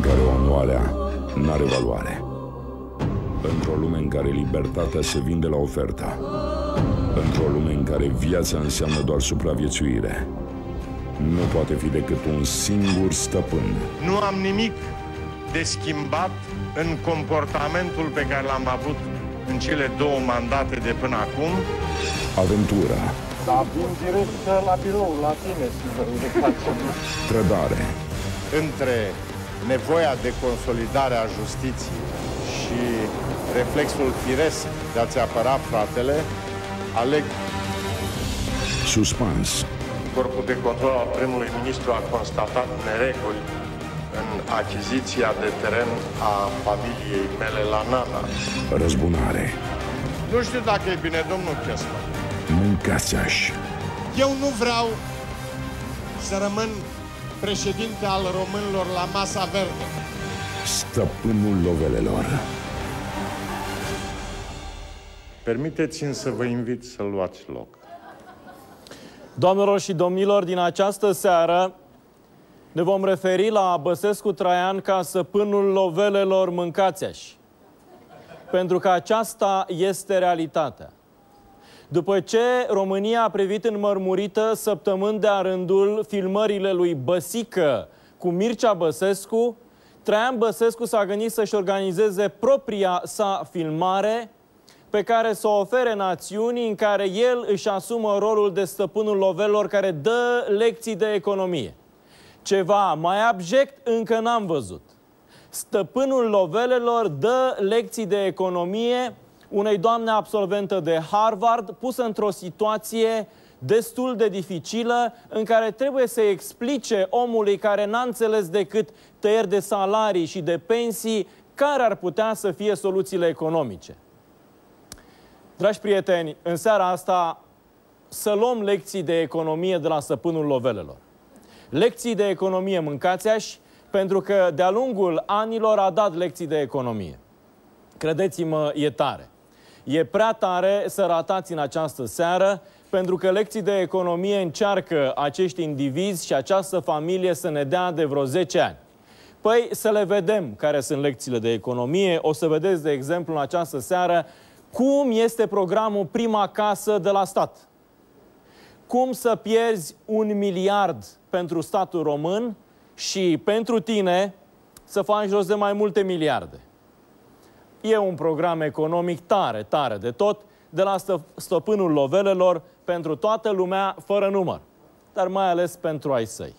în care onoarea n-are valoare. Într-o lume în care libertatea se vinde la ofertă. Într-o lume în care viața înseamnă doar supraviețuire. Nu poate fi decât un singur stăpân. Nu am nimic de schimbat în comportamentul pe care l-am avut în cele două mandate de până acum. Aventura, Da, vin direct la birou, la tine, să facem. trădare, Între nevoia de consolidare a justiției și reflexul firesc de a-ți apăra fratele, aleg suspans, Corpul de control al primului ministru a constatat nereguli în achiziția de teren a familiei mele la Nana. răzbunare, Nu știu dacă e bine, domnul Chesler. mâncați-aș, Eu nu vreau să rămân președinte al românilor la Masa Verde. stăpânul lovelelor. Permiteți-mi să vă invit să luați loc. Doamnelor și domnilor, din această seară ne vom referi la Băsescu Traian ca săpânul lovelelor mâncați Pentru că aceasta este realitatea. După ce România a privit înmărmurită săptămâni de-a rândul filmările lui Băsică cu Mircea Băsescu, Traian Băsescu s-a gândit să-și organizeze propria sa filmare pe care să o ofere națiunii în care el își asumă rolul de stăpânul lovelor care dă lecții de economie. Ceva mai abject încă n-am văzut. Stăpânul lovelelor dă lecții de economie unei doamne absolventă de Harvard pusă într-o situație destul de dificilă în care trebuie să explice omului care n-a înțeles decât tăieri de salarii și de pensii care ar putea să fie soluțiile economice. Dragi prieteni, în seara asta să luăm lecții de economie de la stăpânul lovelelor. Lecții de economie mâncați pentru că de-a lungul anilor a dat lecții de economie. Credeți-mă, e tare. E prea tare să ratați în această seară, pentru că lecții de economie încearcă acești indivizi și această familie să ne dea de vreo 10 ani. Păi să le vedem care sunt lecțiile de economie. O să vedeți, de exemplu, în această seară cum este programul Prima Casă de la stat. Cum să pierzi un miliard pentru statul român și pentru tine să faci rost de mai multe miliarde. E un program economic tare, tare de tot, de la stă- stăpânul lovelelor pentru toată lumea, fără număr, dar mai ales pentru ai săi.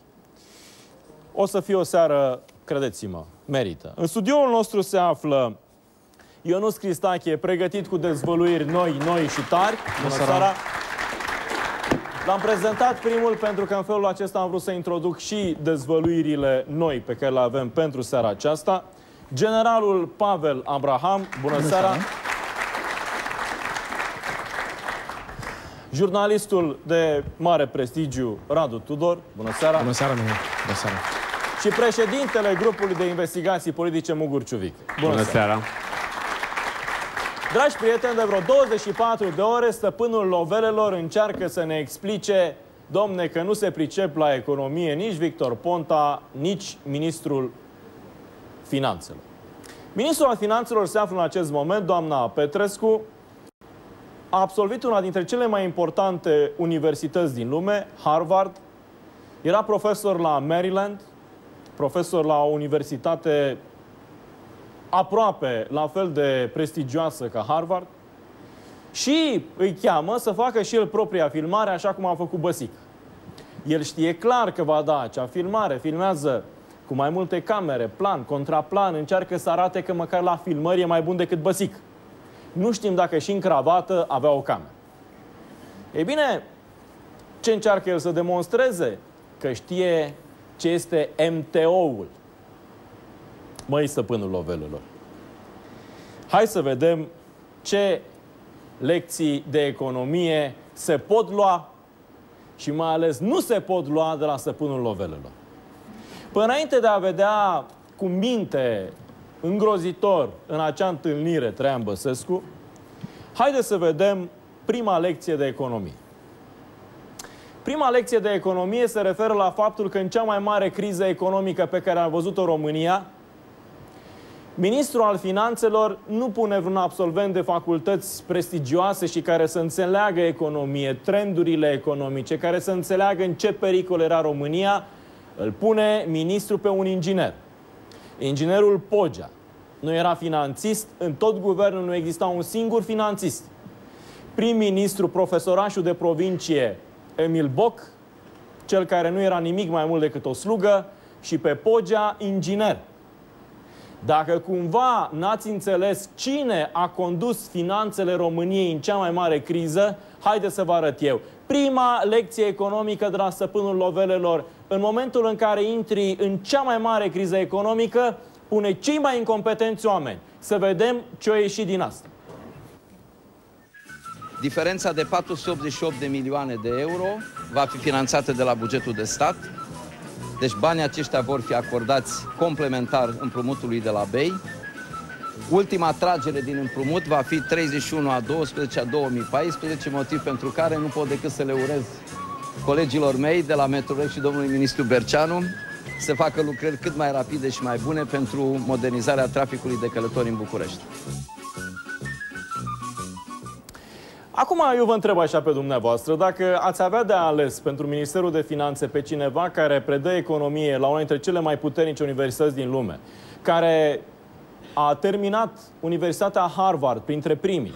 O să fie o seară, credeți-mă, merită. În studioul nostru se află Ionuț Cristache, pregătit cu dezvăluiri noi, noi și tari. Bună seara! L-am prezentat primul pentru că în felul acesta am vrut să introduc și dezvăluirile noi pe care le avem pentru seara aceasta. Generalul Pavel Abraham, bună, bună seara! seara. Jurnalistul de mare prestigiu Radu Tudor, bună seara! Bună seara, Mihai. Bună seara. Și președintele grupului de investigații politice Mugur Ciuvic. Bună, Bună seara. Dragi prieteni, de vreo 24 de ore, stăpânul lovelelor încearcă să ne explice, domne, că nu se pricep la economie nici Victor Ponta, nici ministrul finanțelor. Ministrul al finanțelor se află în acest moment, doamna Petrescu, a absolvit una dintre cele mai importante universități din lume, Harvard, era profesor la Maryland, profesor la o universitate aproape la fel de prestigioasă ca Harvard și îi cheamă să facă și el propria filmare, așa cum a făcut Băsic. El știe clar că va da acea filmare, filmează cu mai multe camere, plan, contraplan, încearcă să arate că măcar la filmări e mai bun decât Băsic. Nu știm dacă și în cravată avea o cameră. Ei bine, ce încearcă el să demonstreze? Că știe ce este MTO-ul. Măi, stăpânul lovelelor. Hai să vedem ce lecții de economie se pot lua și mai ales nu se pot lua de la stăpânul lovelelor. Până înainte de a vedea cu minte îngrozitor în acea întâlnire Traian Băsescu, haideți să vedem prima lecție de economie. Prima lecție de economie se referă la faptul că în cea mai mare criză economică pe care a văzut-o România, Ministrul al Finanțelor nu pune vreun absolvent de facultăți prestigioase și care să înțeleagă economie, trendurile economice, care să înțeleagă în ce pericol era România, îl pune ministru pe un inginer. Inginerul Pogea nu era finanțist, în tot guvernul nu exista un singur finanțist. Prim-ministru, profesorașul de provincie Emil Boc, cel care nu era nimic mai mult decât o slugă, și pe Pogea inginer. Dacă cumva n-ați înțeles cine a condus finanțele României în cea mai mare criză, haideți să vă arăt eu. Prima lecție economică de la stăpânul Lovelelor, în momentul în care intri în cea mai mare criză economică, pune cei mai incompetenți oameni. Să vedem ce o ieși din asta. Diferența de 488 de milioane de euro va fi finanțată de la bugetul de stat. Deci banii aceștia vor fi acordați complementar împrumutului de la BEI. Ultima tragere din împrumut va fi 31 a 12 a 2014, motiv pentru care nu pot decât să le urez colegilor mei de la Metrorec și domnului ministru Berceanu să facă lucrări cât mai rapide și mai bune pentru modernizarea traficului de călători în București. Acum eu vă întreb așa pe dumneavoastră, dacă ați avea de ales pentru Ministerul de Finanțe pe cineva care predă economie la una dintre cele mai puternice universități din lume, care a terminat Universitatea Harvard printre primii,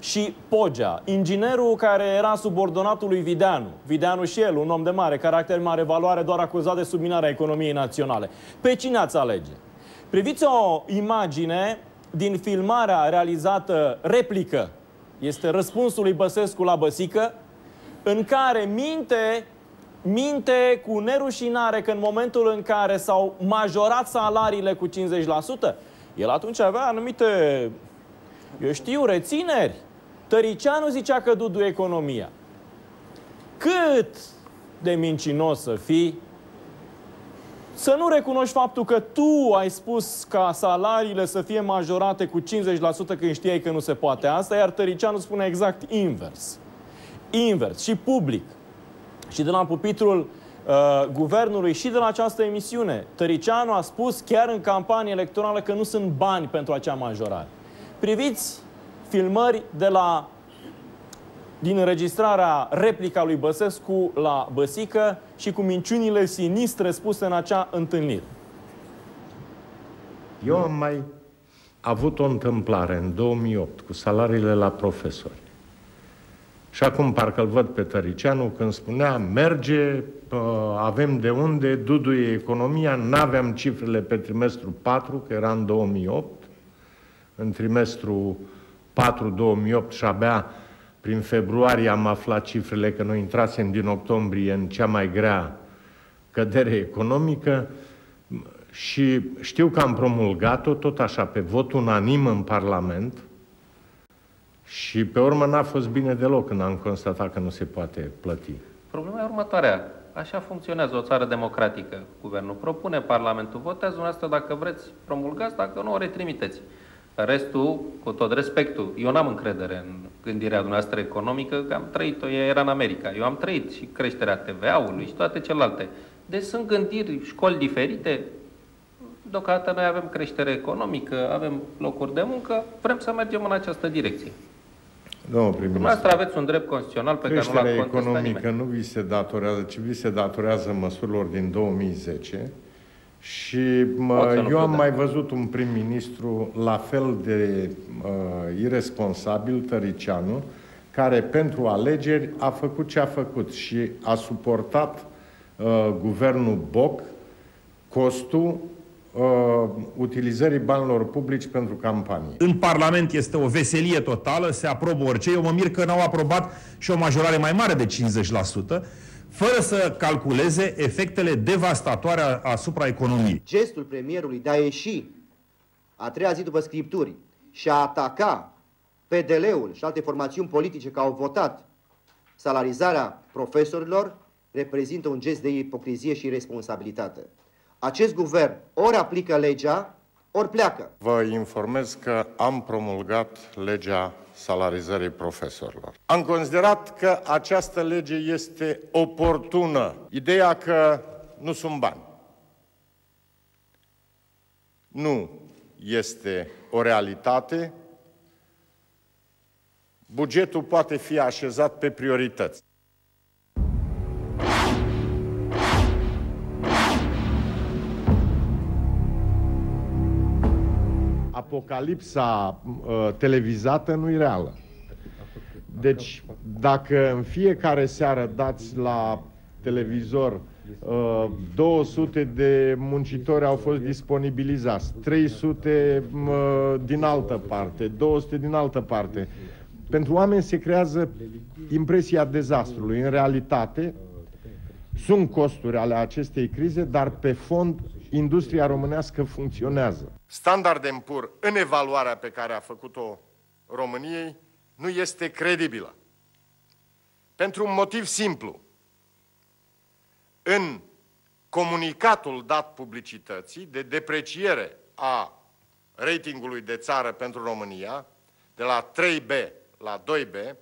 și Pogea, inginerul care era subordonatul lui Videanu. Videanu și el, un om de mare caracter, mare valoare, doar acuzat de subminarea economiei naționale. Pe cine ați alege? Priviți o imagine din filmarea realizată replică este răspunsul lui Băsescu la Băsică, în care minte, minte cu nerușinare că în momentul în care s-au majorat salariile cu 50%, el atunci avea anumite, eu știu, rețineri. Tăricianu zicea că dudu economia. Cât de mincinos să fii, să nu recunoști faptul că tu ai spus ca salariile să fie majorate cu 50% când știai că nu se poate asta, iar Tăricianu spune exact invers. Invers și public. Și de la pupitrul uh, guvernului și de la această emisiune, Tăricianu a spus chiar în campanie electorală că nu sunt bani pentru acea majorare. Priviți filmări de la din înregistrarea replica lui Băsescu la Băsică și cu minciunile sinistre spuse în acea întâlnire. Eu am mai avut o întâmplare în 2008 cu salariile la profesori. Și acum parcă-l văd pe Tăricianu când spunea merge, avem de unde, duduie economia, n-aveam cifrele pe trimestru 4, că era în 2008, în trimestru 4 2008 și abia prin februarie am aflat cifrele că noi intrasem din octombrie în cea mai grea cădere economică și știu că am promulgat-o tot așa pe vot unanim în Parlament și pe urmă n-a fost bine deloc când am constatat că nu se poate plăti. Problema e următoarea. Așa funcționează o țară democratică. Guvernul propune, Parlamentul votează, dumneavoastră dacă vreți promulgați, dacă nu o retrimiteți. Restul, cu tot respectul, eu n-am încredere în gândirea dumneavoastră economică, că am trăit-o, ea era în America. Eu am trăit și creșterea TVA-ului și toate celelalte. Deci sunt gândiri, școli diferite. Deocamdată noi avem creștere economică, avem locuri de muncă, vrem să mergem în această direcție. Domnul prim Dumneavoastră aveți un drept constituțional pe care nu l-a economică nimeni. nu vi se datorează, ci vi se datorează măsurilor din 2010 și mă, eu am mai văzut un prim-ministru la fel de uh, irresponsabil, Tăricianu, care pentru alegeri a făcut ce a făcut și a suportat uh, guvernul Boc costul uh, utilizării banilor publici pentru campanie. În Parlament este o veselie totală, se aprobă orice. Eu mă mir că n-au aprobat și o majorare mai mare de 50%, fără să calculeze efectele devastatoare asupra economiei. Gestul premierului de a ieși a treia zi după scripturi și a ataca PDL-ul și alte formațiuni politice care au votat salarizarea profesorilor reprezintă un gest de ipocrizie și responsabilitate. Acest guvern ori aplică legea, ori pleacă. Vă informez că am promulgat legea salarizării profesorilor. Am considerat că această lege este oportună. Ideea că nu sunt bani. Nu. este o realitate, bugetul poate fi așezat pe priorități. Apocalipsa uh, televizată nu e reală. Deci, dacă în fiecare seară dați la televizor 200 uh, de muncitori au fost disponibilizați, 300 din altă parte, 200 din altă parte. Pentru oameni se creează impresia dezastrului. În realitate, sunt costuri ale acestei crize, dar pe fond industria românească funcționează. Standard pur în evaluarea pe care a făcut-o României nu este credibilă. Pentru un motiv simplu. În comunicatul dat publicității de depreciere a ratingului de țară pentru România, de la 3B la 2B,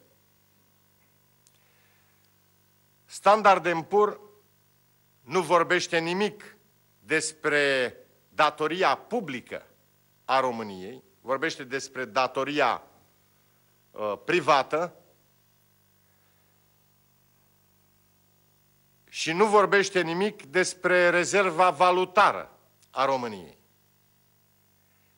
Standard pur nu vorbește nimic despre datoria publică a României, vorbește despre datoria uh, privată și nu vorbește nimic despre rezerva valutară a României.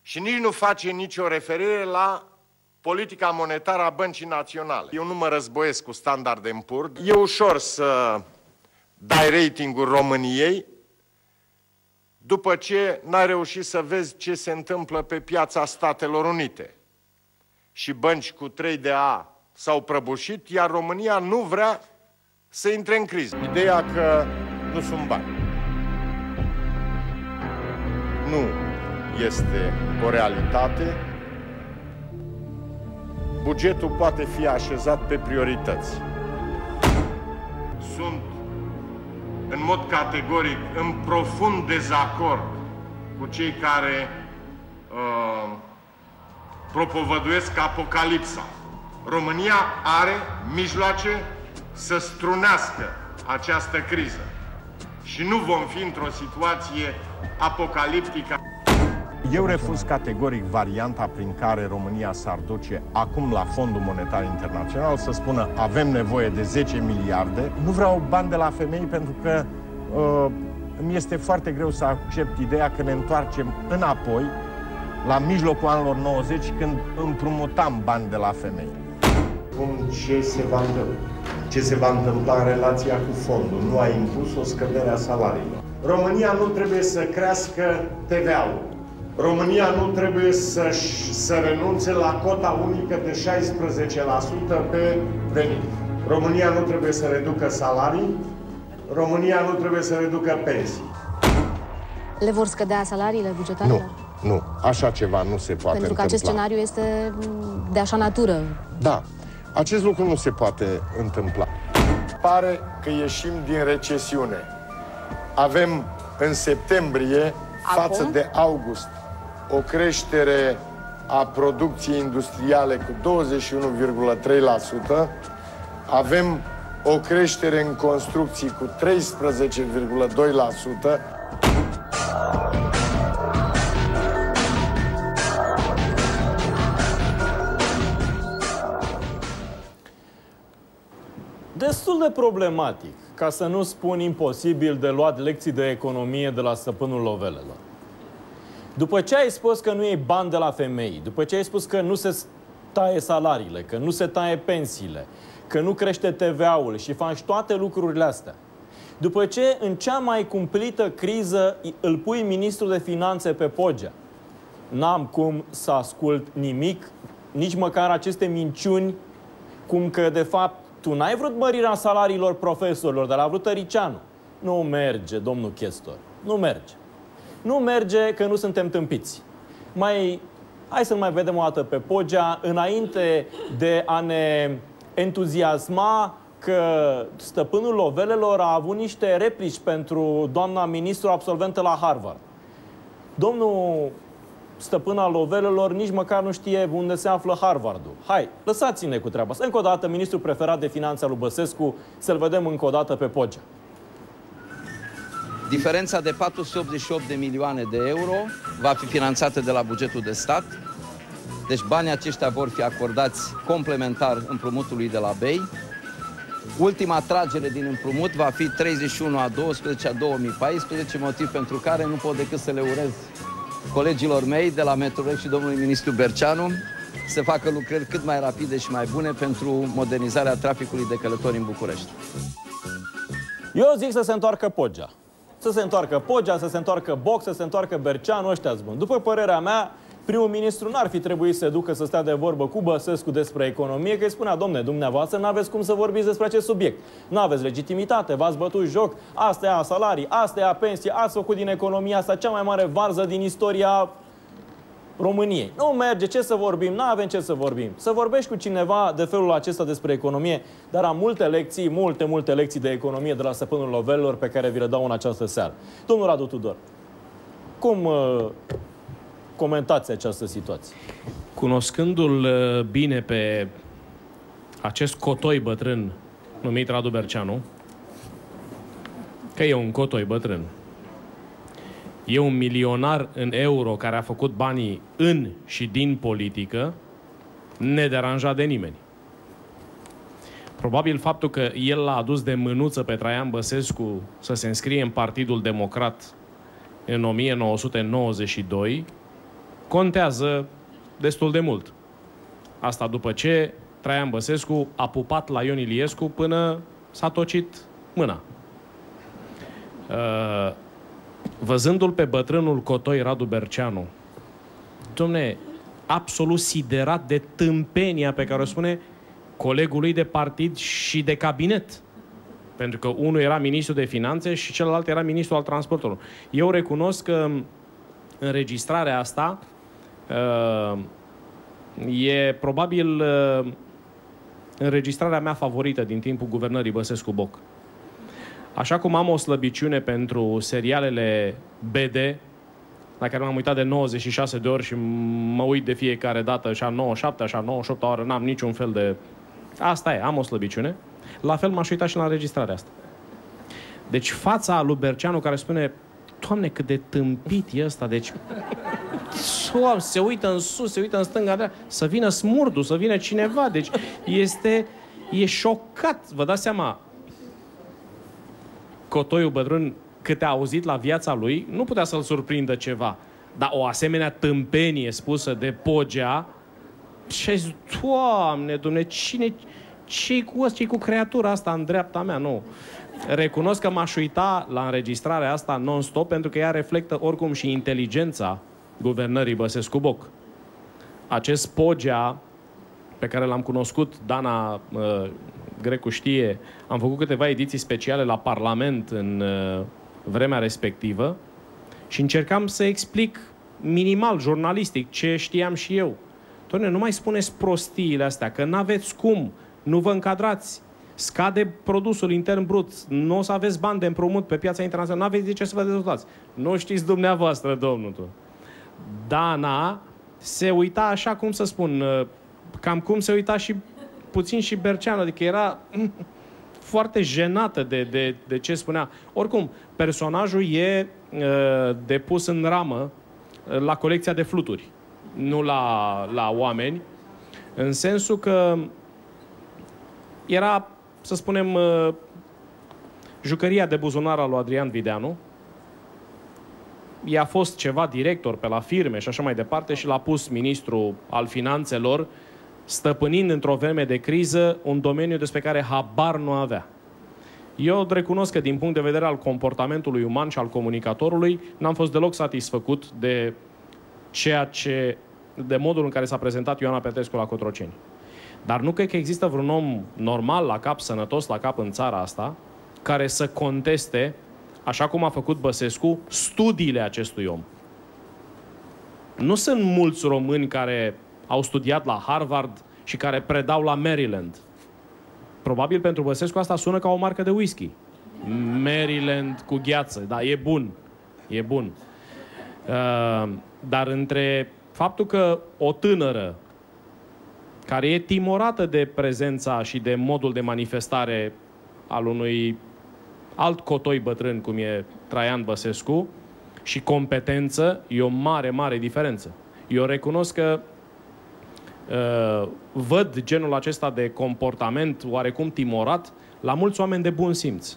Și nici nu face nicio referire la politica monetară a băncii naționale. Eu nu mă războiesc cu standard în pur. E ușor să dai ratingul României după ce n-ai reușit să vezi ce se întâmplă pe piața Statelor Unite. Și bănci cu 3 de A s-au prăbușit, iar România nu vrea să intre în criză. Ideea că nu sunt bani. Nu este o realitate. Bugetul poate fi așezat pe priorități. Sunt în mod categoric în profund dezacord cu cei care uh, propovăduiesc apocalipsa. România are mijloace să strunească această criză și nu vom fi într-o situație apocaliptică. Eu refuz categoric varianta prin care România s-ar duce acum la Fondul Monetar Internațional să spună avem nevoie de 10 miliarde. Nu vreau bani de la femei pentru că uh, îmi este foarte greu să accept ideea că ne întoarcem înapoi la mijlocul anilor 90 când împrumutam bani de la femei. Cum ce se va întâmpla? Ce se va întâmpla în relația cu fondul? Nu a impus o scădere a salariilor. România nu trebuie să crească TVA-ul. România nu trebuie să, să renunțe la cota unică de 16% pe venit. România nu trebuie să reducă salarii, România nu trebuie să reducă pensii. Le vor scădea salariile bugetarilor? Nu, nu. Așa ceva nu se poate Pentru că acest scenariu este de așa natură. Da. Acest lucru nu se poate întâmpla. Pare că ieșim din recesiune. Avem în septembrie, Acum? față de august, o creștere a producției industriale cu 21,3%, avem o creștere în construcții cu 13,2%, Destul de problematic, ca să nu spun imposibil de luat lecții de economie de la stăpânul lovelelor. După ce ai spus că nu e bani de la femei, după ce ai spus că nu se taie salariile, că nu se taie pensiile, că nu crește TVA-ul și faci toate lucrurile astea, după ce în cea mai cumplită criză îl pui ministrul de finanțe pe pogea, n-am cum să ascult nimic, nici măcar aceste minciuni, cum că de fapt tu n-ai vrut mărirea salariilor profesorilor, dar l-a vrut Tăricianu. Nu merge, domnul Chestor. Nu merge. Nu merge că nu suntem tâmpiți. Mai, hai să mai vedem o dată pe Pogea, înainte de a ne entuziasma că stăpânul Lovelelor a avut niște replici pentru doamna ministru absolventă la Harvard. Domnul stăpâna Lovelelor nici măcar nu știe unde se află Harvardul. Hai, lăsați-ne cu treaba asta. Încă o dată, ministrul preferat de finanțe al lui Băsescu, să-l vedem încă o dată pe Pogea. Diferența de 488 de milioane de euro va fi finanțată de la bugetul de stat. Deci banii aceștia vor fi acordați complementar împrumutului de la BEI. Ultima tragere din împrumut va fi 31 a 12 a 2014, motiv pentru care nu pot decât să le urez colegilor mei de la Metrorec și domnului ministru Berceanu să facă lucrări cât mai rapide și mai bune pentru modernizarea traficului de călători în București. Eu zic să se întoarcă Poggia. Să se întoarcă Poggia, să se întoarcă Boc, să se întoarcă Berceanu, ăștia bun. După părerea mea, primul ministru n-ar fi trebuit să ducă să stea de vorbă cu Băsescu despre economie, că îi spunea, domne, dumneavoastră n-aveți cum să vorbiți despre acest subiect. N-aveți legitimitate, v-ați bătut joc, asta e a salarii, asta e a pensie, ați făcut din economia asta cea mai mare varză din istoria României. Nu merge, ce să vorbim, nu avem ce să vorbim. Să vorbești cu cineva de felul acesta despre economie, dar am multe lecții, multe, multe lecții de economie de la stăpânul Lovelor pe care vi le dau în această seară. Domnul Radu Tudor, cum uh, comentați această situație? Cunoscându-l uh, bine pe acest cotoi bătrân numit Radu Berceanu, că e un cotoi bătrân, e un milionar în euro care a făcut banii în și din politică, nederanjat de nimeni. Probabil faptul că el l-a adus de mânuță pe Traian Băsescu să se înscrie în Partidul Democrat în 1992 contează destul de mult. Asta după ce Traian Băsescu a pupat la Ion Iliescu până s-a tocit mâna. Uh, văzându-l pe bătrânul Cotoi Radu Berceanu, domne, absolut siderat de tâmpenia pe care o spune colegul lui de partid și de cabinet. Pentru că unul era ministru de finanțe și celălalt era ministru al transportului. Eu recunosc că înregistrarea asta uh, e probabil uh, înregistrarea mea favorită din timpul guvernării Băsescu-Boc. Așa cum am o slăbiciune pentru serialele BD, la care m-am uitat de 96 de ori și mă uit de fiecare dată, așa 97, așa 98 ore, n-am niciun fel de... Asta e, am o slăbiciune. La fel m-aș uita și la înregistrarea asta. Deci fața lui Berceanu care spune Doamne, cât de tâmpit e ăsta, deci se uită în sus, se uită în stânga, de să vină smurdu, să vină cineva, deci este, e șocat, vă dați seama, cotoiul bătrân câte a auzit la viața lui, nu putea să-l surprindă ceva. Dar o asemenea tâmpenie spusă de Pogea, și zis, Doamne, Dumne, cine, ce cu ce cu creatura asta în dreapta mea? Nu. Recunosc că m-aș uita la înregistrarea asta non-stop pentru că ea reflectă oricum și inteligența guvernării Băsescu-Boc. Acest Pogea pe care l-am cunoscut, Dana uh, Grecu știe, am făcut câteva ediții speciale la Parlament în uh, vremea respectivă și încercam să explic minimal, jurnalistic, ce știam și eu. Doamne, nu mai spuneți prostiile astea, că n-aveți cum, nu vă încadrați, scade produsul intern brut, nu o să aveți bani de împrumut pe piața internațională, nu aveți de ce să vă dezvoltați. Nu știți dumneavoastră, domnul. Dana se uita așa, cum să spun, uh, cam cum se uita și puțin și Berceanu, adică era foarte jenată de, de, de ce spunea. Oricum, personajul e uh, depus în ramă uh, la colecția de fluturi, nu la, la oameni, în sensul că era, să spunem, uh, jucăria de buzunar al lui Adrian Videanu. I-a fost ceva director pe la firme și așa mai departe și l-a pus ministru al finanțelor stăpânind într-o vreme de criză un domeniu despre care habar nu avea. Eu recunosc că din punct de vedere al comportamentului uman și al comunicatorului n-am fost deloc satisfăcut de ceea ce de modul în care s-a prezentat Ioana Petrescu la Cotroceni. Dar nu cred că există vreun om normal la cap, sănătos la cap în țara asta, care să conteste, așa cum a făcut Băsescu, studiile acestui om. Nu sunt mulți români care au studiat la Harvard și care predau la Maryland. Probabil pentru Băsescu asta sună ca o marcă de whisky. Maryland cu gheață, da, e bun. E bun. Uh, dar între faptul că o tânără care e timorată de prezența și de modul de manifestare al unui alt cotoi bătrân cum e Traian Băsescu și competență, e o mare, mare diferență. Eu recunosc că uh, văd genul acesta de comportament oarecum timorat la mulți oameni de bun simț.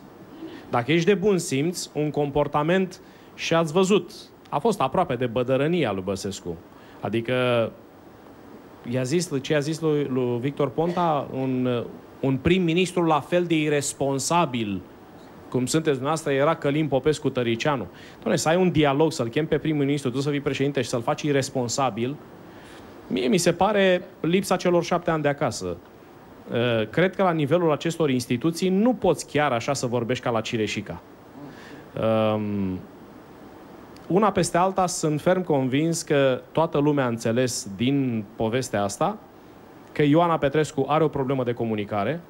Dacă ești de bun simț, un comportament și ați văzut, a fost aproape de bădărănia lui Băsescu. Adică i-a zis, ce a zis lui, lui Victor Ponta, un, un prim-ministru la fel de irresponsabil cum sunteți dumneavoastră, era Călim Popescu Tăricianu. Doamne, să ai un dialog, să-l chem pe prim-ministru, tu să fii președinte și să-l faci irresponsabil, mie mi se pare lipsa celor șapte ani de acasă. Uh, cred că la nivelul acestor instituții nu poți chiar așa să vorbești ca la Cireșica. Um, una peste alta sunt ferm convins că toată lumea a înțeles din povestea asta că Ioana Petrescu are o problemă de comunicare,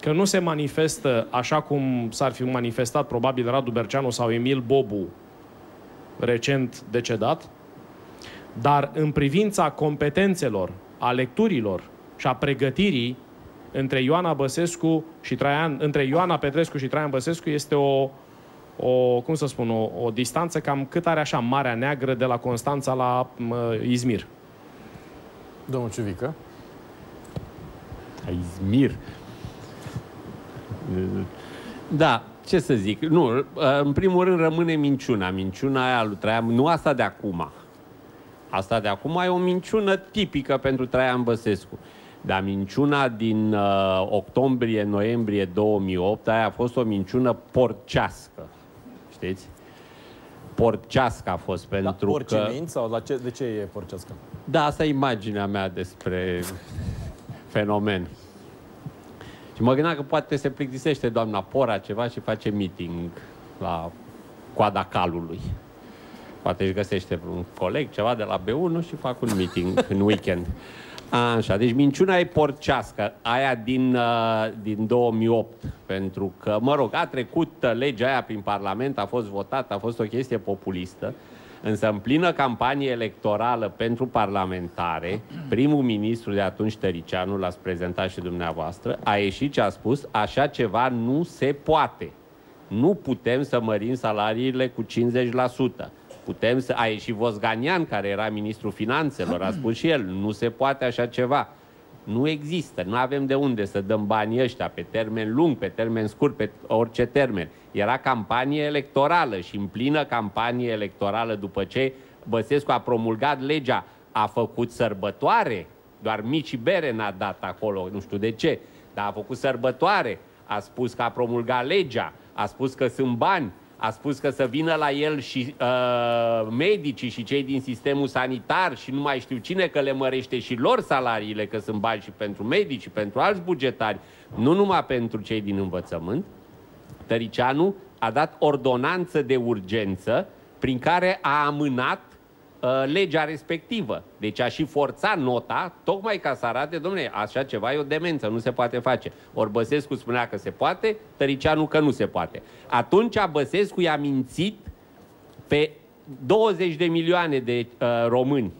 că nu se manifestă așa cum s-ar fi manifestat probabil Radu Berceanu sau Emil Bobu, recent decedat, dar în privința competențelor, a lecturilor și a pregătirii între Ioana Băsescu și Traian, între Ioana Petrescu și Traian Băsescu este o, o cum să spun, o, o distanță cam cât are așa Marea Neagră de la Constanța la uh, Izmir. Domnul Ciuvică? Izmir. Da, ce să zic? Nu, în primul rând rămâne minciuna. Minciuna aia lui Traian, nu asta de acum. Asta de acum e o minciună tipică pentru Traian Băsescu. Dar minciuna din uh, octombrie-noiembrie 2008, aia a fost o minciună porcească. Știți? Porcească a fost pentru La că... sau la ce, de ce e porcească? Da, asta e imaginea mea despre fenomen. Și mă gândeam că poate se plictisește doamna Pora ceva și face meeting la coada calului. Poate își găsește un coleg, ceva de la B1 și fac un meeting în weekend. Așa, deci minciuna e porcească, aia din, uh, din 2008, pentru că, mă rog, a trecut legea aia prin Parlament, a fost votată, a fost o chestie populistă, însă în plină campanie electorală pentru parlamentare, primul ministru de atunci, Tăricianu, l-ați prezentat și dumneavoastră, a ieșit și a spus, așa ceva nu se poate. Nu putem să mărim salariile cu 50% putem să... A ieșit Vosganian, care era ministrul finanțelor, a spus și el, nu se poate așa ceva. Nu există, nu avem de unde să dăm banii ăștia pe termen lung, pe termen scurt, pe orice termen. Era campanie electorală și în plină campanie electorală după ce Băsescu a promulgat legea, a făcut sărbătoare, doar mici bere n-a dat acolo, nu știu de ce, dar a făcut sărbătoare, a spus că a promulgat legea, a spus că sunt bani, a spus că să vină la el și uh, medicii și cei din sistemul sanitar și nu mai știu cine că le mărește și lor salariile, că sunt bani și pentru medici și pentru alți bugetari, nu numai pentru cei din învățământ. Tăricianu a dat ordonanță de urgență prin care a amânat Uh, legea respectivă. Deci a și forțat nota, tocmai ca să arate, domnule, așa ceva e o demență, nu se poate face. Ori Băsescu spunea că se poate, Tăricianu că nu se poate. Atunci Băsescu i-a mințit pe 20 de milioane de uh, români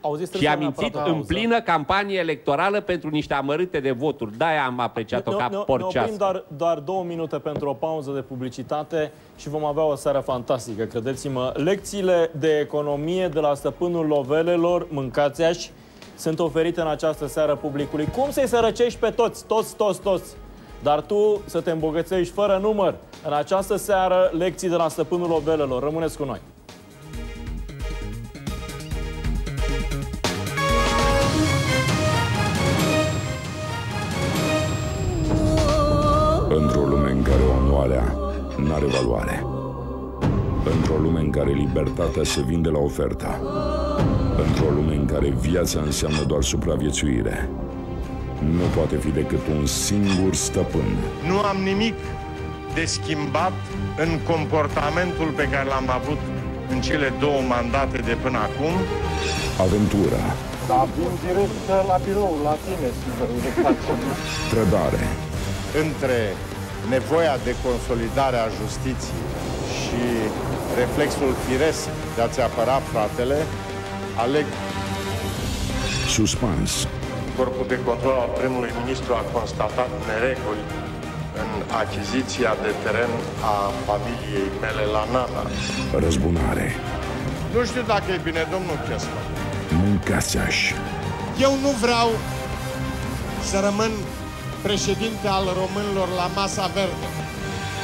Auziți, și a mințit în plină campanie electorală pentru niște amărâte de voturi. Da, am apreciat-o ca porcească. Ne doar, doar două minute pentru o pauză de publicitate și vom avea o seară fantastică, credeți-mă. Lecțiile de economie de la stăpânul lovelelor, mâncați -aș, sunt oferite în această seară publicului. Cum să-i sărăcești pe toți, toți, toți, toți? Dar tu să te îmbogățești fără număr. În această seară, lecții de la stăpânul lovelelor. Rămâneți cu noi. În care onoarea n-are valoare. Într-o lume în care libertatea se vinde la ofertă. Într-o lume în care viața înseamnă doar supraviețuire. Nu poate fi decât un singur stăpân. Nu am nimic de schimbat în comportamentul pe care l-am avut în cele două mandate de până acum. Aventura. Da, vin direct la birou, la tine, să Trădare între nevoia de consolidare a justiției și reflexul firesc de a-ți apăra fratele, aleg Suspans Corpul de control al primului ministru a constatat nereguli în achiziția de teren a familiei mele la Nana. Răzbunare. Nu știu dacă e bine, domnul Chesler. Mâncați-aș. Eu nu vreau să rămân președinte al românilor la Masa Verde.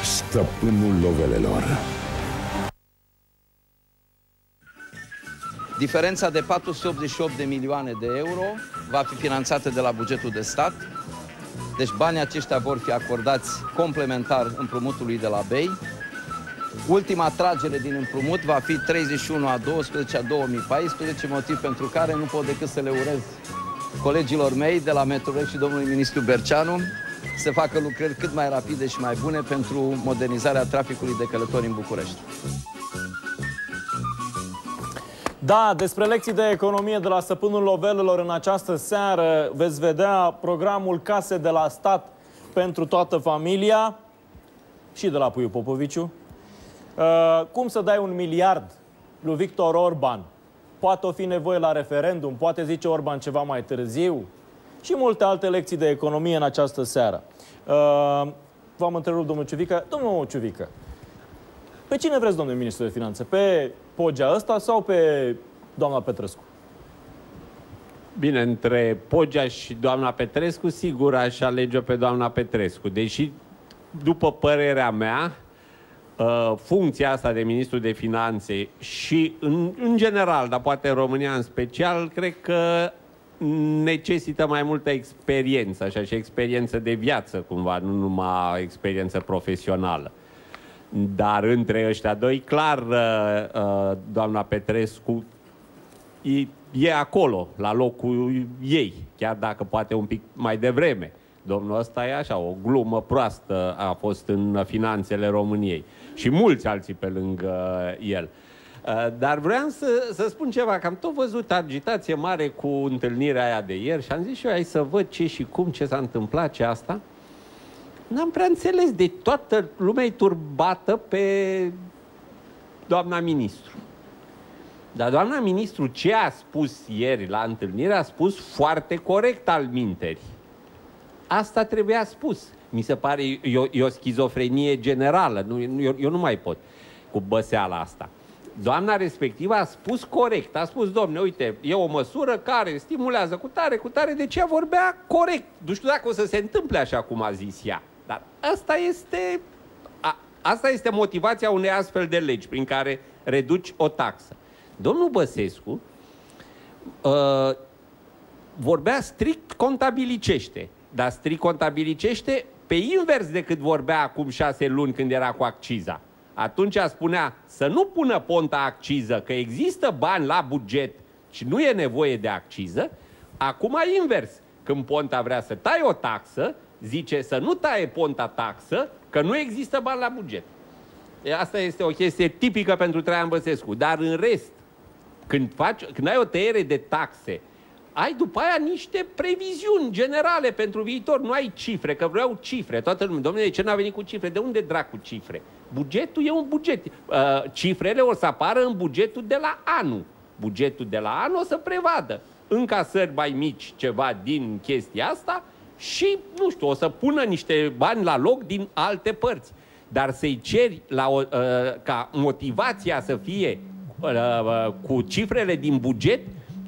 Stăpânul lovelelor. Diferența de 488 de milioane de euro va fi finanțată de la bugetul de stat. Deci banii aceștia vor fi acordați complementar împrumutului de la BEI. Ultima tragere din împrumut va fi 31 a 12 a 2014, motiv pentru care nu pot decât să le urez colegilor mei de la Metrorex și domnului ministru Berceanu să facă lucrări cât mai rapide și mai bune pentru modernizarea traficului de călători în București. Da, despre lecții de economie de la Săpânul Lovelelor în această seară veți vedea programul Case de la Stat pentru toată familia și de la Puiu Popoviciu. Uh, cum să dai un miliard lui Victor Orban? Poate o fi nevoie la referendum, poate zice Orban ceva mai târziu și multe alte lecții de economie în această seară. Uh, v-am întrerupt, domnul Ciuvică. Domnul Ciuvică, pe cine vreți, domnule ministru de finanțe? Pe Pogea ăsta sau pe doamna Petrescu? Bine, între Pogea și doamna Petrescu, sigur aș alege pe doamna Petrescu. Deși, după părerea mea, uh, funcția asta de ministru de finanțe și în, în general, dar poate în România în special, cred că necesită mai multă experiență, așa, și experiență de viață, cumva, nu numai experiență profesională. Dar între ăștia doi, clar, uh, uh, doamna Petrescu e, e acolo, la locul ei, chiar dacă poate un pic mai devreme. Domnul ăsta e așa, o glumă proastă a fost în finanțele României. Și mulți alții pe lângă el. Uh, dar vreau să, să spun ceva, că am tot văzut agitație mare cu întâlnirea aia de ieri și am zis și eu, hai să văd ce și cum, ce s-a întâmplat, ce asta. N-am prea înțeles, de toată lumea e turbată pe doamna ministru. Dar doamna ministru ce a spus ieri la întâlnire a spus foarte corect al minterii. Asta trebuia spus. Mi se pare, e o, e o schizofrenie generală, nu, eu, eu nu mai pot cu băseala asta. Doamna respectivă a spus corect, a spus, domne, uite, e o măsură care stimulează cu tare, cu tare, de ce vorbea corect. Nu știu dacă o să se întâmple așa cum a zis ea. Dar asta este, a, asta este motivația unei astfel de legi prin care reduci o taxă. Domnul Băsescu uh, vorbea strict contabilicește, dar strict contabilicește pe invers decât vorbea acum șase luni când era cu acciza. Atunci spunea să nu pună ponta acciză, că există bani la buget și nu e nevoie de acciză. Acum invers. Când ponta vrea să tai o taxă, zice să nu taie ponta taxă, că nu există bani la buget. Asta este o chestie tipică pentru Traian Băsescu. Dar în rest, când, faci, când ai o tăiere de taxe, ai după aia niște previziuni generale pentru viitor. Nu ai cifre, că vreau cifre. Toată lumea, domnule, de ce n-a venit cu cifre? De unde dracu cifre? Bugetul e un buget. Uh, cifrele o să apară în bugetul de la anul. Bugetul de la anul o să prevadă încasări mai mici ceva din chestia asta și, nu știu, o să pună niște bani la loc din alte părți. Dar să-i ceri la o, uh, ca motivația să fie uh, uh, cu cifrele din buget,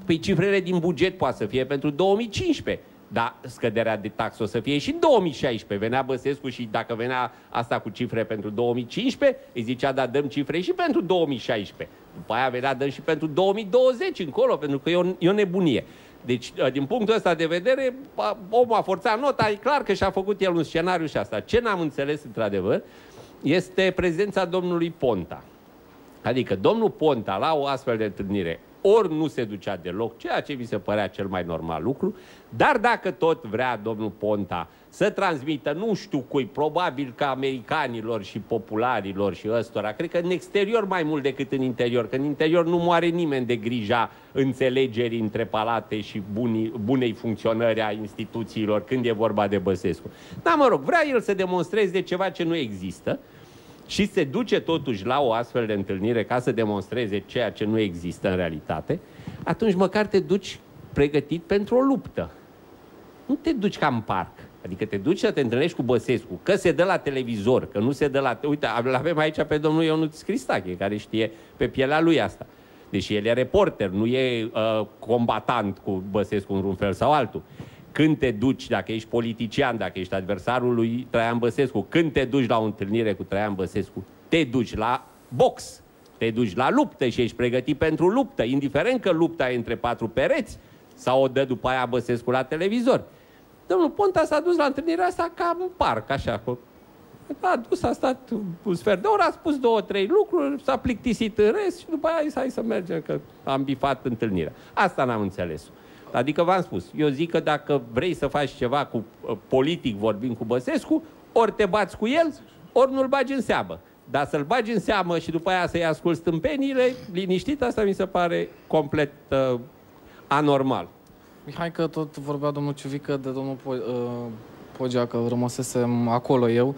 păi cifrele din buget poate să fie pentru 2015. Dar scăderea de taxă o să fie și în 2016. Venea Băsescu și dacă venea asta cu cifre pentru 2015, îi zicea, da, dăm cifre și pentru 2016. După aia venea, dăm și pentru 2020 încolo, pentru că e o, e o nebunie. Deci, ă, din punctul ăsta de vedere, omul a forțat nota, e clar că și-a făcut el un scenariu și asta. Ce n-am înțeles, într-adevăr, este prezența domnului Ponta. Adică domnul Ponta, la o astfel de întâlnire, ori nu se ducea deloc, ceea ce mi se părea cel mai normal lucru, dar dacă tot vrea domnul Ponta să transmită, nu știu cui, probabil că americanilor și popularilor și ăstora, cred că în exterior mai mult decât în interior, că în interior nu moare nimeni de grija înțelegerii între palate și bunii, bunei funcționări a instituțiilor când e vorba de Băsescu. Dar mă rog, vrea el să demonstreze ceva ce nu există, și se duce totuși la o astfel de întâlnire ca să demonstreze ceea ce nu există în realitate, atunci măcar te duci pregătit pentru o luptă. Nu te duci ca în parc. Adică te duci să te întâlnești cu Băsescu, că se dă la televizor, că nu se dă la... Uite, îl avem aici pe domnul Ionuț Cristache, care știe pe pielea lui asta. Deși el e reporter, nu e uh, combatant cu Băsescu în un fel sau altul. Când te duci, dacă ești politician, dacă ești adversarul lui Traian Băsescu, când te duci la o întâlnire cu Traian Băsescu, te duci la box, te duci la luptă și ești pregătit pentru luptă, indiferent că lupta e între patru pereți sau o dă după aia Băsescu la televizor. Domnul Ponta s-a dus la întâlnirea asta ca în parc, așa, cu a dus, a stat un sfert de oră, a spus două, trei lucruri, s-a plictisit în rest și după aia a zis, hai să mergem, că am bifat întâlnirea. Asta n-am înțeles. Adică v-am spus, eu zic că dacă vrei să faci ceva cu uh, politic vorbind cu Băsescu, ori te bați cu el, ori nu-l bagi în seamă. Dar să-l bagi în seamă și după aia să-i asculti stâmpenile, liniștit, asta mi se pare complet uh, anormal. Mihai, că tot vorbea domnul Ciuvică de domnul po- uh, Pogea, că rămăsesem acolo eu. Uh,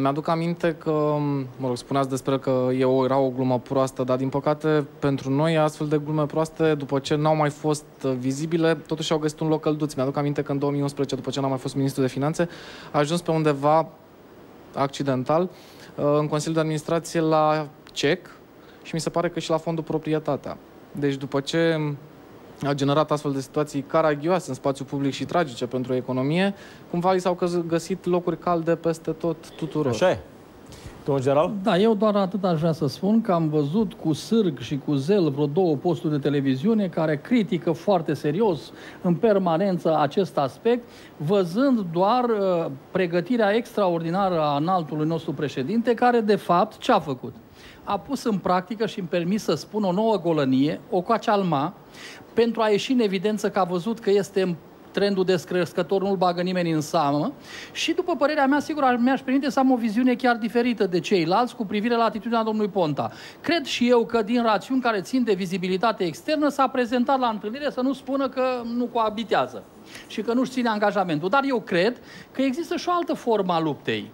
mi-aduc aminte că, mă rog, spuneați despre că eu era o glumă proastă, dar din păcate pentru noi astfel de glume proaste, după ce n-au mai fost uh, vizibile, totuși au găsit un loc călduț. Mi-aduc aminte că în 2011, după ce n-am mai fost ministru de finanțe, a ajuns pe undeva accidental uh, în Consiliul de Administrație la CEC și mi se pare că și la Fondul Proprietatea. Deci după ce a generat astfel de situații caragioase în spațiu public și tragice pentru economie, cumva i s-au căz- găsit locuri calde peste tot tuturor. Așa e. Domnul general? Da, eu doar atât aș vrea să spun că am văzut cu sârg și cu zel vreo două posturi de televiziune care critică foarte serios, în permanență, acest aspect, văzând doar uh, pregătirea extraordinară a înaltului nostru președinte, care, de fapt, ce a făcut? A pus în practică și îmi permis să spun o nouă golănie, o coacalma, pentru a ieși în evidență că a văzut că este în trendul descrescător, nu-l bagă nimeni în seamă și, după părerea mea, sigur, mi-aș permite să am o viziune chiar diferită de ceilalți cu privire la atitudinea domnului Ponta. Cred și eu că din rațiuni care țin de vizibilitate externă s-a prezentat la întâlnire să nu spună că nu coabitează și că nu-și ține angajamentul. Dar eu cred că există și o altă formă a luptei,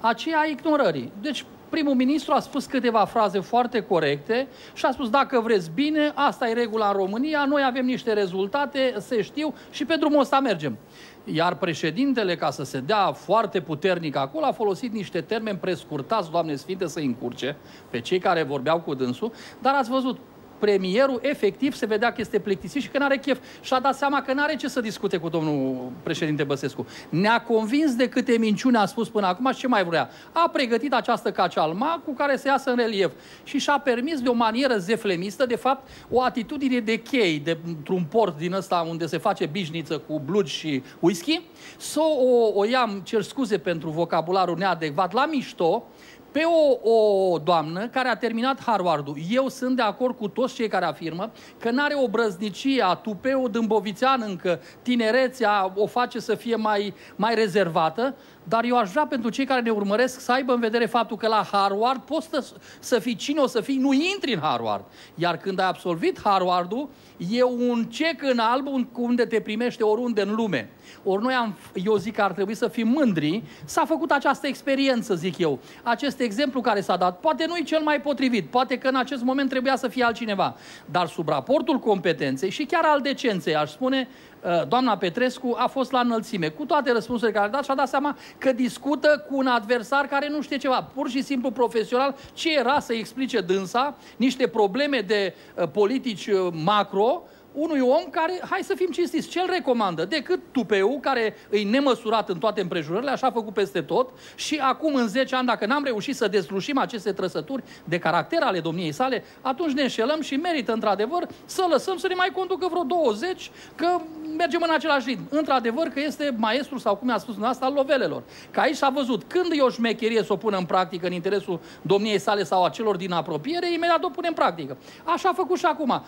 aceea a ignorării. Deci primul ministru a spus câteva fraze foarte corecte și a spus dacă vreți bine, asta e regula în România, noi avem niște rezultate, se știu și pe drumul ăsta mergem. Iar președintele, ca să se dea foarte puternic acolo, a folosit niște termeni prescurtați, Doamne Sfinte, să încurce pe cei care vorbeau cu dânsul, dar ați văzut, premierul efectiv se vedea că este plictisit și că n-are chef și a dat seama că n-are ce să discute cu domnul președinte Băsescu. Ne-a convins de câte minciuni a spus până acum și ce mai vrea. A pregătit această cacealma cu care să iasă în relief și și-a permis de o manieră zeflemistă, de fapt, o atitudine de chei de, într-un port din ăsta unde se face bișniță cu blugi și whisky, să o, o iam, cer scuze pentru vocabularul neadecvat, la mișto, pe o, o doamnă care a terminat Harvardul. Eu sunt de acord cu toți cei care afirmă că n-are o brăznicie, a tupeu dâmbovițean încă, tinerețea o face să fie mai, mai rezervată, dar eu aș vrea pentru cei care ne urmăresc să aibă în vedere faptul că la Harvard poți să, să fii cine o să fii, nu intri în Harvard. Iar când ai absolvit Harvardul, e un cec în alb unde te primește oriunde în lume. Ori noi am, eu zic că ar trebui să fim mândri, s-a făcut această experiență, zic eu. Acest exemplu care s-a dat, poate nu e cel mai potrivit, poate că în acest moment trebuia să fie altcineva, dar sub raportul competenței și chiar al decenței, aș spune, doamna Petrescu a fost la înălțime, cu toate răspunsurile care a dat și a dat seama că discută cu un adversar care nu știe ceva, pur și simplu profesional, ce era să explice dânsa niște probleme de uh, politici uh, macro, unui om care, hai să fim cinstiți, ce-l recomandă? Decât tupeu, care îi nemăsurat în toate împrejurările, așa a făcut peste tot și acum în 10 ani, dacă n-am reușit să deslușim aceste trăsături de caracter ale domniei sale, atunci ne înșelăm și merită într-adevăr să lăsăm să ne mai conducă vreo 20, că mergem în același ritm. Într-adevăr că este maestru sau cum a spus dumneavoastră al lovelelor. Că aici s-a văzut când e o șmecherie să o pună în practică în interesul domniei sale sau a celor din apropiere, imediat o pune în practică. Așa a făcut și acum.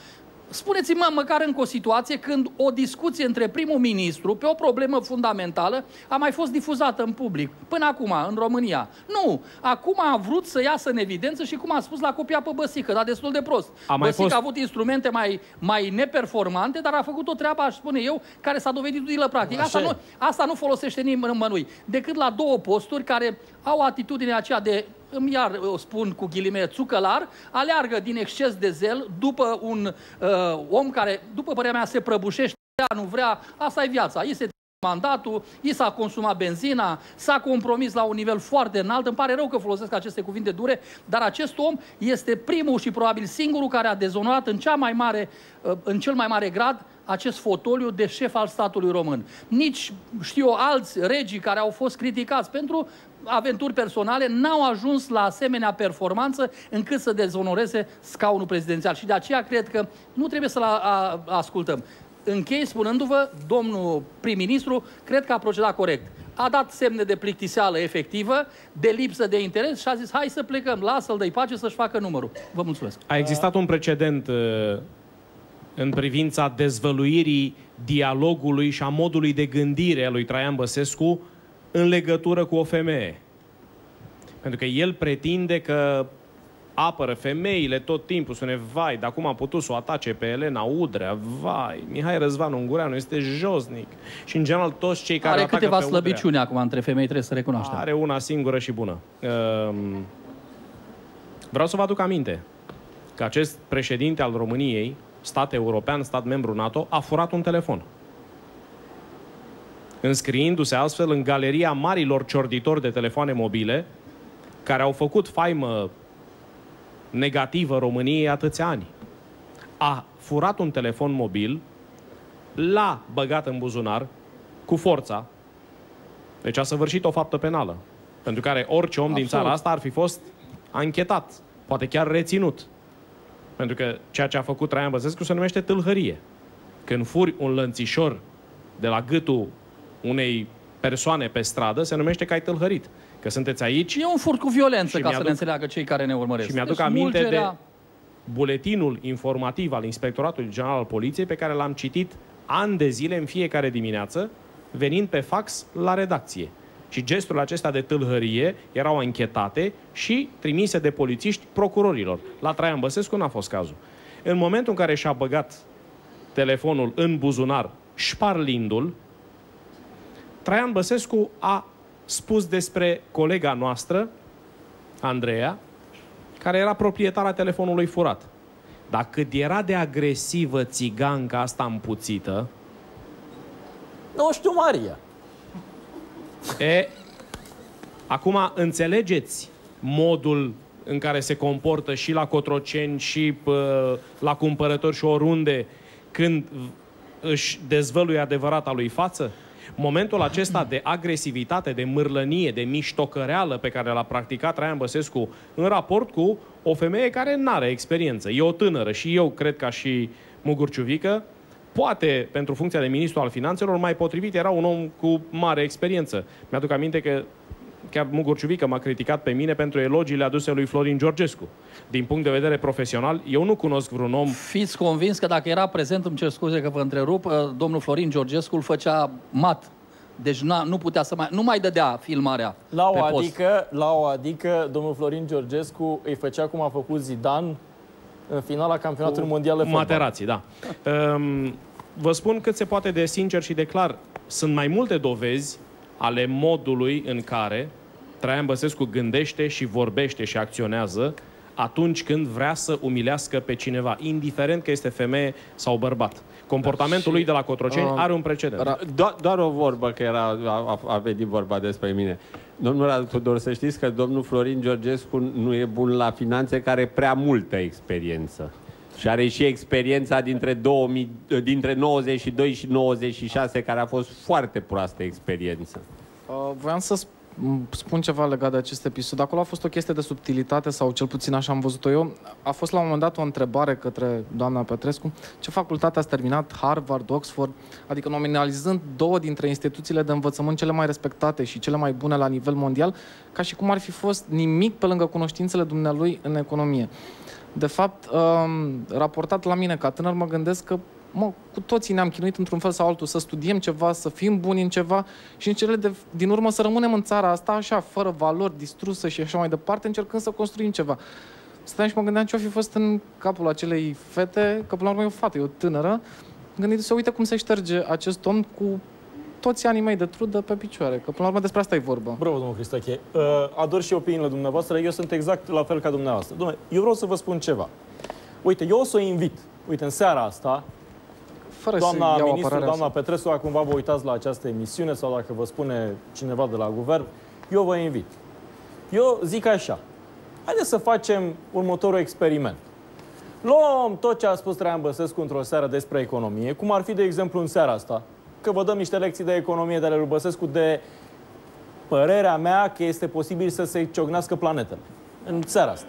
Spuneți-mă măcar încă o situație când o discuție între primul ministru pe o problemă fundamentală a mai fost difuzată în public, până acum, în România. Nu, acum a vrut să iasă în evidență și cum a spus la copia pe Băsică, dar destul de prost. A mai Băsică fost- a avut instrumente mai, mai neperformante, dar a făcut o treabă, aș spune eu, care s-a dovedit utilă practic. Așa Asta e. nu, asta nu folosește nimănui, decât la două posturi care au atitudinea aceea de îmi iar o spun cu ghilimele, țucălar, aleargă din exces de zel după un uh, om care, după părerea mea, se prăbușește, vrea, nu vrea, asta e viața. Este mandatul, i s-a consumat benzina, s-a compromis la un nivel foarte înalt. Îmi pare rău că folosesc aceste cuvinte dure, dar acest om este primul și probabil singurul care a dezonorat în, cea mai mare, în cel mai mare grad acest fotoliu de șef al statului român. Nici, știu eu, alți regii care au fost criticați pentru aventuri personale n-au ajuns la asemenea performanță încât să dezonoreze scaunul prezidențial. Și de aceea cred că nu trebuie să-l ascultăm. Închei spunându-vă, domnul prim-ministru, cred că a procedat corect. A dat semne de plictiseală efectivă, de lipsă de interes și a zis hai să plecăm, lasă-l de pace să-și facă numărul. Vă mulțumesc. A existat un precedent uh, în privința dezvăluirii dialogului și a modului de gândire a lui Traian Băsescu în legătură cu o femeie. Pentru că el pretinde că apără femeile tot timpul, spune, vai, dar cum a putut să o atace pe Elena Udrea, vai, Mihai Răzvan Ungureanu este josnic. Și în general toți cei care Are atacă câteva pe Udrea, slăbiciuni acum între femei, trebuie să recunoaștem. Are una singură și bună. Um, vreau să vă aduc aminte că acest președinte al României, stat european, stat membru NATO, a furat un telefon înscriindu-se astfel în galeria marilor ciorditori de telefoane mobile care au făcut faimă negativă României atâția ani. A furat un telefon mobil, l-a băgat în buzunar cu forța, deci a săvârșit o faptă penală, pentru care orice om Absolut. din țara asta ar fi fost anchetat, poate chiar reținut. Pentru că ceea ce a făcut Traian Băsescu se numește tâlhărie. Când furi un lănțișor de la gâtul unei persoane pe stradă, se numește că ai tâlhărit. Că sunteți aici... E un furt cu violență, ca să ne înțeleagă cei care ne urmăresc. Și mi-aduc deci, aminte mulgerea... de buletinul informativ al Inspectoratului General al Poliției pe care l-am citit ani de zile în fiecare dimineață, venind pe fax la redacție. Și gesturile acestea de tâlhărie erau anchetate și trimise de polițiști procurorilor. La Traian Băsescu n-a fost cazul. În momentul în care și-a băgat telefonul în buzunar, șparlindul, Traian Băsescu a spus despre colega noastră, Andreea, care era proprietara telefonului furat. Dar cât era de agresivă țiganca asta împuțită... Nu știu, Maria. E, acum înțelegeți modul în care se comportă și la Cotroceni și pă, la cumpărători și oriunde când își dezvăluie adevărata lui față? Momentul acesta de agresivitate, de mârlănie, de miștocăreală pe care l-a practicat Traian Băsescu în raport cu o femeie care nu are experiență. E o tânără și eu cred ca și Mugurciuvică, poate pentru funcția de ministru al finanțelor mai potrivit era un om cu mare experiență. Mi-aduc aminte că chiar Mugur Ciuvică m-a criticat pe mine pentru elogiile aduse lui Florin Georgescu. Din punct de vedere profesional, eu nu cunosc vreun om... Fiți convins că dacă era prezent, îmi cer scuze că vă întrerup, uh, domnul Florin Georgescu îl făcea mat. Deci nu, nu putea să mai, nu mai dădea filmarea la o, pe post. adică, la o adică, domnul Florin Georgescu îi făcea cum a făcut Zidane în finala campionatului mondial de fotbal. Materații, da. Um, vă spun cât se poate de sincer și de clar. Sunt mai multe dovezi ale modului în care Traian Băsescu gândește și vorbește și acționează atunci când vrea să umilească pe cineva, indiferent că este femeie sau bărbat. Comportamentul lui de la Cotroceni uh, are un precedent. Do- doar o vorbă, că era, a, a venit vorba despre mine. Domnul Radu Tudor, să știți că domnul Florin Georgescu nu e bun la finanțe, care are prea multă experiență. Și are și experiența dintre, 2000, dintre 92 și 96, care a fost foarte proastă experiență. Uh, voiam să spun spun ceva legat de acest episod. Acolo a fost o chestie de subtilitate, sau cel puțin așa am văzut-o eu. A fost la un moment dat o întrebare către doamna Petrescu. Ce facultate ați terminat? Harvard, Oxford? Adică nominalizând două dintre instituțiile de învățământ cele mai respectate și cele mai bune la nivel mondial, ca și cum ar fi fost nimic pe lângă cunoștințele dumnealui în economie. De fapt, um, raportat la mine ca tânăr, mă gândesc că mă, cu toții ne-am chinuit într-un fel sau altul să studiem ceva, să fim buni în ceva și în cele de, din urmă să rămânem în țara asta așa, fără valori, distrusă și așa mai departe, încercând să construim ceva. Stăteam și mă gândeam ce-o fi fost în capul acelei fete, că până la urmă e o fată, e o tânără, gândindu-se, uite cum se șterge acest om cu toți anii mei de trudă pe picioare, că până la urmă despre asta e vorba. Bravo, domnul Cristache. Uh, ador și opiniile dumneavoastră, eu sunt exact la fel ca dumneavoastră. Domnule, eu vreau să vă spun ceva. Uite, eu o să o invit, uite, în seara asta, Fără să doamna iau ministru, apărarea doamna sa. Petrescu, dacă cumva vă uitați la această emisiune sau dacă vă spune cineva de la guvern, eu vă invit. Eu zic așa, haideți să facem următorul experiment. Luăm tot ce a spus Traian Băsescu într-o seară despre economie, cum ar fi, de exemplu, în seara asta, că vă dăm niște lecții de economie de ale lui Băsescu de părerea mea că este posibil să se ciognească planetele în seara asta.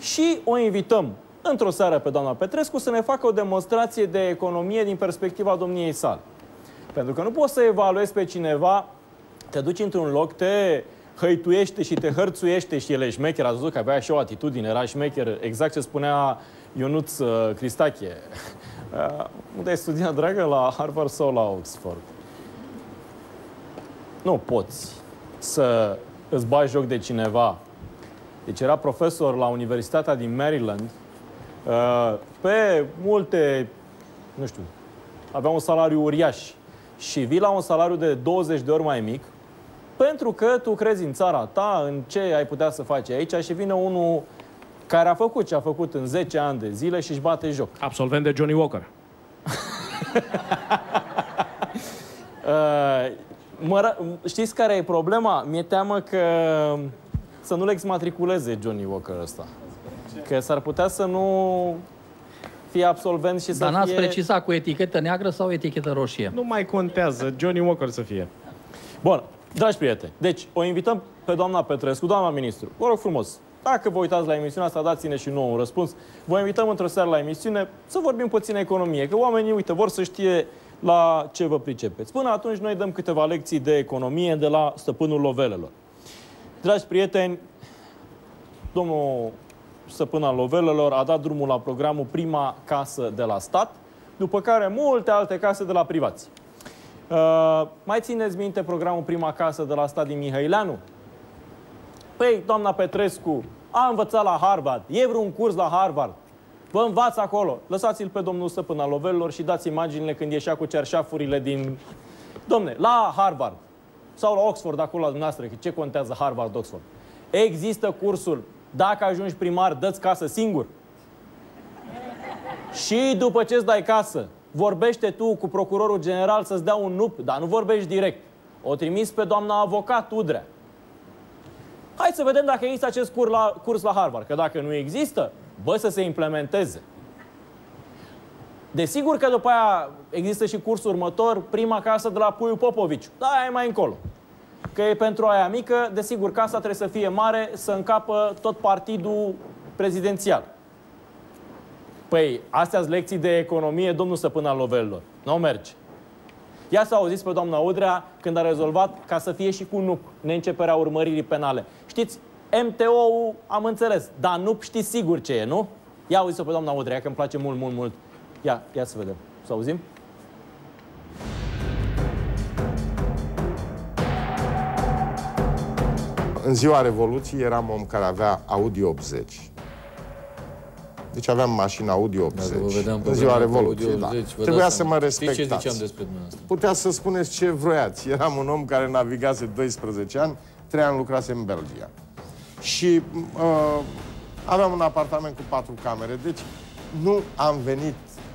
Și o invităm într-o seară pe doamna Petrescu să ne facă o demonstrație de economie din perspectiva domniei sale. Pentru că nu poți să evaluezi pe cineva, te duci într-un loc, te hăituiește și te hărțuiește și el e șmecher, ați văzut că avea și o atitudine, era șmecher, exact ce spunea Ionuț uh, Cristache. Uh, unde ai studiat, dragă, la Harvard sau la Oxford? Nu poți să îți bagi joc de cineva. Deci era profesor la Universitatea din Maryland, uh, pe multe, nu știu, avea un salariu uriaș și vii la un salariu de 20 de ori mai mic pentru că tu crezi în țara ta, în ce ai putea să faci aici și vine unul care a făcut ce a făcut în 10 ani de zile și își bate joc. Absolvent de Johnny Walker. Uh, mă, ră- știți care e problema? Mi-e teamă că să nu le exmatriculeze Johnny Walker ăsta. Că s-ar putea să nu fie absolvent și să Dar n-ați fie... precizat cu etichetă neagră sau etichetă roșie? Nu mai contează, Johnny Walker să fie. Bun, dragi prieteni, deci o invităm pe doamna Petrescu, doamna ministru. Vă rog frumos, dacă vă uitați la emisiunea asta, dați-ne și nouă un răspuns. Vă invităm într-o seară la emisiune să vorbim puțin economie, că oamenii, uite, vor să știe la ce vă pricepeți. Până atunci, noi dăm câteva lecții de economie de la stăpânul lovelelor. Dragi prieteni, domnul stăpân al lovelelor a dat drumul la programul Prima Casă de la Stat, după care multe alte case de la privați. Uh, mai țineți minte programul Prima Casă de la stat din Mihăileanu? Păi, doamna Petrescu a învățat la Harvard, e vreun curs la Harvard. Vă învață acolo. Lăsați-l pe domnul stăpân al lovelilor și dați imaginile când ieșea cu cerșafurile din... Domne, la Harvard sau la Oxford, acolo la dumneavoastră, că ce contează Harvard-Oxford? Există cursul, dacă ajungi primar, dă-ți casă singur. Și după ce îți dai casă, vorbește tu cu procurorul general să-ți dea un nup, dar nu vorbești direct. O trimis pe doamna avocat Udrea. Hai să vedem dacă există acest curs la, curs la Harvard, că dacă nu există, bă, să se implementeze. Desigur că după aia există și cursul următor, prima casă de la Puiu Popovici. Da, e mai încolo. Că e pentru aia mică, desigur, casa trebuie să fie mare, să încapă tot partidul prezidențial. Păi, astea sunt lecții de economie, domnul stăpân al lovelilor. Nu merge. Ia să auziți pe doamna Udrea când a rezolvat ca să fie și cu NUP, neînceperea urmăririi penale. Știți, MTO-ul am înțeles, dar NUP știți sigur ce e, nu? Ia auziți-o pe doamna Udrea, că îmi place mult, mult, mult. Ia, ia să vedem. Să auzim? În ziua Revoluției eram om care avea Audi 80. Deci aveam mașina Audi 80. Dacă vă vedeam pe în ziua vremea cu Revoluției, Audi da. 80, vă Trebuia dați să seama. mă Știți respectați. ce ziceam despre dumneavoastră? Putea să spuneți ce vroiați. Eram un om care navigase 12 ani, 3 ani lucrase în Belgia. Și uh, aveam un apartament cu patru camere, deci nu am venit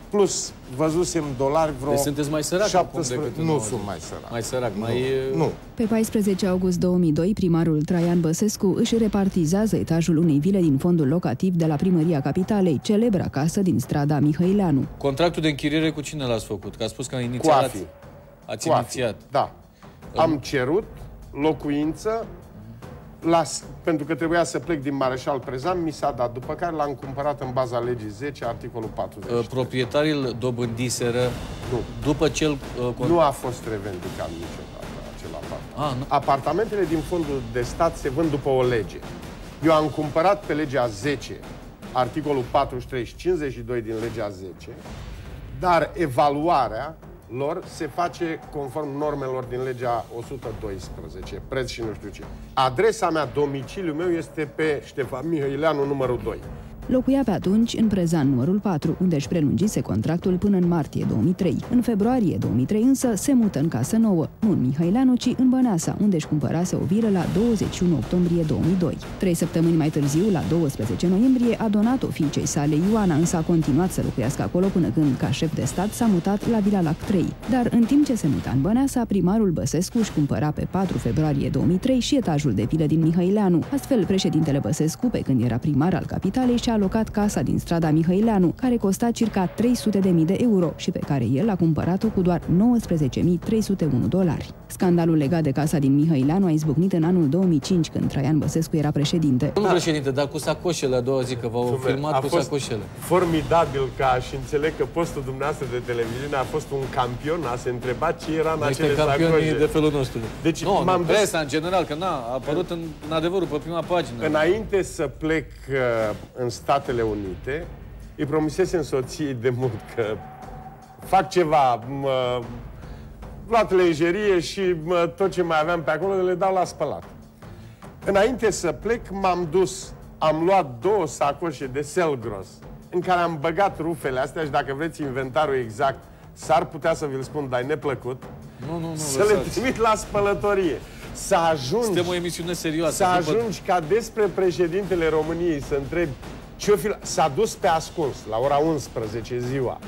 Plus, văzusem dolari vreo... Deci sunteți mai sărac acum 17... decât în Nu 90. sunt mai sărac. Mai sărac, Nu. mai... Nu. Pe 14 august 2002, primarul Traian Băsescu își repartizează etajul unei vile din fondul locativ de la Primăria Capitalei, celebra casă din strada Mihăileanu. Contractul de închiriere cu cine l-ați făcut? Că a spus că a Cu inițiat. AFI. Ați Cu AFI, inițiat. Da. Am cerut locuință la, pentru că trebuia să plec din Mareșal Prezan, mi s-a dat, după care l-am cumpărat în baza legii 10, articolul 40. Uh, Proprietarii îl dobândiseră nu. după cel... Uh, con- Nu a fost revendicat niciodată acel apartament. Ah, nu. Apartamentele din fondul de stat se vând după o lege. Eu am cumpărat pe legea 10, articolul 43 și 52 din legea 10, dar evaluarea lor se face conform normelor din legea 112, preț și nu știu ce. Adresa mea, domiciliul meu este pe Ștefan Mihăileanu numărul 2. Locuia pe atunci în Prezan numărul 4, unde își prelungise contractul până în martie 2003. În februarie 2003 însă se mută în casă nouă, nu în Mihăileanu, ci în Băneasa, unde își cumpărase o vilă la 21 octombrie 2002. Trei săptămâni mai târziu, la 12 noiembrie, a donat-o fiicei sale Ioana, însă a continuat să locuiască acolo până când, ca șef de stat, s-a mutat la Vila Lac 3. Dar în timp ce se muta în Băneasa, primarul Băsescu își cumpăra pe 4 februarie 2003 și etajul de vilă din Mihăileanu. Astfel, președintele Băsescu, pe când era primar al capitalei, și-a alocat casa din strada Mihăileanu, care costa circa 300.000 de euro și pe care el a cumpărat-o cu doar 19.301 dolari. Scandalul legat de casa din Mihăileanu a izbucnit în anul 2005, când Traian Băsescu era președinte. Nu președinte, dar cu sacoșele a doua zi, că v-au Super. filmat A cu fost sacoșele. formidabil ca și înțeleg că postul dumneavoastră de televiziune a fost un campion, a se întreba ce era în Noi acele suntem campioni sacoșe. de felul nostru. Deci nu, m-am nu, dus- presa în general, că n-a a apărut în, în adevărul pe prima pagină. Înainte să plec uh, în Statele Unite, îi promisesem soției de mult că fac ceva, mă, luat lenjerie și mă, tot ce mai aveam pe acolo le dau la spălat. Înainte să plec, m-am dus, am luat două sacoșe de Selgros, în care am băgat rufele astea și dacă vreți inventarul exact, s-ar putea să vi-l spun, dar e neplăcut, Nu, nu, nu, să le lăsați. trimit la spălătorie. Să ajungi... Suntem o emisiune serioasă. Să ajungi ca despre președintele României să întrebi ce fi... S-a dus pe ascuns la ora 11 ziua.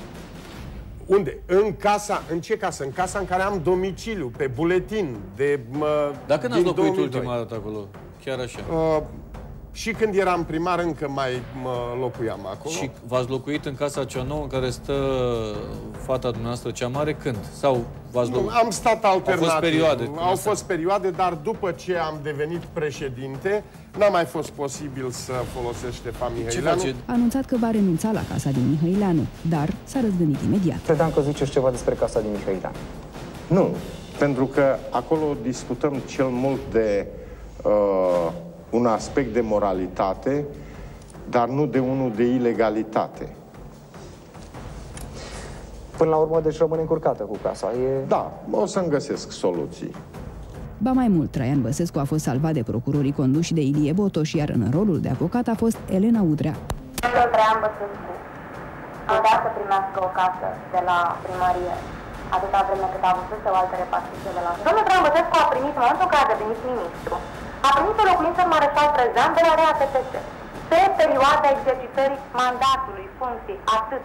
Unde? În casa, în ce casă? În casa în care am domiciliu, pe buletin de... Mă, Dacă n-ați din locuit 2002. ultima dată acolo, chiar așa. Uh, și când eram primar încă mai mă locuiam acolo. Și v-ați locuit în casa cea nouă în care stă fata dumneavoastră cea mare când? Sau v-ați Nu, locuit? Am stat alternativ. Au fost perioade. cum Au asta. fost perioade, dar după ce am devenit președinte, n-a mai fost posibil să folosesc Ștefan Mihăileanu. A anunțat că va renunța la casa din Mihăileanu, dar s-a răzgândit imediat. Credeam că ziceți ceva despre casa din Mihăileanu. Nu, pentru că acolo discutăm cel mult de uh, un aspect de moralitate, dar nu de unul de ilegalitate. Până la urmă, deci rămâne încurcată cu casa. E... Da, o să-mi găsesc soluții. Ba mai mult, Traian Băsescu a fost salvat de procurorii conduși de Ilie Botoș, iar în rolul de avocat a fost Elena Udrea. Domnul Traian Băsescu a dat să primească o casă de la primărie atâta vreme cât a avut o altă repartiție de la... Domnul Traian Băsescu a primit în momentul în care a devenit ministru, a primit o locuință în Mareșal Trăzan de la RATPS pe perioada exercitării mandatului, funcției, atât.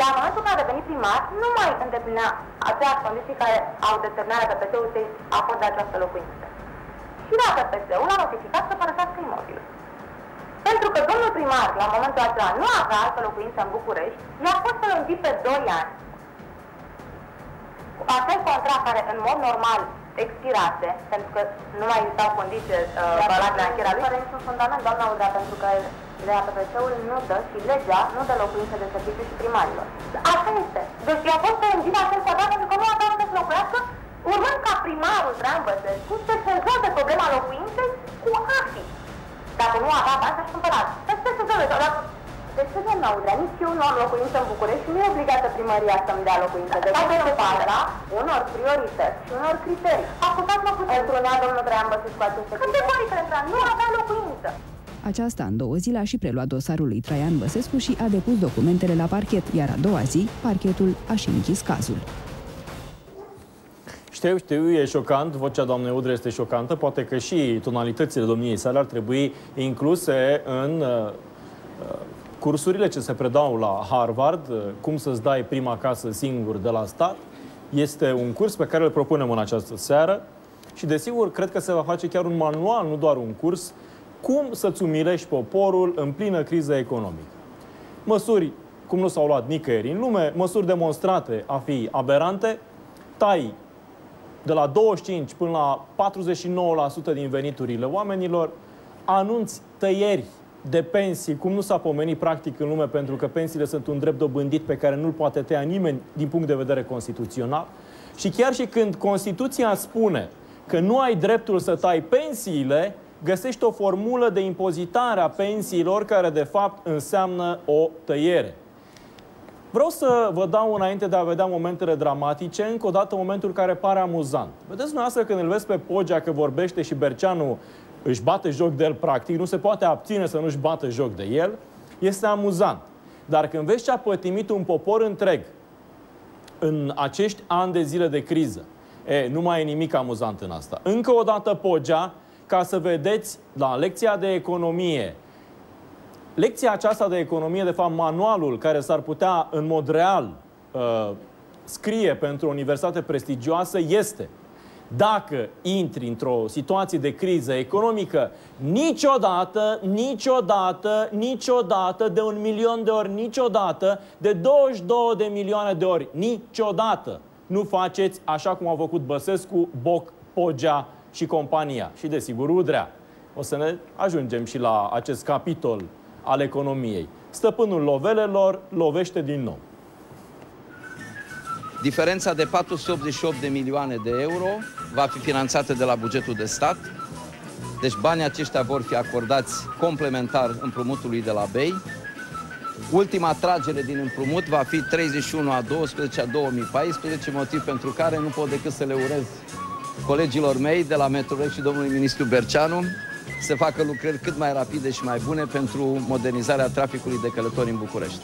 La momentul în care a devenit primar, nu mai îndeplinea aceeași condiții care au determinat RATPS-ul să-i acorde această locuință. Și RATPS-ul a notificat să părăsească imobilul. Pentru că domnul primar, la momentul acela, nu avea altă locuință în București, i-a fost prelungit pe 2 ani. Acel contract care, în mod normal, expirase, pentru că nu mai existau condiții uh, valabile la încheierea lui, fără niciun fundament, doamna Udrea, pentru că RAPPC-ul nu dă și legea nu dă locuințe de serviciu și primarilor. Așa este. Deci i-a fost prelungit acel contract pentru că nu avea unde să locuiască, urmând ca primarul Traian Băsescu să se rezolve problema locuinței cu AFI. Dacă nu avea bani, să-și cumpăra. Să se rezolve. Sau dacă de ce, doamna Udrea, nici eu nu am locuință în București și nu e obligată primăria să-mi dea locuință. Deci asta e partea unor priorități și unor criterii. Acuzați-mă puțin. Întrunea domnul Traian Băsescu cu aceste criterii. Categoric întrunea. Nu avea locuință. Aceasta, în două zile, a și preluat dosarul lui Traian Băsescu și a depus documentele la parchet, iar a doua zi, parchetul a și închis cazul. Știu, știu, e șocant, vocea doamnei Udre este șocantă, poate că și tonalitățile domniei sale ar trebui incluse în uh, uh, cursurile ce se predau la Harvard, uh, cum să-ți dai prima casă singur de la stat. Este un curs pe care îl propunem în această seară și, desigur, cred că se va face chiar un manual, nu doar un curs, cum să-ți umilești poporul în plină criză economică. Măsuri cum nu s-au luat nicăieri în lume, măsuri demonstrate a fi aberante, tai de la 25 până la 49% din veniturile oamenilor, anunți tăieri de pensii, cum nu s-a pomenit practic în lume, pentru că pensiile sunt un drept dobândit pe care nu-l poate tăia nimeni din punct de vedere constituțional. Și chiar și când Constituția spune că nu ai dreptul să tai pensiile, găsești o formulă de impozitare a pensiilor care de fapt înseamnă o tăiere. Vreau să vă dau, înainte de a vedea momentele dramatice, încă o dată momentul care pare amuzant. Vedeți dumneavoastră când îl vezi pe Pogea că vorbește și Berceanu își bate joc de el practic, nu se poate abține să nu-și bată joc de el. Este amuzant. Dar când vezi ce a pătimit un popor întreg în acești ani de zile de criză, e, nu mai e nimic amuzant în asta. Încă o dată Pogea, ca să vedeți la lecția de economie, lecția aceasta de economie, de fapt manualul care s-ar putea în mod real uh, scrie pentru o universitate prestigioasă este dacă intri într-o situație de criză economică, niciodată, niciodată, niciodată, de un milion de ori, niciodată, de 22 de milioane de ori, niciodată nu faceți așa cum au făcut Băsescu, Boc, Pogea și compania. Și desigur Udrea. O să ne ajungem și la acest capitol al economiei. Stăpânul lovelelor lovește din nou. Diferența de 488 de milioane de euro va fi finanțată de la bugetul de stat. Deci banii aceștia vor fi acordați complementar împrumutului de la BEI. Ultima tragere din împrumut va fi 31 a 12 a 2014, motiv pentru care nu pot decât să le urez colegilor mei de la Metrorec și domnului ministru Berceanu să facă lucrări cât mai rapide și mai bune pentru modernizarea traficului de călători în București.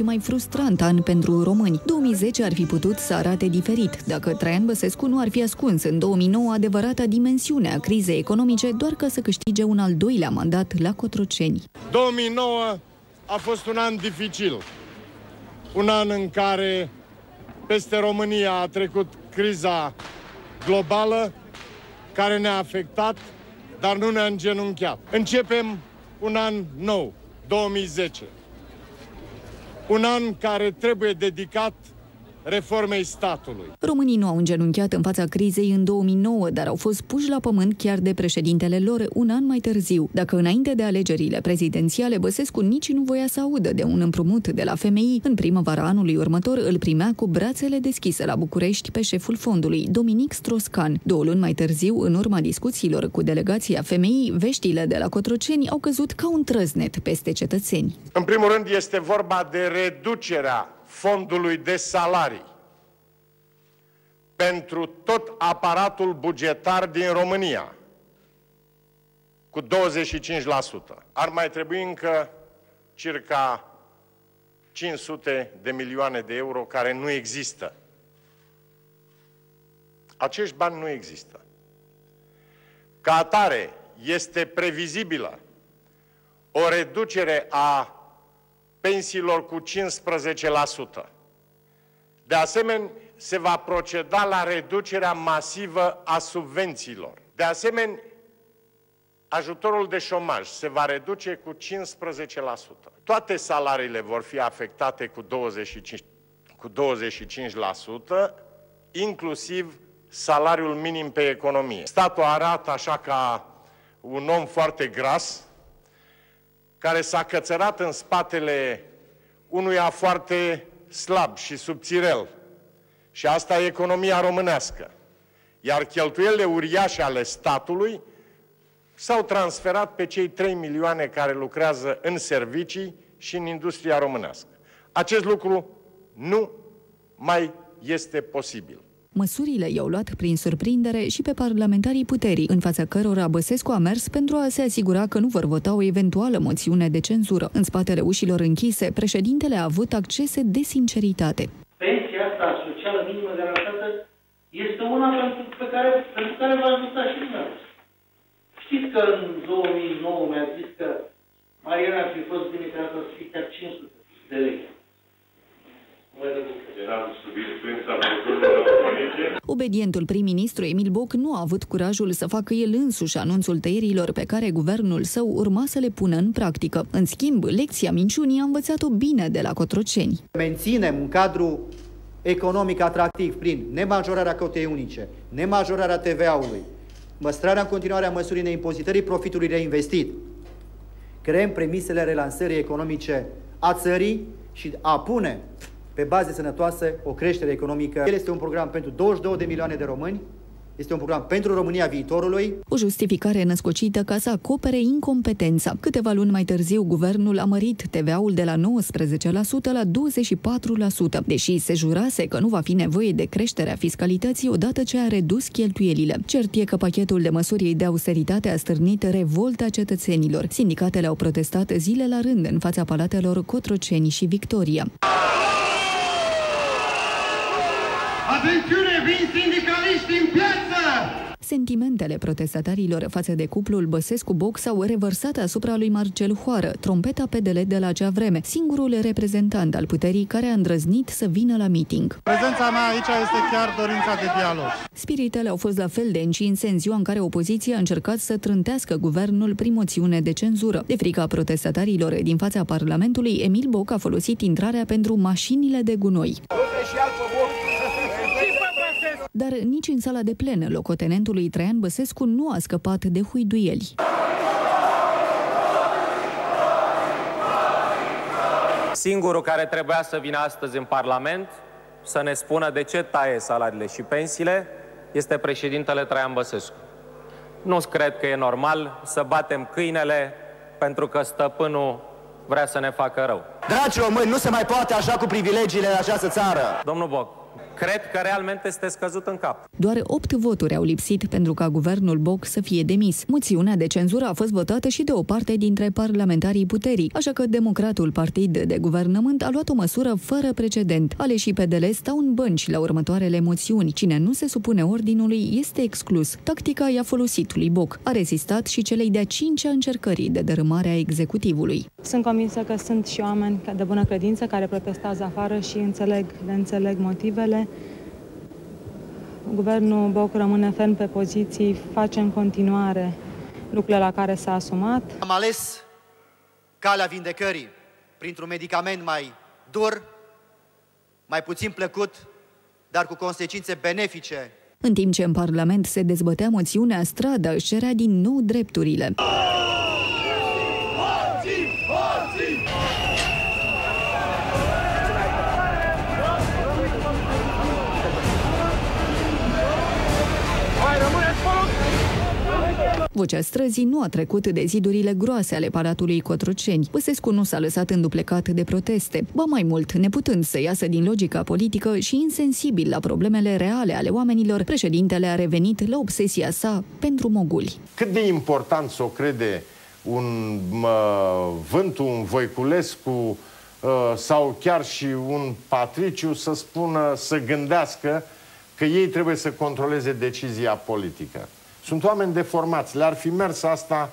Și mai frustrant an pentru români. 2010 ar fi putut să arate diferit dacă Traian Băsescu nu ar fi ascuns în 2009 adevărata dimensiune a crizei economice doar ca să câștige un al doilea mandat la Cotroceni. 2009 a fost un an dificil. Un an în care peste România a trecut criza globală care ne-a afectat, dar nu ne-a îngenunchiat. Începem un an nou, 2010 un an care trebuie dedicat reformei statului. Românii nu au îngenunchiat în fața crizei în 2009, dar au fost puși la pământ chiar de președintele lor un an mai târziu. Dacă înainte de alegerile prezidențiale Băsescu nici nu voia să audă de un împrumut de la FMI, în primăvara anului următor îl primea cu brațele deschise la București pe șeful fondului, Dominic Stroscan. Două luni mai târziu, în urma discuțiilor cu delegația FMI, veștile de la Cotroceni au căzut ca un trăznet peste cetățeni. În primul rând este vorba de reducerea fondului de salarii pentru tot aparatul bugetar din România cu 25%. Ar mai trebui încă circa 500 de milioane de euro care nu există. Acești bani nu există. Ca atare, este previzibilă o reducere a pensiilor cu 15%. De asemenea, se va proceda la reducerea masivă a subvențiilor. De asemenea, ajutorul de șomaj se va reduce cu 15%. Toate salariile vor fi afectate cu 25%, cu 25% inclusiv salariul minim pe economie. Statul arată așa ca un om foarte gras, care s-a cățărat în spatele unuia foarte slab și subțirel. Și asta e economia românească. Iar cheltuielile uriașe ale statului s-au transferat pe cei 3 milioane care lucrează în servicii și în industria românească. Acest lucru nu mai este posibil. Măsurile i-au luat prin surprindere și pe parlamentarii puterii, în fața cărora Băsescu a mers pentru a se asigura că nu vor vota o eventuală moțiune de cenzură. În spatele ușilor închise, președintele a avut accese de sinceritate. Pensia asta socială minimă garantată este una pentru, pe care, pentru care v-ați luptat și dumneavoastră. Știți că în 2009 mi-a zis că Mariana ar fi fost bine ca să fie 500 de lei. Obedientul prim-ministru Emil Boc nu a avut curajul să facă el însuși anunțul tăierilor pe care guvernul său urma să le pună în practică. În schimb, lecția minciunii a învățat-o bine de la Cotroceni. Menținem un cadru economic atractiv prin nemajorarea cotei unice, nemajorarea TVA-ului, măstrarea în continuare a măsurii neimpozitării profitului reinvestit. Creăm premisele relansării economice a țării și a pune pe baze sănătoase o creștere economică. El este un program pentru 22 de milioane de români, este un program pentru România viitorului. O justificare născocită ca să acopere incompetența. Câteva luni mai târziu, guvernul a mărit TVA-ul de la 19% la 24%, deși se jurase că nu va fi nevoie de creșterea fiscalității odată ce a redus cheltuielile. Cert e că pachetul de măsuri de austeritate a stârnit revolta cetățenilor. Sindicatele au protestat zile la rând în fața palatelor Cotroceni și Victoria. Atențiune, vin sindicaliști în piață! Sentimentele protestatarilor față de cuplul Băsescu-Boc s-au revărsat asupra lui Marcel Hoară, trompeta PDL de la acea vreme, singurul reprezentant al puterii care a îndrăznit să vină la meeting. Prezența mea aici este chiar dorința de dialog. Spiritele au fost la fel de încinse în ziua în care opoziția a încercat să trântească guvernul prin moțiune de cenzură. De frica protestatarilor din fața Parlamentului, Emil Boc a folosit intrarea pentru mașinile de gunoi. Dar nici în sala de plen, locotenentului Traian Băsescu nu a scăpat de huiduieli. Singurul care trebuia să vină astăzi în Parlament să ne spună de ce taie salariile și pensiile este președintele Traian Băsescu. Nu cred că e normal să batem câinele pentru că stăpânul vrea să ne facă rău. Dragi români, nu se mai poate așa cu privilegiile în această țară. Domnul Boc, cred că realmente este scăzut în cap. Doar opt voturi au lipsit pentru ca guvernul Boc să fie demis. Moțiunea de cenzură a fost votată și de o parte dintre parlamentarii puterii, așa că democratul partid de guvernământ a luat o măsură fără precedent. Aleșii PDL stau în bănci la următoarele moțiuni. Cine nu se supune ordinului este exclus. Tactica i-a folosit lui Boc. A rezistat și celei de-a cincea încercări de dărâmare a executivului. Sunt convinsă că sunt și oameni de bună credință care protestează afară și înțeleg, le înțeleg motivele. Guvernul Boc rămâne ferm pe poziții, face în continuare lucrurile la care s-a asumat. Am ales calea vindecării printr-un medicament mai dur, mai puțin plăcut, dar cu consecințe benefice. În timp ce în Parlament se dezbătea moțiunea, strada își cerea din nou drepturile. Vocea străzii nu a trecut de zidurile groase ale Palatului Cotroceni. Băsescu nu s-a lăsat înduplecat de proteste. Ba mai mult, neputând să iasă din logica politică și insensibil la problemele reale ale oamenilor, președintele a revenit la obsesia sa pentru moguli. Cât de important să o crede un mă, Vântu, un Voiculescu uh, sau chiar și un Patriciu să spună, să gândească că ei trebuie să controleze decizia politică. Sunt oameni deformați. Le-ar fi mers asta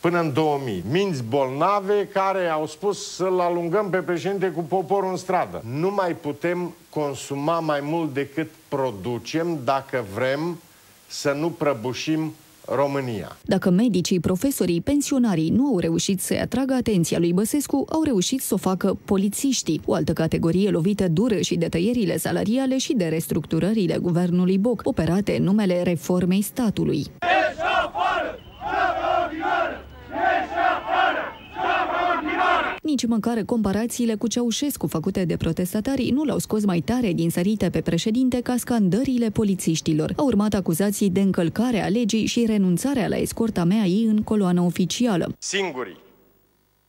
până în 2000. Minți bolnave care au spus să-l alungăm pe președinte cu poporul în stradă. Nu mai putem consuma mai mult decât producem dacă vrem să nu prăbușim România. Dacă medicii, profesorii, pensionarii nu au reușit să-i atragă atenția lui Băsescu, au reușit să o facă polițiștii, o altă categorie lovită dură și de tăierile salariale și de restructurările guvernului Boc, operate în numele reformei statului. Nici măcar comparațiile cu Ceaușescu făcute de protestatarii nu l-au scos mai tare din sărite pe președinte ca scandările polițiștilor. Au urmat acuzații de încălcare a legii și renunțarea la escorta mea ei în coloană oficială. Singurii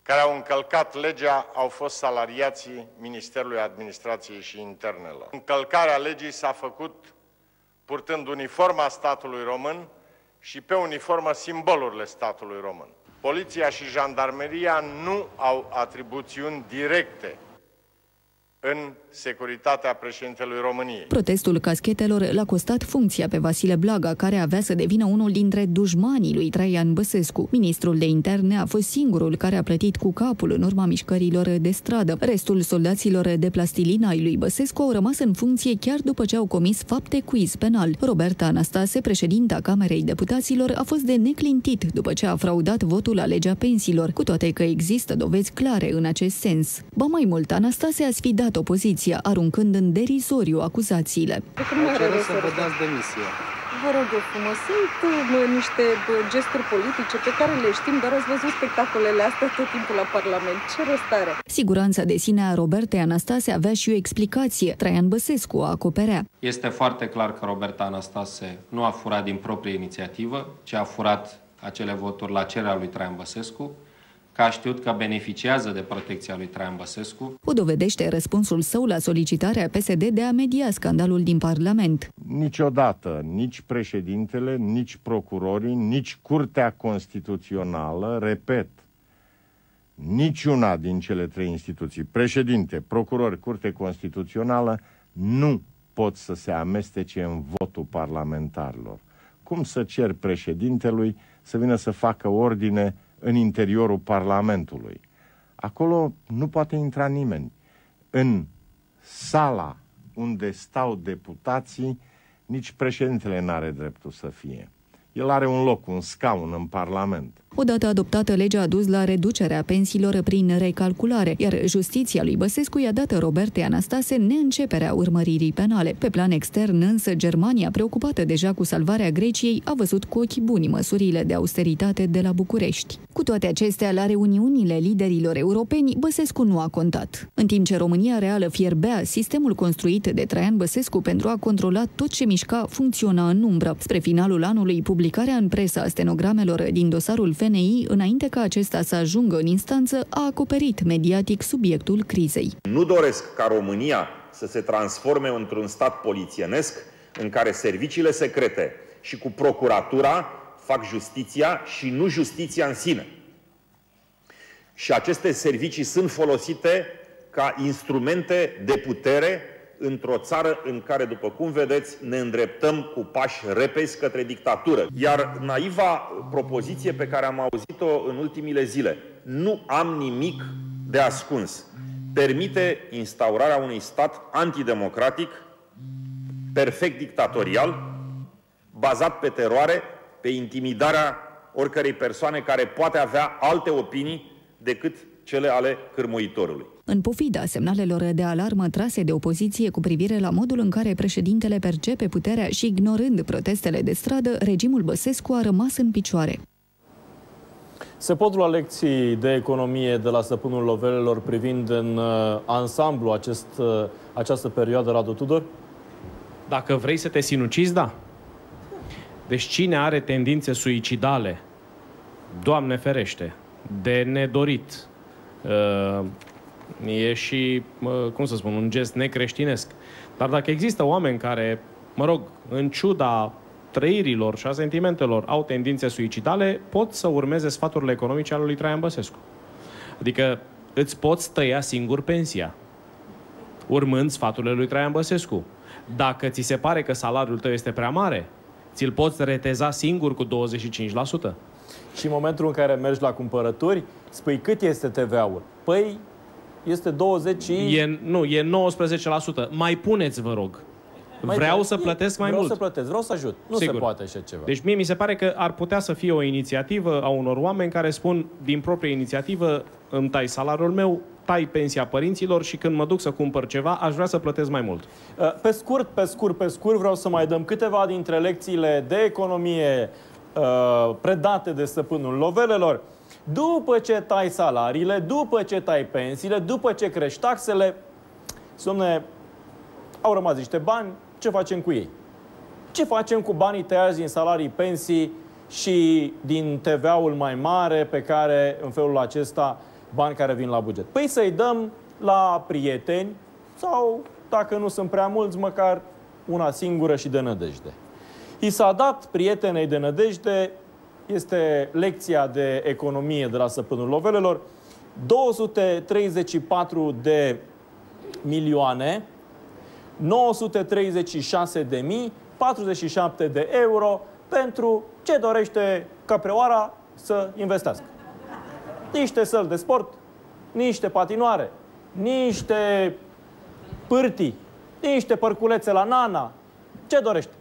care au încălcat legea au fost salariații Ministerului Administrației și Internelor. Încălcarea legii s-a făcut purtând uniforma statului român și pe uniformă simbolurile statului român. Poliția și jandarmeria nu au atribuțiuni directe în securitatea președintelui României. Protestul caschetelor l-a costat funcția pe Vasile Blaga, care avea să devină unul dintre dușmanii lui Traian Băsescu. Ministrul de interne a fost singurul care a plătit cu capul în urma mișcărilor de stradă. Restul soldaților de plastilina ai lui Băsescu au rămas în funcție chiar după ce au comis fapte quiz penal. Roberta Anastase, președinta Camerei Deputaților, a fost de neclintit după ce a fraudat votul la legea pensiilor, cu toate că există dovezi clare în acest sens. Ba mai mult, Anastase a sfidat opoziția, aruncând în derizoriu acuzațiile. Am cerut să vă dați demisia. Vă rog eu frumos, sunt bă, niște bă, gesturi politice pe care le știm, dar ați văzut spectacolele astea tot timpul la Parlament. Ce rost are? Siguranța de sine a Robertei Anastase avea și o explicație. Traian Băsescu o acoperea. Este foarte clar că Roberta Anastase nu a furat din proprie inițiativă, ci a furat acele voturi la cererea lui Traian Băsescu, că a știut că beneficiază de protecția lui Traian Băsescu. O dovedește răspunsul său la solicitarea PSD de a media scandalul din Parlament. Niciodată nici președintele, nici procurorii, nici Curtea Constituțională, repet, niciuna din cele trei instituții, președinte, procurori, Curte Constituțională, nu pot să se amestece în votul parlamentarilor. Cum să cer președintelui să vină să facă ordine în interiorul Parlamentului. Acolo nu poate intra nimeni. În sala unde stau deputații, nici președintele nu are dreptul să fie. El are un loc, un scaun în Parlament. Odată adoptată, legea a dus la reducerea pensiilor prin recalculare, iar justiția lui Băsescu i-a dat Roberte Anastase neînceperea urmăririi penale. Pe plan extern, însă, Germania, preocupată deja cu salvarea Greciei, a văzut cu ochi buni măsurile de austeritate de la București. Cu toate acestea, la reuniunile liderilor europeni, Băsescu nu a contat. În timp ce România reală fierbea, sistemul construit de Traian Băsescu pentru a controla tot ce mișca funcționa în umbră. Spre finalul anului, publicarea în presă a stenogramelor din dosarul FNI, înainte ca acesta să ajungă în instanță, a acoperit mediatic subiectul crizei. Nu doresc ca România să se transforme într-un stat polițienesc în care serviciile secrete și cu procuratura fac justiția și nu justiția în sine. Și aceste servicii sunt folosite ca instrumente de putere într-o țară în care, după cum vedeți, ne îndreptăm cu pași repezi către dictatură. Iar naiva propoziție pe care am auzit-o în ultimile zile, nu am nimic de ascuns, permite instaurarea unui stat antidemocratic, perfect dictatorial, bazat pe teroare, pe intimidarea oricărei persoane care poate avea alte opinii decât cele ale cârmuitorului. În pofida semnalelor de alarmă trase de opoziție cu privire la modul în care președintele percepe puterea și ignorând protestele de stradă, regimul Băsescu a rămas în picioare. Se pot lua lecții de economie de la stăpânul lovelelor privind în uh, ansamblu acest, uh, această perioadă, Radu Tudor? Dacă vrei să te sinucizi, da. Deci cine are tendințe suicidale, Doamne ferește, de nedorit, uh, e și, cum să spun, un gest necreștinesc. Dar dacă există oameni care, mă rog, în ciuda trăirilor și a sentimentelor au tendințe suicidale, pot să urmeze sfaturile economice ale lui Traian Băsescu. Adică îți poți tăia singur pensia, urmând sfaturile lui Traian Băsescu. Dacă ți se pare că salariul tău este prea mare, ți-l poți reteza singur cu 25%. Și în momentul în care mergi la cumpărături, spui cât este TVA-ul? Păi este 20 și... E, nu, e 19%. Mai puneți, vă rog. Mai vreau da, să plătesc mai vreau mult. Vreau să plătesc, vreau să ajut. Nu Sigur. se poate așa ceva. Deci mie mi se pare că ar putea să fie o inițiativă a unor oameni care spun din proprie inițiativă îmi tai salariul meu, tai pensia părinților și când mă duc să cumpăr ceva, aș vrea să plătesc mai mult. Uh, pe scurt, pe scurt, pe scurt, vreau să mai dăm câteva dintre lecțiile de economie uh, predate de stăpânul lovelelor. După ce tai salariile, după ce tai pensiile, după ce crești taxele, domne, au rămas niște bani, ce facem cu ei? Ce facem cu banii tăiați din salarii, pensii și din TVA-ul mai mare pe care, în felul acesta, bani care vin la buget? Păi să-i dăm la prieteni sau, dacă nu sunt prea mulți, măcar una singură și de nădejde. I s-a dat prietenei de nădejde este lecția de economie de la Săpânul Lovelelor. 234 de milioane 936 de mii 47 de euro pentru ce dorește Căpreoara să investească. Niște săli de sport, niște patinoare, niște pârtii, niște părculețe la nana. Ce dorește?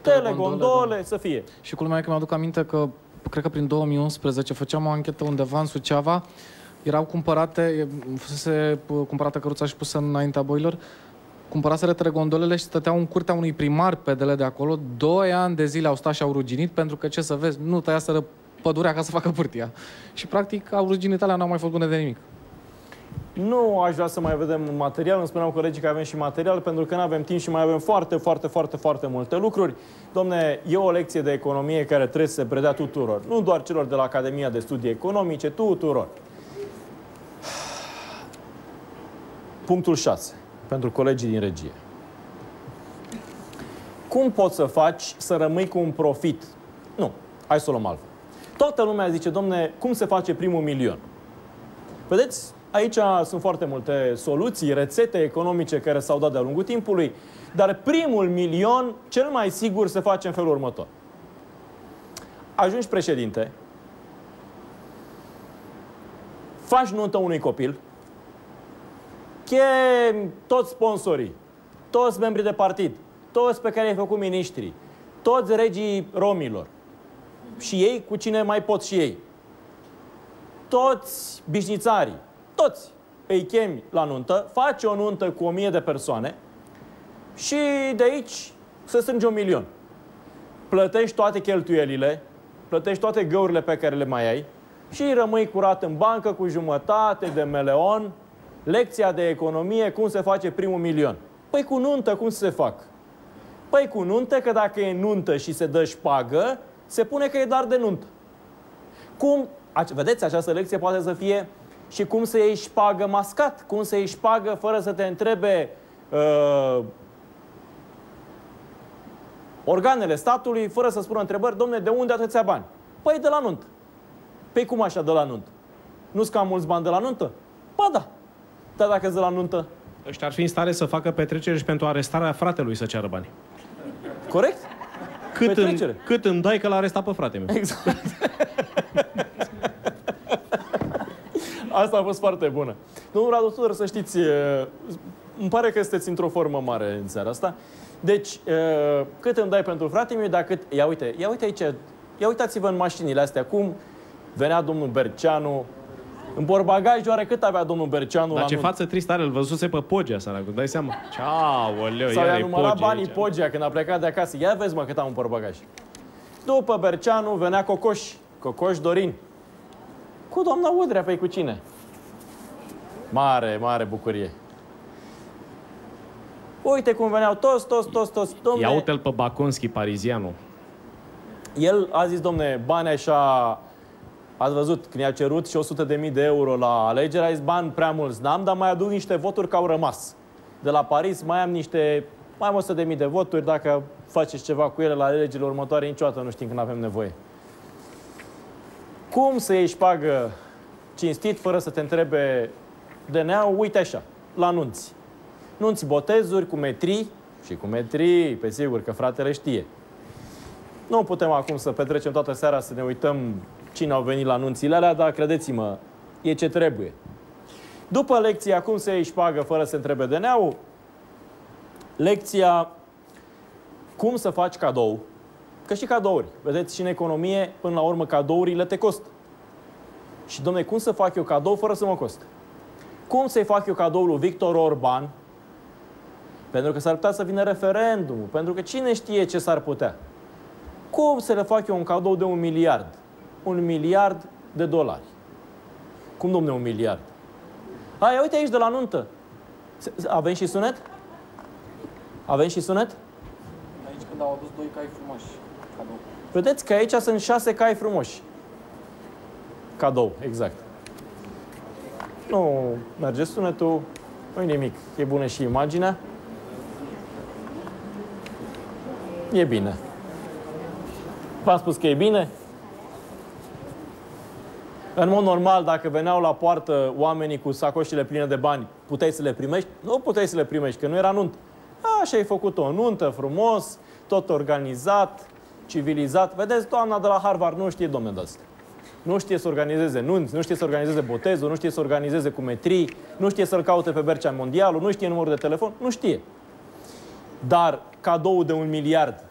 Telegondole să fie. Și culmea e că mi-aduc aminte că, cred că prin 2011, făceam o anchetă undeva în Suceava, erau cumpărate, fusese cumpărată căruța și pusă înaintea boilor, cumpăraseră telegondolele și stăteau în curtea unui primar pedele de acolo. Doi ani de zile au stat și au ruginit pentru că, ce să vezi, nu tăiaseră pădurea ca să facă pârtia. Și, practic, au ruginit alea, n-au mai fost bune de nimic. Nu aș vrea să mai vedem material, îmi spuneau colegii că avem și material, pentru că nu avem timp și mai avem foarte, foarte, foarte, foarte multe lucruri. Domne, e o lecție de economie care trebuie să se predea tuturor, nu doar celor de la Academia de Studii Economice, tuturor. Punctul 6, pentru colegii din regie. Cum poți să faci să rămâi cu un profit? Nu, hai să o luăm altfel. Toată lumea zice, domne, cum se face primul milion? Vedeți, Aici sunt foarte multe soluții, rețete economice care s-au dat de-a lungul timpului, dar primul milion, cel mai sigur, se face în felul următor. Ajungi președinte, faci nuntă unui copil, chem toți sponsorii, toți membrii de partid, toți pe care i-ai făcut miniștri, toți regii romilor și ei cu cine mai pot și ei, toți bișnițarii, toți îi chemi la nuntă, faci o nuntă cu o mie de persoane și de aici să strângi un milion. Plătești toate cheltuielile, plătești toate găurile pe care le mai ai și rămâi curat în bancă cu jumătate de meleon, lecția de economie, cum se face primul milion. Păi cu nuntă cum se fac? Păi cu nuntă, că dacă e nuntă și se dă șpagă, se pune că e dar de nuntă. Cum, vedeți, această lecție poate să fie și cum să iei șpagă mascat, cum să iei șpagă fără să te întrebe uh, organele statului, fără să spună întrebări, domne, de unde atâția bani? Păi de la nuntă. Păi cum așa de la nuntă? Nu-s cam mulți bani de la nuntă? Ba da. Dar dacă de la nuntă? Ăștia ar fi în stare să facă petrecere și pentru arestarea fratelui să ceară bani. Corect? Cât, în, cât îmi dai că l-a arestat pe frate meu? Exact. Asta a fost foarte bună. Domnul Radu Tudor, să știți, îmi pare că sunteți într-o formă mare în seara asta. Deci, cât îmi dai pentru frate meu, dacă... Ia uite, ia uite aici, ia uitați-vă în mașinile astea, cum venea domnul Berceanu, în porbagaj, oare cât avea domnul Berceanu Dar la ce nuntă? față tristă are, îl văzuse pe Pogea, săracul, dai seama. Ceaoleu, Sau iar i-a e numărat Pogea banii aici. Pogea când a plecat de acasă. Ia vezi, mă, cât am în porbagaj. După Berceanu venea Cocoș. Cocoș Dorin. Cu doamna Udrea, păi cu cine? Mare, mare bucurie. Uite cum veneau toți, toți, toți, toți. Domne, Ia uite-l pe Baconski, parizianul. el a zis, domne, bani așa... Ați văzut, când i-a cerut și 100 de mii de euro la alegeri, a zis, bani prea mulți n-am, dar mai aduc niște voturi că au rămas. De la Paris mai am niște, mai am 100 de mii de voturi, dacă faceți ceva cu ele la alegerile următoare, niciodată nu știm când avem nevoie. Cum să ieși șpagă cinstit fără să te întrebe DNA-ul? Uite așa, la nunți. Nunți botezuri cu metrii și cu metrii, pe sigur că fratele știe. Nu putem acum să petrecem toată seara să ne uităm cine au venit la nunțile alea, dar credeți-mă, e ce trebuie. După lecția cum să ieși șpagă fără să întrebe DNA-ul, lecția cum să faci cadou, că și cadouri, vedeți, și în economie, până la urmă, cadourile te costă. Și, domne, cum să fac eu cadou fără să mă coste? Cum să-i fac eu cadou lui Victor Orban? Pentru că s-ar putea să vină referendumul, pentru că cine știe ce s-ar putea. Cum să le fac eu un cadou de un miliard? Un miliard de dolari. Cum, domne, un miliard? Hai, uite aici de la nuntă. Se- se- Avem și sunet? Avem și sunet? Aici când au adus doi cai frumoși. Cadou. Vedeți că aici sunt șase cai frumoși. Cadou, exact. Nu merge sunetul, nu nimic. E bună și imaginea. E bine. V-am spus că e bine? În mod normal, dacă veneau la poartă oamenii cu sacoșile pline de bani, puteai să le primești? Nu puteai să le primești, că nu era nuntă. Așa ai făcut o nuntă frumos, tot organizat, civilizat. Vedeți, doamna de la Harvard nu știe domnul de asta. Nu știe să organizeze nunți, nu știe să organizeze botezul, nu știe să organizeze cumetrii, nu știe să-l caute pe Bercea Mondialul, nu știe numărul de telefon, nu știe. Dar cadou de un miliard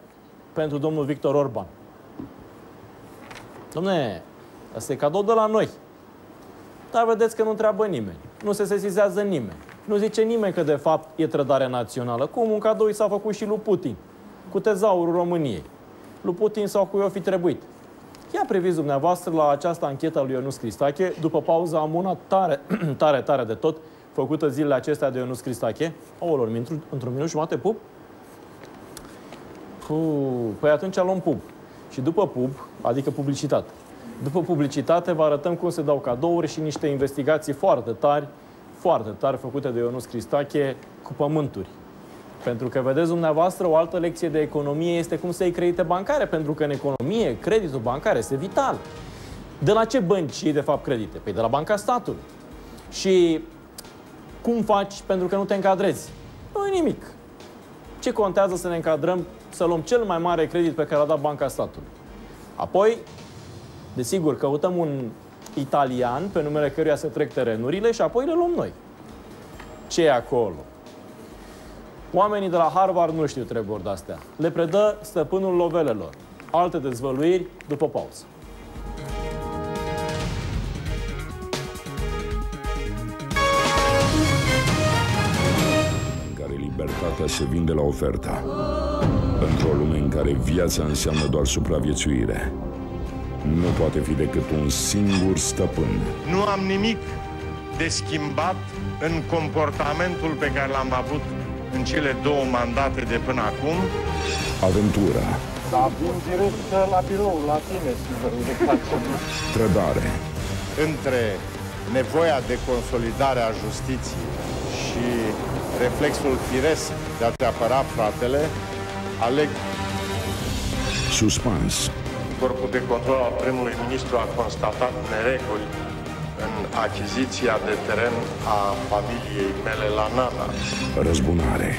pentru domnul Victor Orban. Domne, asta e cadou de la noi. Dar vedeți că nu întreabă nimeni. Nu se sesizează nimeni. Nu zice nimeni că de fapt e trădare națională. Cum un cadou i s-a făcut și lui Putin, cu tezaurul României. Lui Putin sau cu eu fi trebuit. Ia priviți dumneavoastră la această anchetă a lui Ionus Cristache, după pauza am una tare, tare, tare de tot, făcută zilele acestea de Ionus Cristache. Aolor, într-un minut jumate pub? Puh, păi atunci luăm pub. Și după pub, adică publicitate. După publicitate vă arătăm cum se dau cadouri și niște investigații foarte tari, foarte tari făcute de Ionus Cristache cu pământuri. Pentru că, vedeți dumneavoastră, o altă lecție de economie este cum să iei credite bancare, pentru că în economie creditul bancar este vital. De la ce bănci iei, de fapt, credite? Păi de la Banca Statului. Și cum faci pentru că nu te încadrezi? Nu e nimic. Ce contează să ne încadrăm, să luăm cel mai mare credit pe care l-a dat Banca Statului? Apoi, desigur, căutăm un italian pe numele căruia se trec terenurile și apoi le luăm noi. Ce e acolo? Oamenii de la Harvard nu știu treburi de-astea. Le predă stăpânul lovelelor. Alte dezvăluiri după pauză. În care libertatea se vinde la oferta. Într-o lume în care viața înseamnă doar supraviețuire. Nu poate fi decât un singur stăpân. Nu am nimic de schimbat în comportamentul pe care l-am avut în cele două mandate de până acum. Aventura. Da, vin direct la birou, la tine, să facem. Trădare. Între nevoia de consolidare a justiției și reflexul firesc de a te apăra fratele, aleg Suspans. Corpul de control al primului ministru a constatat nereguli în achiziția de teren a familiei mele la Nana. Răzbunare.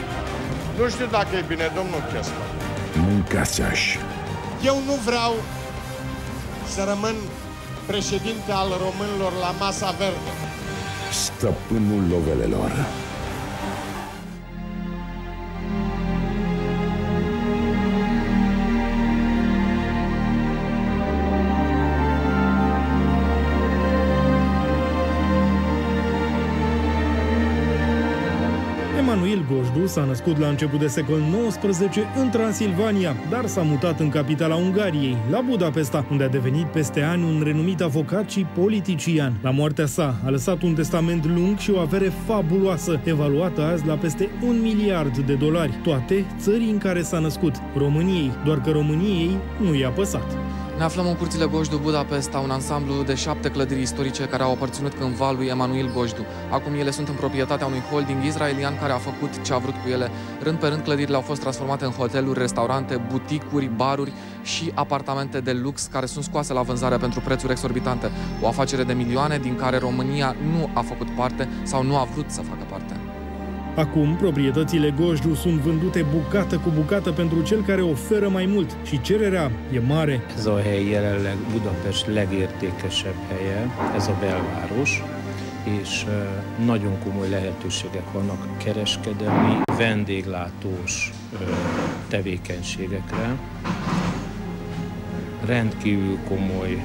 Nu știu dacă e bine, domnul Chesler. Mâncați-aș. Eu nu vreau să rămân președinte al românilor la masa verde. Stăpânul lovelelor. S-a născut la început de secol XIX în Transilvania, dar s-a mutat în capitala Ungariei, la Budapesta, unde a devenit peste ani un renumit avocat și politician. La moartea sa a lăsat un testament lung și o avere fabuloasă, evaluată azi la peste un miliard de dolari, toate țării în care s-a născut, României, doar că României nu i-a păsat. Ne aflăm în curțile Gojdu Budapesta, un ansamblu de șapte clădiri istorice care au aparținut cândva lui Emanuel Gojdu. Acum ele sunt în proprietatea unui holding israelian care a făcut ce a vrut cu ele. Rând pe rând, clădirile au fost transformate în hoteluri, restaurante, buticuri, baruri și apartamente de lux care sunt scoase la vânzare pentru prețuri exorbitante. O afacere de milioane din care România nu a făcut parte sau nu a vrut să facă parte. Acum, proprietățile Gojdu sunt vândute bucată cu bucată pentru cel care oferă mai mult și cererea e mare. Ez a hely jelenleg Budapest legértékesebb helye, ez a belváros, és nagyon komoly lehetőségek vannak kereskedelmi, vendéglátós tevékenységekre. Rendkívül komoly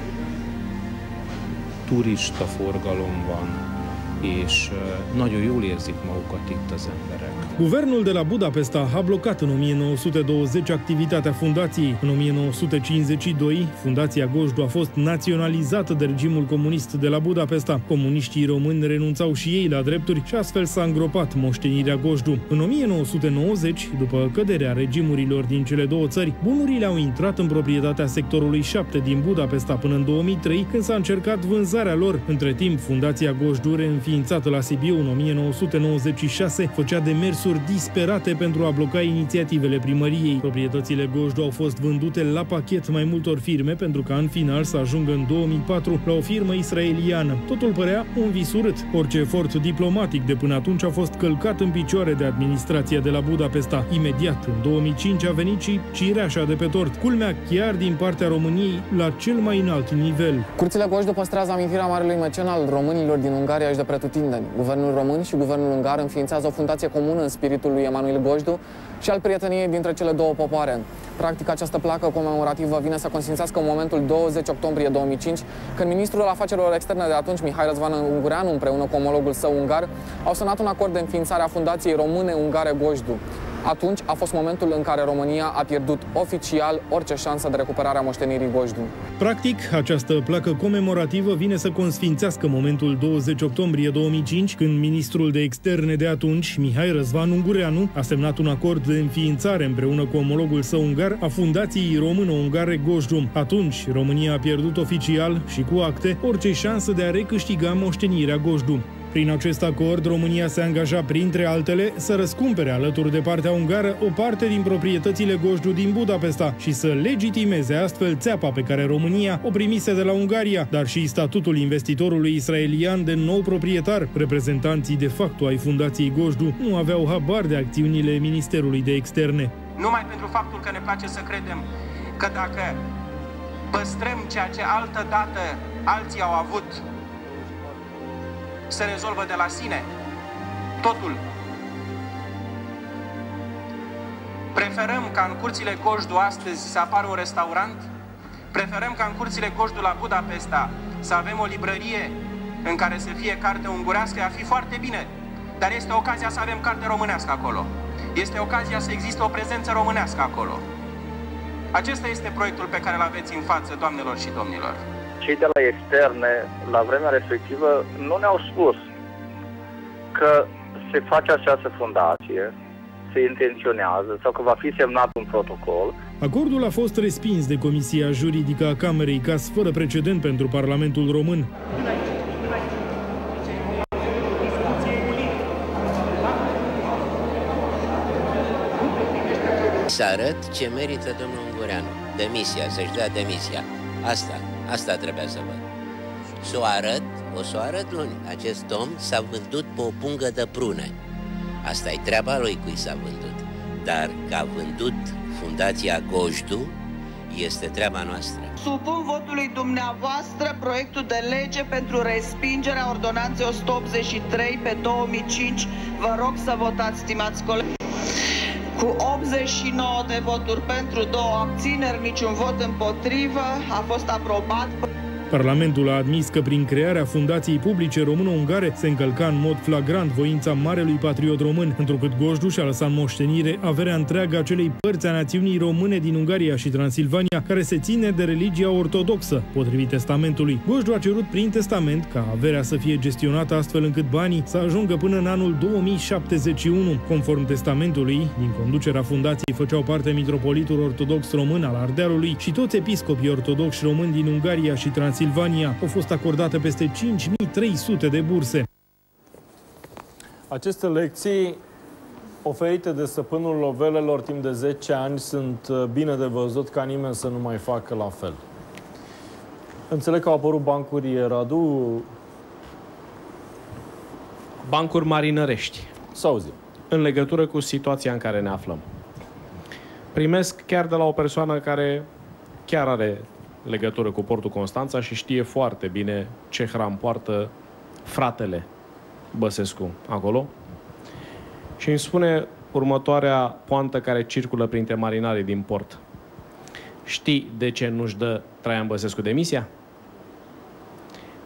turista forgalom van, és nagyon jól érzik magukat itt az emberek. Guvernul de la Budapesta a blocat în 1920 activitatea fundației. În 1952, fundația Gojdu a fost naționalizată de regimul comunist de la Budapesta. Comuniștii români renunțau și ei la drepturi și astfel s-a îngropat moștenirea Gojdu. În 1990, după căderea regimurilor din cele două țări, bunurile au intrat în proprietatea sectorului 7 din Budapesta până în 2003, când s-a încercat vânzarea lor. Între timp, fundația Gojdu reînființată înființată la Sibiu în 1996, făcea demersuri disperate pentru a bloca inițiativele primăriei. Proprietățile Gojdu au fost vândute la pachet mai multor firme pentru ca în final să ajungă în 2004 la o firmă israeliană. Totul părea un vis urât. Orice efort diplomatic de până atunci a fost călcat în picioare de administrația de la Budapesta. Imediat, în 2005, a venit și cireașa de pe tort. Culmea chiar din partea României la cel mai înalt nivel. Curțile Gojdu păstrează amintirea marelui mecen al românilor din Ungaria și de pretutindeni. Guvernul român și guvernul ungar înființează o fundație comună în spiritul lui Emanuel Gojdu și al prieteniei dintre cele două popoare. Practic, această placă comemorativă vine să consfințească în momentul 20 octombrie 2005, când ministrul afacerilor externe de atunci, Mihai Răzvan Ungureanu, împreună cu omologul său ungar, au semnat un acord de înființare a Fundației Române Ungare Gojdu. Atunci a fost momentul în care România a pierdut oficial orice șansă de recuperare a moștenirii Gojdu. Practic, această placă comemorativă vine să consfințească momentul 20 octombrie 2005, când ministrul de externe de atunci, Mihai Răzvan Ungureanu, a semnat un acord de înființare împreună cu omologul său ungar a Fundației Română-Ungare Gojdu. Atunci, România a pierdut oficial și cu acte orice șansă de a recâștiga moștenirea Gojdu. Prin acest acord, România se angaja, printre altele, să răscumpere alături de partea ungară o parte din proprietățile Gojdu din Budapesta și să legitimeze astfel țeapa pe care România o primise de la Ungaria, dar și statutul investitorului israelian de nou proprietar. Reprezentanții de facto ai Fundației Gojdu nu aveau habar de acțiunile Ministerului de Externe. Numai pentru faptul că ne place să credem că dacă păstrăm ceea ce altă dată alții au avut se rezolvă de la sine. Totul. Preferăm ca în curțile Gojdu astăzi să apară un restaurant? Preferăm ca în curțile Gojdu la Budapesta să avem o librărie în care să fie carte ungurească? Ar fi foarte bine. Dar este ocazia să avem carte românească acolo. Este ocazia să existe o prezență românească acolo. Acesta este proiectul pe care îl aveți în față, doamnelor și domnilor cei de la externe, la vremea respectivă, nu ne-au spus că se face această fundație, se intenționează sau că va fi semnat un protocol. Acordul a fost respins de Comisia Juridică a Camerei, caz fără precedent pentru Parlamentul Român. Să arăt ce merită domnul Ungureanu. Demisia, să-și dea demisia. Asta. Asta trebuia să văd. Să o arăt, o să o arăt luni. Acest om s-a vândut pe o pungă de prune. Asta e treaba lui cui s-a vândut. Dar că a vândut Fundația Gojdu, este treaba noastră. Supun votului dumneavoastră proiectul de lege pentru respingerea ordonanței 183 pe 2005. Vă rog să votați, stimați colegi. Cu 89 de voturi pentru, două abțineri, niciun vot împotrivă, a fost aprobat. Parlamentul a admis că prin crearea Fundației Publice Română-Ungare se încălca în mod flagrant voința marelui patriot român, întrucât Gojdu și-a lăsat moștenire averea întreagă a celei părți a națiunii române din Ungaria și Transilvania, care se ține de religia ortodoxă, potrivit testamentului. Gojdu a cerut prin testament ca averea să fie gestionată astfel încât banii să ajungă până în anul 2071. Conform testamentului, din conducerea fundației făceau parte mitropolitul ortodox român al Ardealului și toți episcopii ortodoxi români din Ungaria și Transilvania Transilvania au fost acordate peste 5300 de burse. Aceste lecții oferite de stăpânul lovelelor timp de 10 ani sunt uh, bine de văzut ca nimeni să nu mai facă la fel. Înțeleg că au apărut bancuri, Radu? Bancuri marinărești. Sau zi. În legătură cu situația în care ne aflăm. Primesc chiar de la o persoană care chiar are legătură cu portul Constanța și știe foarte bine ce hram poartă fratele Băsescu acolo. Și îmi spune următoarea poantă care circulă printre marinarii din port. Știi de ce nu-și dă Traian Băsescu demisia?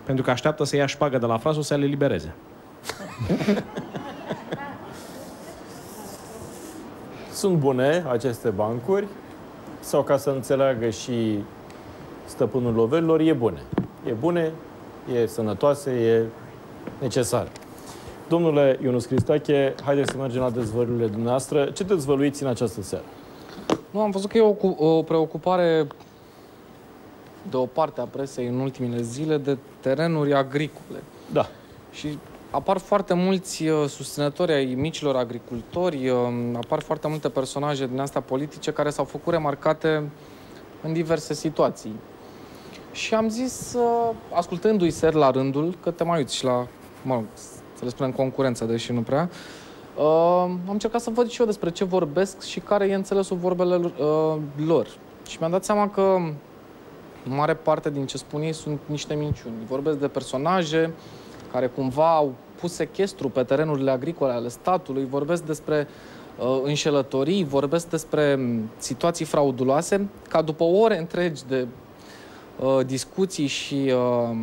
Pentru că așteaptă să ia șpagă de la frasul să le libereze. Sunt bune aceste bancuri sau ca să înțeleagă și stăpânul lovelor e bune. E bune, e sănătoase, e necesar. Domnule Ionus Cristache, haideți să mergem la dezvăluirile dumneavoastră. Ce dezvăluiți în această seară? Nu, am văzut că e o, o preocupare de o parte a presei în ultimele zile de terenuri agricole. Da. Și apar foarte mulți uh, susținători ai micilor agricultori, uh, apar foarte multe personaje din astea politice care s-au făcut remarcate în diverse situații. Și am zis, uh, ascultându-i ser la rândul, că te mai uiți și la, mă rog, să le spunem concurență, deși nu prea, am încercat să văd și eu despre ce vorbesc și care e înțelesul vorbele lor. Și mi-am dat seama că mare parte din ce spun ei sunt niște minciuni. Vorbesc de personaje care cumva au pus sechestru pe terenurile agricole ale statului, vorbesc despre uh, înșelătorii, vorbesc despre um, situații frauduloase, ca după ore întregi de uh, discuții și uh,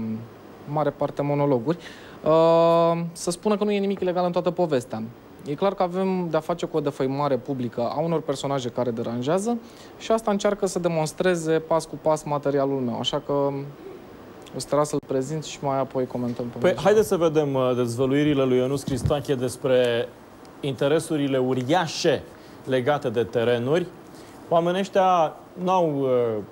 mare parte monologuri, uh, să spună că nu e nimic ilegal în toată povestea. E clar că avem de-a face cu o defăimare publică a unor personaje care deranjează și asta încearcă să demonstreze pas cu pas materialul meu. Așa că o să să-l prezint și mai apoi comentăm pe Păi, haideți să vedem uh, dezvăluirile lui Ionus Cristache despre interesurile uriașe legate de terenuri. Oamenii ăștia n-au, uh,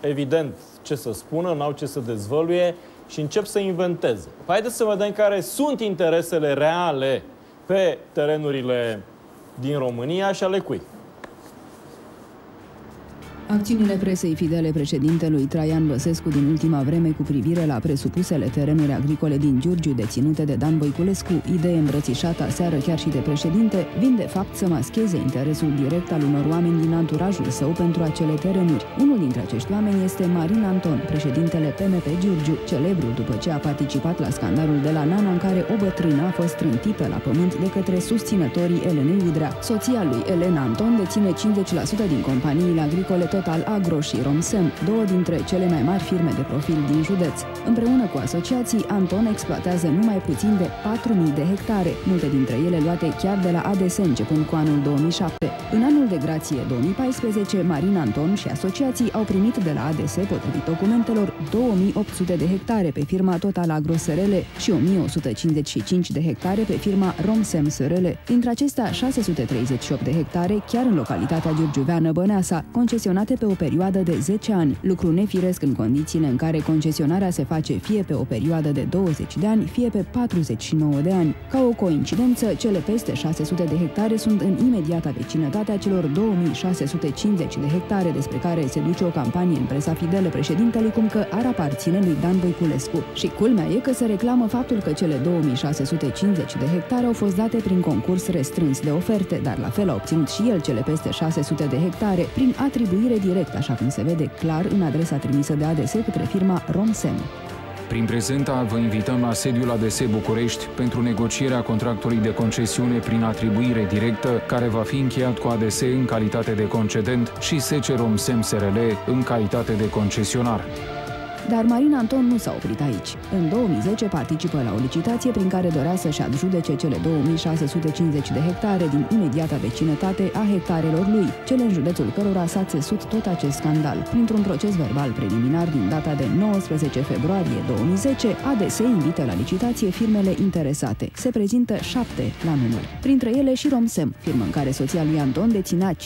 evident, ce să spună, n-au ce să dezvăluie și încep să inventeze. Păi, haideți să vedem care sunt interesele reale pe terenurile din România și ale cui. Acțiunile presei fidele președintelui Traian Băsescu din ultima vreme cu privire la presupusele terenuri agricole din Giurgiu deținute de Dan Voiculescu, idee îmbrățișată seară chiar și de președinte, vin de fapt să mascheze interesul direct al unor oameni din anturajul său pentru acele terenuri. Unul dintre acești oameni este Marin Anton, președintele PMP Giurgiu, celebru după ce a participat la scandalul de la Nana în care o bătrână a fost trântită la pământ de către susținătorii Elenei Udrea. Soția lui Elena Anton deține 50% din companiile agricole tot Total Agro și Romsem, două dintre cele mai mari firme de profil din județ. Împreună cu asociații, Anton exploatează numai puțin de 4.000 de hectare, multe dintre ele luate chiar de la ADS începând cu anul 2007. În anul de grație 2014, Marin Anton și asociații au primit de la ADS, potrivit documentelor, 2800 de hectare pe firma Total Agro SRL și 1155 de hectare pe firma Romsem SRL. Dintre acestea, 638 de hectare chiar în localitatea giurgiuveană Băneasa, concesionate pe o perioadă de 10 ani, lucru nefiresc în condițiile în care concesionarea se face fie pe o perioadă de 20 de ani, fie pe 49 de ani. Ca o coincidență, cele peste 600 de hectare sunt în imediata vecinătate a celor 2650 de hectare despre care se duce o campanie în presa fidelă președintelui cum că ar aparține lui Dan Voiculescu. Și culmea e că se reclamă faptul că cele 2650 de hectare au fost date prin concurs restrâns de oferte, dar la fel a obținut și el cele peste 600 de hectare prin atribuire direct, așa cum se vede clar în adresa trimisă de ADS către firma Romsem. Prin prezenta vă invităm la sediul ADS București pentru negocierea contractului de concesiune prin atribuire directă, care va fi încheiat cu ADS în calitate de concedent și SC Romsem SRL în calitate de concesionar. Dar Marin Anton nu s-a oprit aici. În 2010 participă la o licitație prin care dorea să-și adjudece cele 2650 de hectare din imediata vecinătate a hectarelor lui, cele în județul cărora s-a țesut tot acest scandal. Printr-un proces verbal preliminar din data de 19 februarie 2010, ADS invită la licitație firmele interesate. Se prezintă șapte la număr. Printre ele și Romsem, firmă în care soția lui Anton deținea 50%.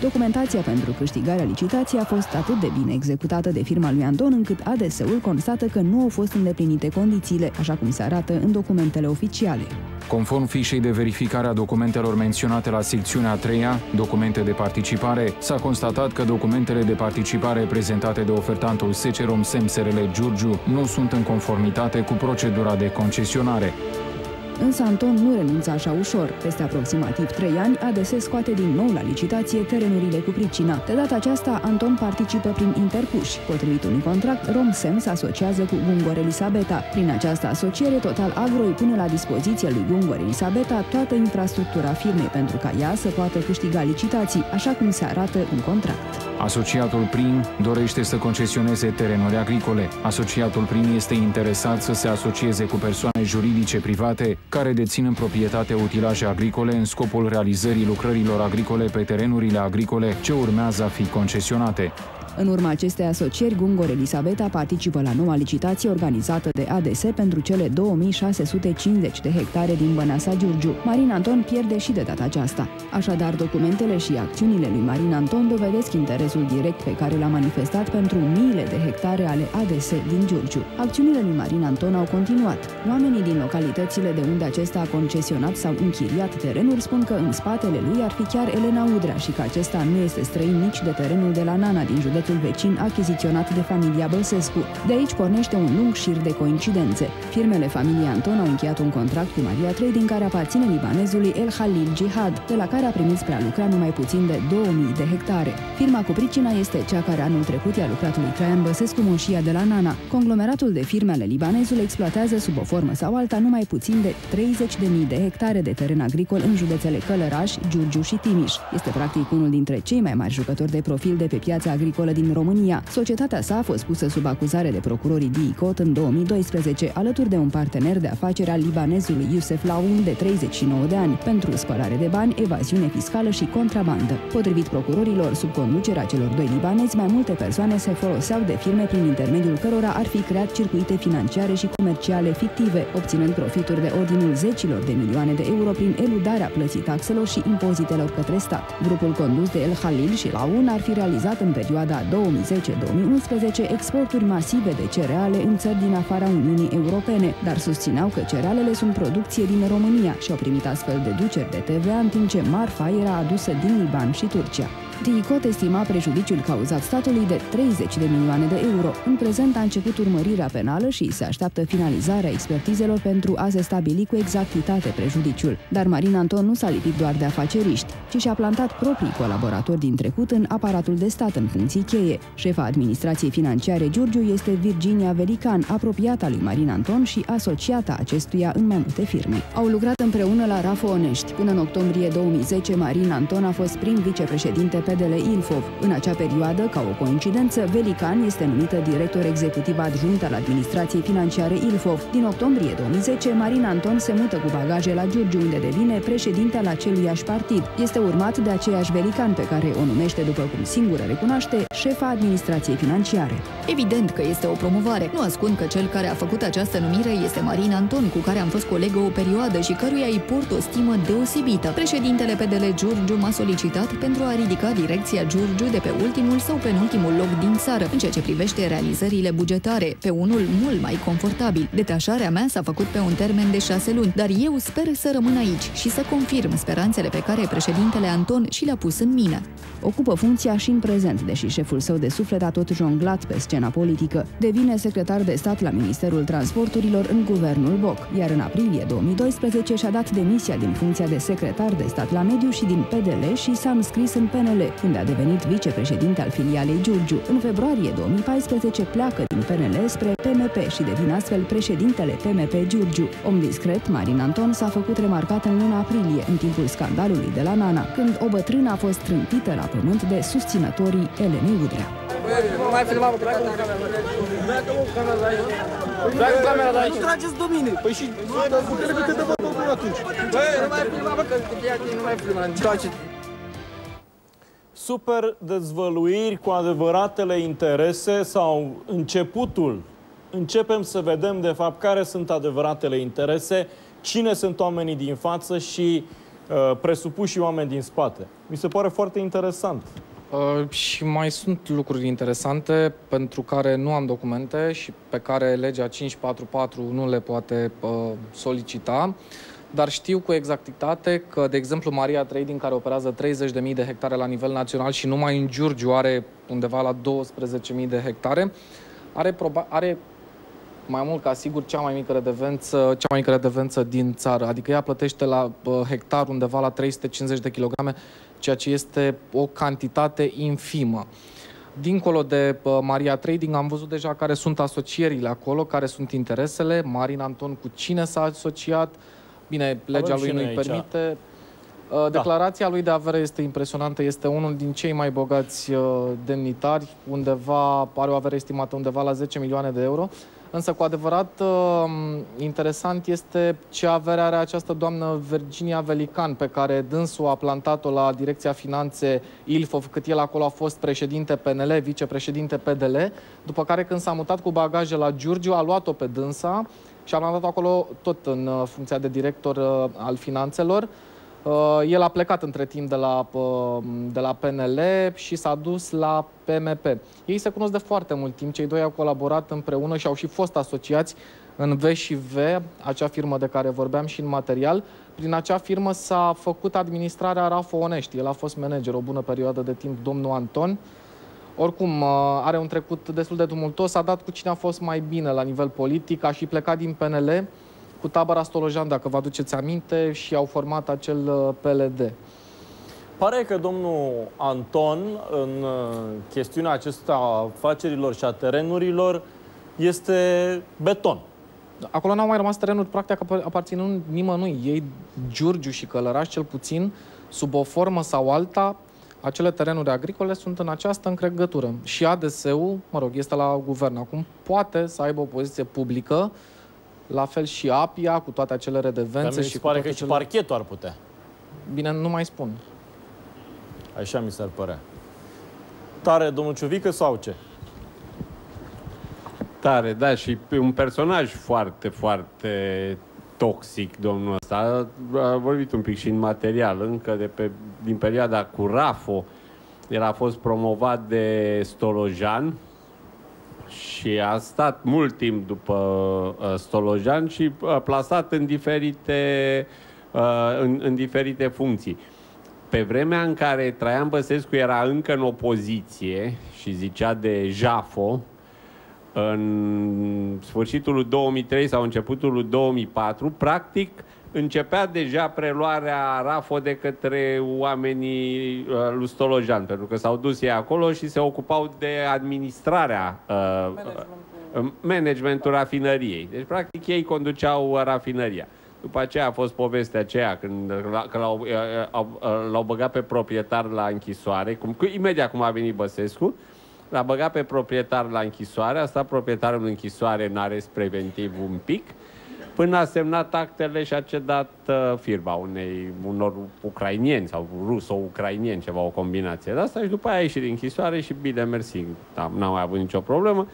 Documentația pentru câștigarea licitației a fost atât de bine executată de firma lui Anton încât ADS-ul constată că nu au fost îndeplinite condițiile, așa cum se arată în documentele oficiale. Conform fișei de verificare a documentelor menționate la secțiunea a treia, documente de participare, s-a constatat că documentele de participare prezentate de ofertantul Secerom Sem SRL Giurgiu nu sunt în conformitate cu procedura de concesionare. Însă Anton nu renunță așa ușor. Peste aproximativ 3 ani, ADS scoate din nou la licitație terenurile cu pricina. De data aceasta, Anton participă prin interpuși. Potrivit unui contract, Romsem se asociază cu Gungor Elisabeta. Prin această asociere, Total Agro îi pune la dispoziție lui Gungor Elisabeta toată infrastructura firmei pentru ca ea să poată câștiga licitații, așa cum se arată în contract. Asociatul Prim dorește să concesioneze terenuri agricole. Asociatul Prim este interesat să se asocieze cu persoane juridice private care dețin în proprietate utilaje agricole în scopul realizării lucrărilor agricole pe terenurile agricole ce urmează a fi concesionate. În urma acestei asocieri, Gungor Elisabeta participă la noua licitație organizată de ADS pentru cele 2650 de hectare din Băneasa Giurgiu. Marin Anton pierde și de data aceasta. Așadar, documentele și acțiunile lui Marin Anton dovedesc interesul direct pe care l-a manifestat pentru miile de hectare ale ADS din Giurgiu. Acțiunile lui Marin Anton au continuat. Oamenii din localitățile de unde acesta a concesionat sau închiriat terenuri spun că în spatele lui ar fi chiar Elena Udrea și că acesta nu este străin nici de terenul de la Nana din județul vecin achiziționat de familia Băsescu. De aici pornește un lung șir de coincidențe. Firmele familiei Anton au încheiat un contract cu Maria Trading care aparține libanezului El Khalil Jihad, de la care a primit spre a lucra numai puțin de 2000 de hectare. Firma cu pricina este cea care anul trecut i-a lucrat lui Traian Băsescu Moșia de la Nana. Conglomeratul de firme ale libanezului exploatează sub o formă sau alta numai puțin de 30.000 de hectare de teren agricol în județele Călăraș, Giurgiu și Timiș. Este practic unul dintre cei mai mari jucători de profil de pe piața agricolă din România. Societatea sa a fost pusă sub acuzare de procurorii DICOT în 2012, alături de un partener de afaceri al libanezului Youssef Laoun de 39 de ani, pentru spălare de bani, evaziune fiscală și contrabandă. Potrivit procurorilor, sub conducerea celor doi libanezi, mai multe persoane se foloseau de firme prin intermediul cărora ar fi creat circuite financiare și comerciale fictive, obținând profituri de ordinul zecilor de milioane de euro prin eludarea plății taxelor și impozitelor către stat. Grupul condus de El Halil și Laun ar fi realizat în perioada 2010-2011 exporturi masive de cereale în țări din afara Uniunii Europene, dar susțineau că cerealele sunt producție din România și au primit astfel deduceri de TVA în timp ce marfa era adusă din Liban și Turcia. DICOT estima prejudiciul cauzat statului de 30 de milioane de euro. În prezent a început urmărirea penală și se așteaptă finalizarea expertizelor pentru a se stabili cu exactitate prejudiciul. Dar Marin Anton nu s-a lipit doar de afaceriști, ci și-a plantat proprii colaboratori din trecut în aparatul de stat în funcții cheie. Șefa administrației financiare Giurgiu este Virginia Velican, apropiata lui Marin Anton și asociata acestuia în mai multe firme. Au lucrat împreună la Rafo Onești. Până în octombrie 2010, Marin Anton a fost prim vicepreședinte pe Pedele Ilfov. În acea perioadă, ca o coincidență, Velican este numită director executiv adjunct al administrației financiare Ilfov. Din octombrie 2010, Marin Anton se mută cu bagaje la Giurgiu, unde devine președinte al aceluiași partid. Este urmat de aceeași Velican, pe care o numește, după cum singură recunoaște, șefa administrației financiare. Evident că este o promovare. Nu ascund că cel care a făcut această numire este Marin Anton, cu care am fost colegă o perioadă și căruia îi port o stimă deosebită. Președintele PDL Giurgiu m-a solicitat pentru a ridica direcția Giurgiu de pe ultimul sau penultimul loc din țară, în ceea ce privește realizările bugetare, pe unul mult mai confortabil. Detașarea mea s-a făcut pe un termen de șase luni, dar eu sper să rămân aici și să confirm speranțele pe care președintele Anton și le-a pus în mine. Ocupă funcția și în prezent, deși șeful său de suflet a tot jonglat pe scena politică. Devine secretar de stat la Ministerul Transporturilor în guvernul Boc, iar în aprilie 2012 și-a dat demisia din funcția de secretar de stat la mediu și din PDL și s-a înscris în PNL, unde a devenit vicepreședinte al filialei Giurgiu. În februarie 2014 pleacă din PNL spre PMP și devine astfel președintele PMP Giurgiu. Om discret, Marin Anton s-a făcut remarcat în luna aprilie, în timpul scandalului de la Nana, când o bătrână a fost trântită la pământ de susținătorii Elenei Udrea. Nu mai filma, mă, pleacă cu camera. Pleacă cu camera de aici. Pleacă cu camera de aici. Nu trageți de mine. Păi și nu trebuie că te văd atunci. Băi, nu mai filma, bă, că nu mai filma. super dezvăluiri cu adevăratele interese sau începutul. Începem să vedem, de fapt, care sunt adevăratele interese, cine sunt oamenii din față și uh, presupuși oameni din spate. Mi se pare foarte interesant. Uh, și mai sunt lucruri interesante pentru care nu am documente și pe care legea 544 nu le poate uh, solicita. Uh, dar știu cu exactitate că, de exemplu, Maria Trading, care operează 30.000 de hectare la nivel național și numai în Giurgiu are undeva la 12.000 de hectare, are, proba- are mai mult ca sigur cea mai mică redevență, cea mai mică redevență din țară. Adică ea plătește la uh, hectar undeva la 350 de kilograme, ceea ce este o cantitate infimă. Dincolo de uh, Maria Trading, am văzut deja care sunt asocierile acolo, care sunt interesele. Marin Anton cu cine s-a asociat, uh, Bine, legea lui nu-i permite. Uh, da. Declarația lui de avere este impresionantă, este unul din cei mai bogați uh, demnitari, undeva, are o avere estimată undeva la 10 milioane de euro. Însă, cu adevărat, uh, interesant este ce avere are această doamnă Virginia Velican, pe care dânsul a plantat-o la Direcția Finanțe Ilfov, cât el acolo a fost președinte PNL, vicepreședinte PDL, după care când s-a mutat cu bagaje la Giurgiu, a luat-o pe dânsa și a plantat acolo tot în uh, funcția de director uh, al finanțelor. Uh, el a plecat între timp de la, uh, de la PNL și s-a dus la PMP. Ei se cunosc de foarte mult timp, cei doi au colaborat împreună și au și fost asociați în V și V, acea firmă de care vorbeam și în material. Prin acea firmă s-a făcut administrarea Rafo Onești. El a fost manager o bună perioadă de timp, domnul Anton. Oricum, uh, are un trecut destul de tumultos, a dat cu cine a fost mai bine la nivel politic, a și plecat din PNL, cu tabăra Stolojan, dacă vă aduceți aminte, și au format acel uh, PLD. Pare că domnul Anton, în uh, chestiunea acestea afacerilor și a terenurilor, este beton. Acolo n-au mai rămas terenuri practic aparținând nimănui. Ei, Giurgiu și Călăraș, cel puțin, sub o formă sau alta, acele terenuri agricole sunt în această încregătură. Și ADS-ul, mă rog, este la guvern acum, poate să aibă o poziție publică la fel și Apia, cu toate acele redevențe. Dar mi și pare cu că toate și cele... parchetul ar putea. Bine, nu mai spun. Așa mi s-ar părea. Tare, domnul Ciuvică, sau ce? Tare, da, și un personaj foarte, foarte toxic, domnul ăsta. A vorbit un pic și în material, încă de pe, din perioada cu Rafo. El a fost promovat de Stolojan, și a stat mult timp după uh, Stolojan și uh, plasat în diferite, uh, în, în diferite funcții. Pe vremea în care Traian Băsescu era încă în opoziție și zicea de Jafo, în sfârșitul lui 2003 sau începutul lui 2004, practic începea deja preluarea RAFO de către oamenii uh, lui Stolojan, pentru că s-au dus ei acolo și se ocupau de administrarea uh, uh, managementul rafinăriei. Deci, practic, ei conduceau rafinăria. După aceea a fost povestea aceea când că l-au, uh, uh, l-au băgat pe proprietar la închisoare, cum, imediat cum a venit Băsescu, l-a băgat pe proprietar la închisoare, a stat proprietarul în închisoare în arest preventiv un pic, până a semnat actele și a cedat uh, firma unei, unor ucrainieni sau ruso-ucrainieni, ceva, o combinație de asta și după aia a ieșit din închisoare și bine, mersi, da, n-am mai avut nicio problemă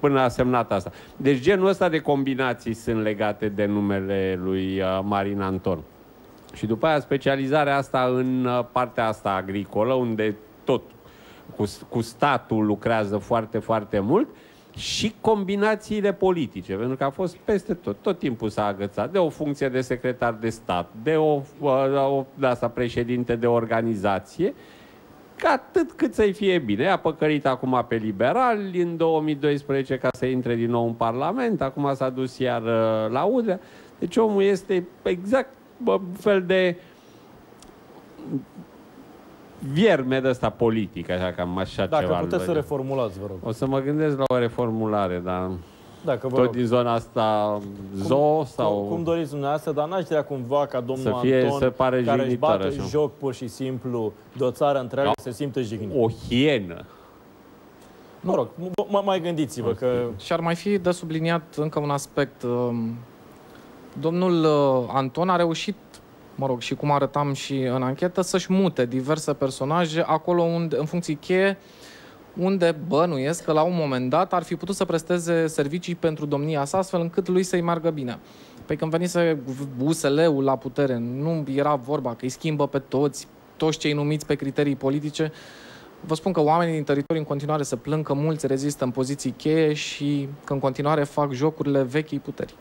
până a semnat asta. Deci genul ăsta de combinații sunt legate de numele lui uh, Marin Anton. Și după aia specializarea asta în uh, partea asta agricolă, unde tot cu, cu statul lucrează foarte, foarte mult și combinațiile politice, pentru că a fost peste tot, tot timpul s-a agățat de o funcție de secretar de stat, de o, o de asta, președinte de organizație, ca atât cât să-i fie bine. A păcărit acum pe liberali în 2012 ca să intre din nou în Parlament, acum s-a dus iar uh, la Udrea. Deci omul este exact un fel de vierme de ăsta politic, așa cam așa Dacă ceva. puteți să reformulați, vă rog. O să mă gândesc la o reformulare, dar Dacă vă tot rog. din zona asta zoo sau... Cum, cum doriți dumneavoastră, dar n-aș vrea cumva ca domnul Să fie- Anton, să pare care își jignitor, bate așa. joc pur și simplu de o țară întreagă, Da. se simte jignit. O hienă. Mă rog, m- m- mai gândiți-vă că... Și ar mai fi de subliniat încă un aspect. Um, Domnul uh, Anton a reușit, mă rog, și cum arătam și în anchetă, să-și mute diverse personaje acolo unde, în funcții cheie, unde bănuiesc că la un moment dat ar fi putut să presteze servicii pentru domnia sa, astfel încât lui să-i meargă bine. Păi când venise USL-ul la putere, nu era vorba că îi schimbă pe toți, toți cei numiți pe criterii politice. Vă spun că oamenii din teritoriu în continuare se plâng că mulți rezistă în poziții cheie și că în continuare fac jocurile vechii puteri.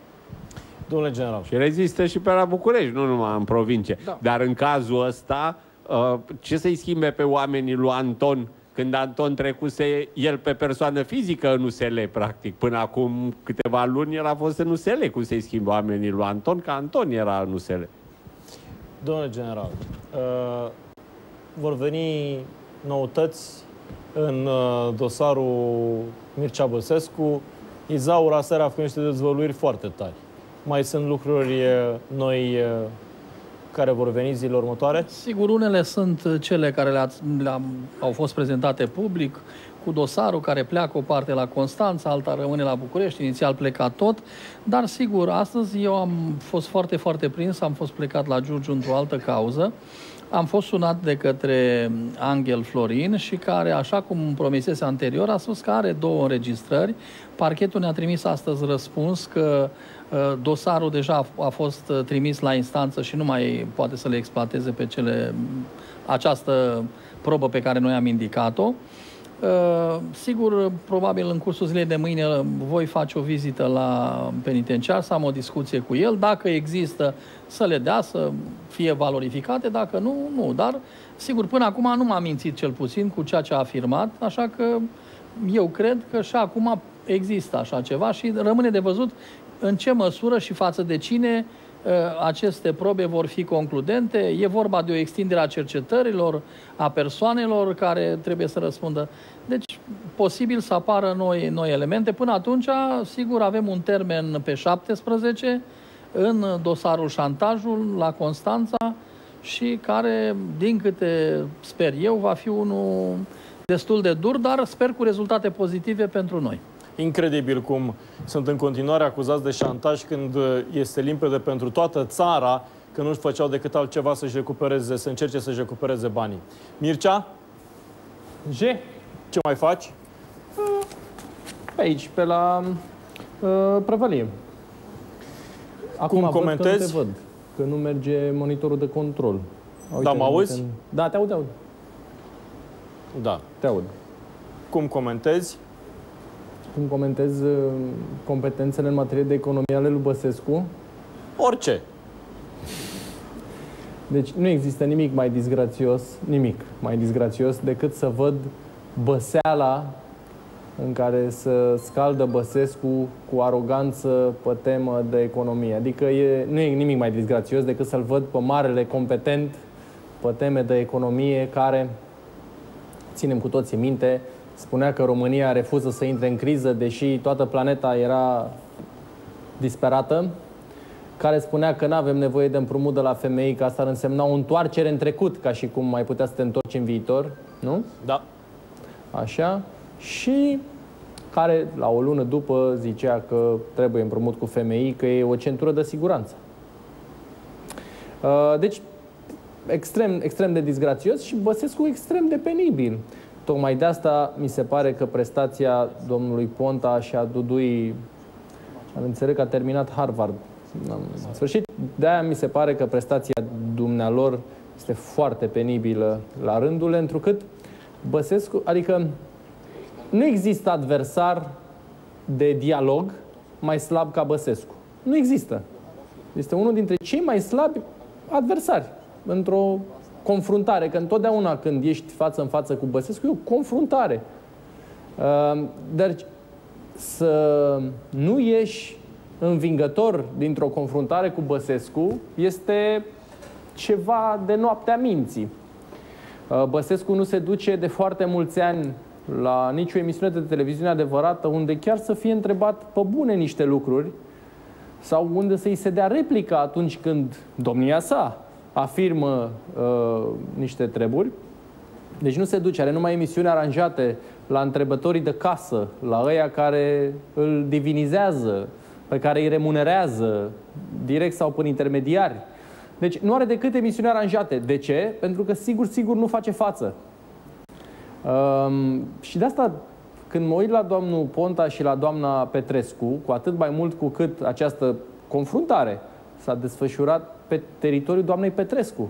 Domnule general. Și rezistă și pe la București, nu numai în provincie. Da. Dar în cazul ăsta, uh, ce să-i schimbe pe oamenii lui Anton când Anton trecuse el pe persoană fizică în USL, practic. Până acum câteva luni el a fost în USL, cum să-i schimbe oamenii lui Anton, că Anton era în USL. Domnule general, uh, vor veni noutăți în uh, dosarul Mircea Băsescu. Izaur aseară a făcut niște dezvăluiri foarte tari. Mai sunt lucruri uh, noi uh, care vor veni zilele următoare? Sigur, unele sunt cele care le-ați, le-am, au fost prezentate public, cu dosarul care pleacă o parte la Constanța, alta rămâne la București, inițial pleca tot, dar sigur, astăzi eu am fost foarte, foarte prins, am fost plecat la Giurgiu într-o altă cauză, am fost sunat de către Angel Florin și care, așa cum promisese anterior, a spus că are două înregistrări. Parchetul ne-a trimis astăzi răspuns că uh, dosarul deja a fost uh, trimis la instanță și nu mai poate să le exploateze pe cele această probă pe care noi am indicat-o. Uh, sigur, probabil în cursul zilei de mâine voi face o vizită la penitenciar, să am o discuție cu el. Dacă există, să le dea, să fie valorificate, dacă nu, nu. Dar, sigur, până acum nu m-a mințit cel puțin cu ceea ce a afirmat, așa că eu cred că și acum există așa ceva și rămâne de văzut în ce măsură și față de cine uh, aceste probe vor fi concludente. E vorba de o extindere a cercetărilor, a persoanelor care trebuie să răspundă. Deci, posibil să apară noi, noi elemente. Până atunci, sigur, avem un termen pe 17 în dosarul șantajul la Constanța și care, din câte sper eu, va fi unul destul de dur, dar sper cu rezultate pozitive pentru noi. Incredibil cum sunt în continuare acuzați de șantaj când este limpede pentru toată țara că nu-și făceau decât altceva să-și recupereze, să încerce să-și recupereze banii. Mircea? J. Ce mai faci? Pe aici, pe la uh, prăvălie. Acum Cum văd comentezi? Că nu te văd, că nu merge monitorul de control. Uite, Da, mă auzi? uite- Da, te aud, te aud. Da. Te aud. Cum comentezi? Cum comentez uh, competențele în materie de economie ale lui Băsescu? Orice. Deci nu există nimic mai disgrațios, nimic mai disgrațios decât să văd băseala în care să scaldă Băsescu cu aroganță pe temă de economie. Adică e, nu e nimic mai disgrațios decât să-l văd pe marele competent pe teme de economie care, ținem cu toții minte, spunea că România refuză să intre în criză, deși toată planeta era disperată, care spunea că nu avem nevoie de împrumut de la femei, că asta ar însemna o întoarcere în trecut, ca și cum mai putea să te întorci în viitor, nu? Da. Așa. Și care, la o lună după, zicea că trebuie împrumut cu femei, că e o centură de siguranță. Uh, Deci, extrem, extrem de disgrațios și Băsescu extrem de penibil. Tocmai de asta mi se pare că prestația domnului Ponta și a Dudui, am înțeles că a terminat Harvard, în sfârșit, de-aia mi se pare că prestația dumnealor este foarte penibilă la rândul, întrucât Băsescu, adică nu există adversar de dialog mai slab ca Băsescu. Nu există. Este unul dintre cei mai slabi adversari într-o confruntare, că întotdeauna când ești față în față cu Băsescu, e o confruntare. Uh, Dar să nu ieși învingător dintr-o confruntare cu Băsescu este ceva de noaptea minții. Uh, Băsescu nu se duce de foarte mulți ani la nicio emisiune de televiziune adevărată unde chiar să fie întrebat pe bune niște lucruri sau unde să-i se dea replica atunci când domnia sa afirmă uh, niște treburi. Deci nu se duce, are numai emisiuni aranjate la întrebătorii de casă, la ăia care îl divinizează, pe care îi remunerează, direct sau prin intermediari. Deci nu are decât emisiuni aranjate. De ce? Pentru că sigur, sigur nu face față. Um, și de asta, când mă uit la domnul Ponta și la doamna Petrescu, cu atât mai mult cu cât această confruntare s-a desfășurat pe teritoriul doamnei Petrescu.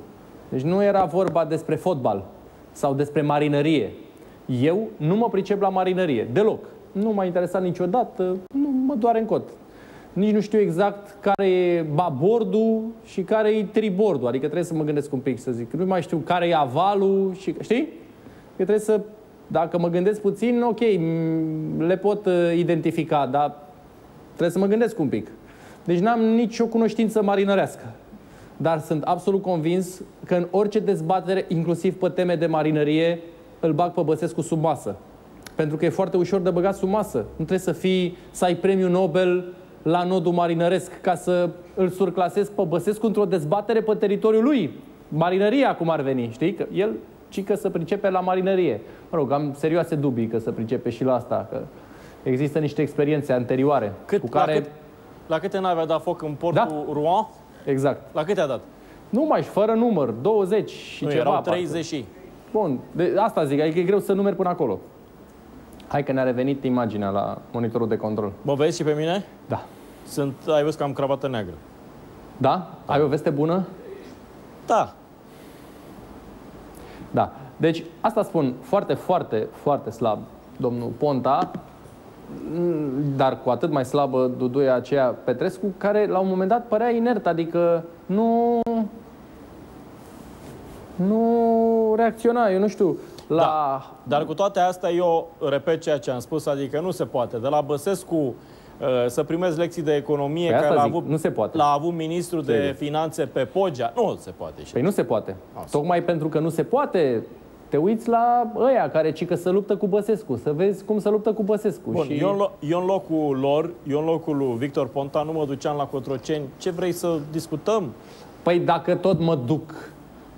Deci nu era vorba despre fotbal sau despre marinărie. Eu nu mă pricep la marinărie, deloc. Nu m-a interesat niciodată, nu mă doare în cot. Nici nu știu exact care e babordul și care e tribordul. Adică trebuie să mă gândesc un pic să zic. Nu mai știu care e avalul și... Știi? Că trebuie să... Dacă mă gândesc puțin, ok, m- le pot uh, identifica, dar trebuie să mă gândesc un pic. Deci n-am nicio cunoștință marinărească. Dar sunt absolut convins că în orice dezbatere, inclusiv pe teme de marinărie, îl bag pe Băsescu sub masă. Pentru că e foarte ușor de băgat sub masă. Nu trebuie să fii, să ai premiu Nobel la nodul marinăresc ca să îl surclasezi pe Băsescu într-o dezbatere pe teritoriul lui. Marinăria, cum ar veni, știi? Că el ci că să pricepe la marinărie. Mă rog, am serioase dubii că să pricepe și la asta, că există niște experiențe anterioare Cât, cu care... la, cât, la câte nave a dat foc în portul da? Rouen? Exact. La câte a dat? Nu mai, fără număr, 20 și nu, ceva. erau 30 și. Bun, de, asta zic, adică e greu să numeri până acolo. Hai că ne-a revenit imaginea la monitorul de control. Mă vezi și pe mine? Da. Sunt, ai văzut că am cravată neagră. Da? da. Ai o veste bună? Da. Da. Deci, asta spun, foarte, foarte, foarte slab domnul Ponta, dar cu atât mai slabă Duduia aceea Petrescu, care la un moment dat părea inert, adică nu nu reacționa, eu nu știu, la... Da, dar cu toate astea eu repet ceea ce am spus, adică nu se poate. De la Băsescu uh, să primezi lecții de economie, păi care l-a zic, avut, nu se poate. l-a avut ministrul de finanțe pe Pogea. Nu se poate. Și păi nu se poate. Asta. Tocmai pentru că nu se poate, te uiți la ăia care cică să luptă cu Băsescu, să vezi cum să luptă cu Băsescu. Bun, și... eu, în lo- eu în locul lor, eu în locul lui Victor Ponta nu mă duceam la Cotroceni. Ce vrei să discutăm? Păi dacă tot mă duc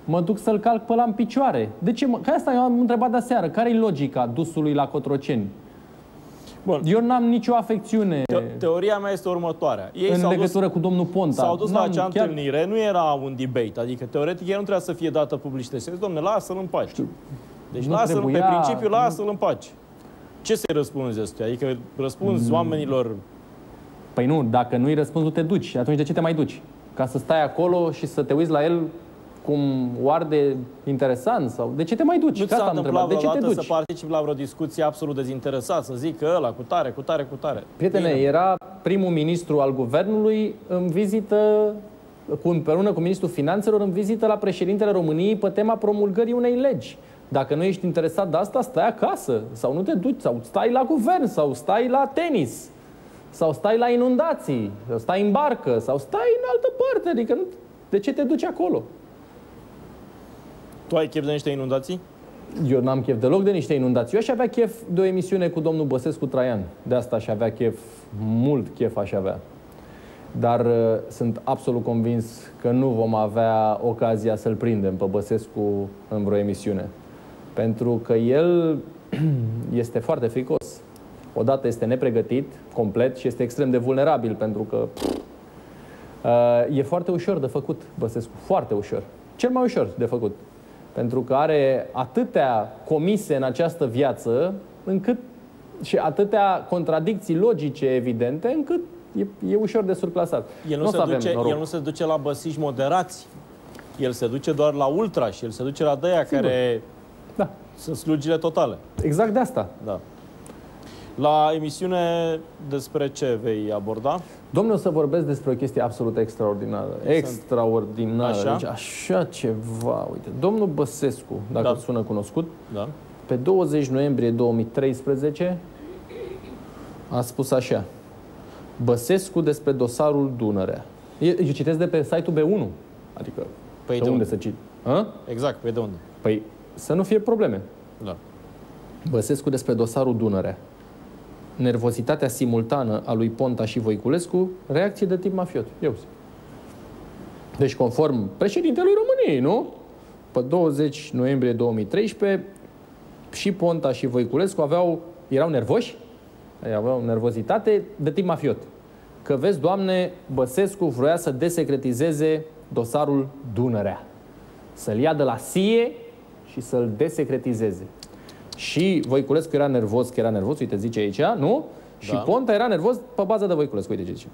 mă duc să-l calc pe la în picioare. De ce? Mă... Că asta eu am întrebat de seară. Care e logica dusului la Cotroceni? Bun. Eu n-am nicio afecțiune. Te- teoria mea este următoarea. Ei în s-au legătură dus, cu domnul Ponta. S-au dus la N-am acea chiar... întâlnire, nu era un debate, adică teoretic el nu trebuia să fie dată publicității. Deci, domne, lasă-l în pace. Deci Nu lasă-l, trebuia- pe principiu, lasă-l în pace. Ce să-i răspunzi ăstuia? Adică răspunzi Mm. oamenilor... Păi nu, dacă nu-i răspunzi, nu te duci. Atunci de ce te mai duci? Ca să stai acolo și să te uiți la el cum oarde interesant? Sau de ce te mai duci? Nu Că ți s-a asta am întâmplat întrebat. De ce te vreodată duci? să participi la vreo discuție absolut dezinteresat, să zic că ăla, cu tare, cu tare, cu tare. Prietene, Bine. era primul ministru al guvernului în vizită cu, împreună cu ministrul finanțelor în vizită la președintele României pe tema promulgării unei legi. Dacă nu ești interesat de asta, stai acasă sau nu te duci, sau stai la guvern, sau stai la tenis, sau stai la inundații, sau stai în barcă, sau stai în altă parte. Adică nu, de ce te duci acolo? Tu ai chef de niște inundații? Eu n-am chef deloc de niște inundații. Eu aș avea chef de o emisiune cu domnul Băsescu Traian. De asta aș avea chef, mult chef aș avea. Dar uh, sunt absolut convins că nu vom avea ocazia să-l prindem pe Băsescu în vreo emisiune. Pentru că el este foarte fricos. Odată este nepregătit, complet, și este extrem de vulnerabil, pentru că pff, uh, e foarte ușor de făcut Băsescu. Foarte ușor. Cel mai ușor de făcut. Pentru că are atâtea comise în această viață, încât și atâtea contradicții logice evidente, încât e, e ușor de surclasat. El nu, o se să avem duce, noroc. el nu se duce la băsiși moderați. El se duce doar la ultra și el se duce la dăia Sigur. care da. sunt slugile totale. Exact de asta. Da. La emisiune despre ce vei aborda? Domnule, o să vorbesc despre o chestie absolut extraordinară. Extraordinară. Așa? Deci așa ceva. Uite, domnul Băsescu, dacă Da. îl sună cunoscut, Da. pe 20 noiembrie 2013 a spus așa. Băsescu despre dosarul Dunărea. E- Eu citesc de pe site-ul B1. Adică, Păi de de unde unde? să cit? A? Exact, pe de unde? Păi, să nu fie probleme. Da. Băsescu despre dosarul Dunărea. Nervozitatea simultană a lui Ponta și Voiculescu, reacție de tip mafiot. Eu zic. Deci, conform președintelui României, nu? Pe 20 noiembrie 2013, și Ponta și Voiculescu aveau, erau nervoși, aveau nervozitate de tip mafiot. Că vezi, doamne, Băsescu vroia să desecretizeze dosarul Dunărea. Să-l ia de la SIE și să-l desecretizeze. Și Voiculescu era nervos, că era nervos, uite, zice aici, nu? Și Da. Ponta era nervos pe bază de Voiculescu, uite ce zice.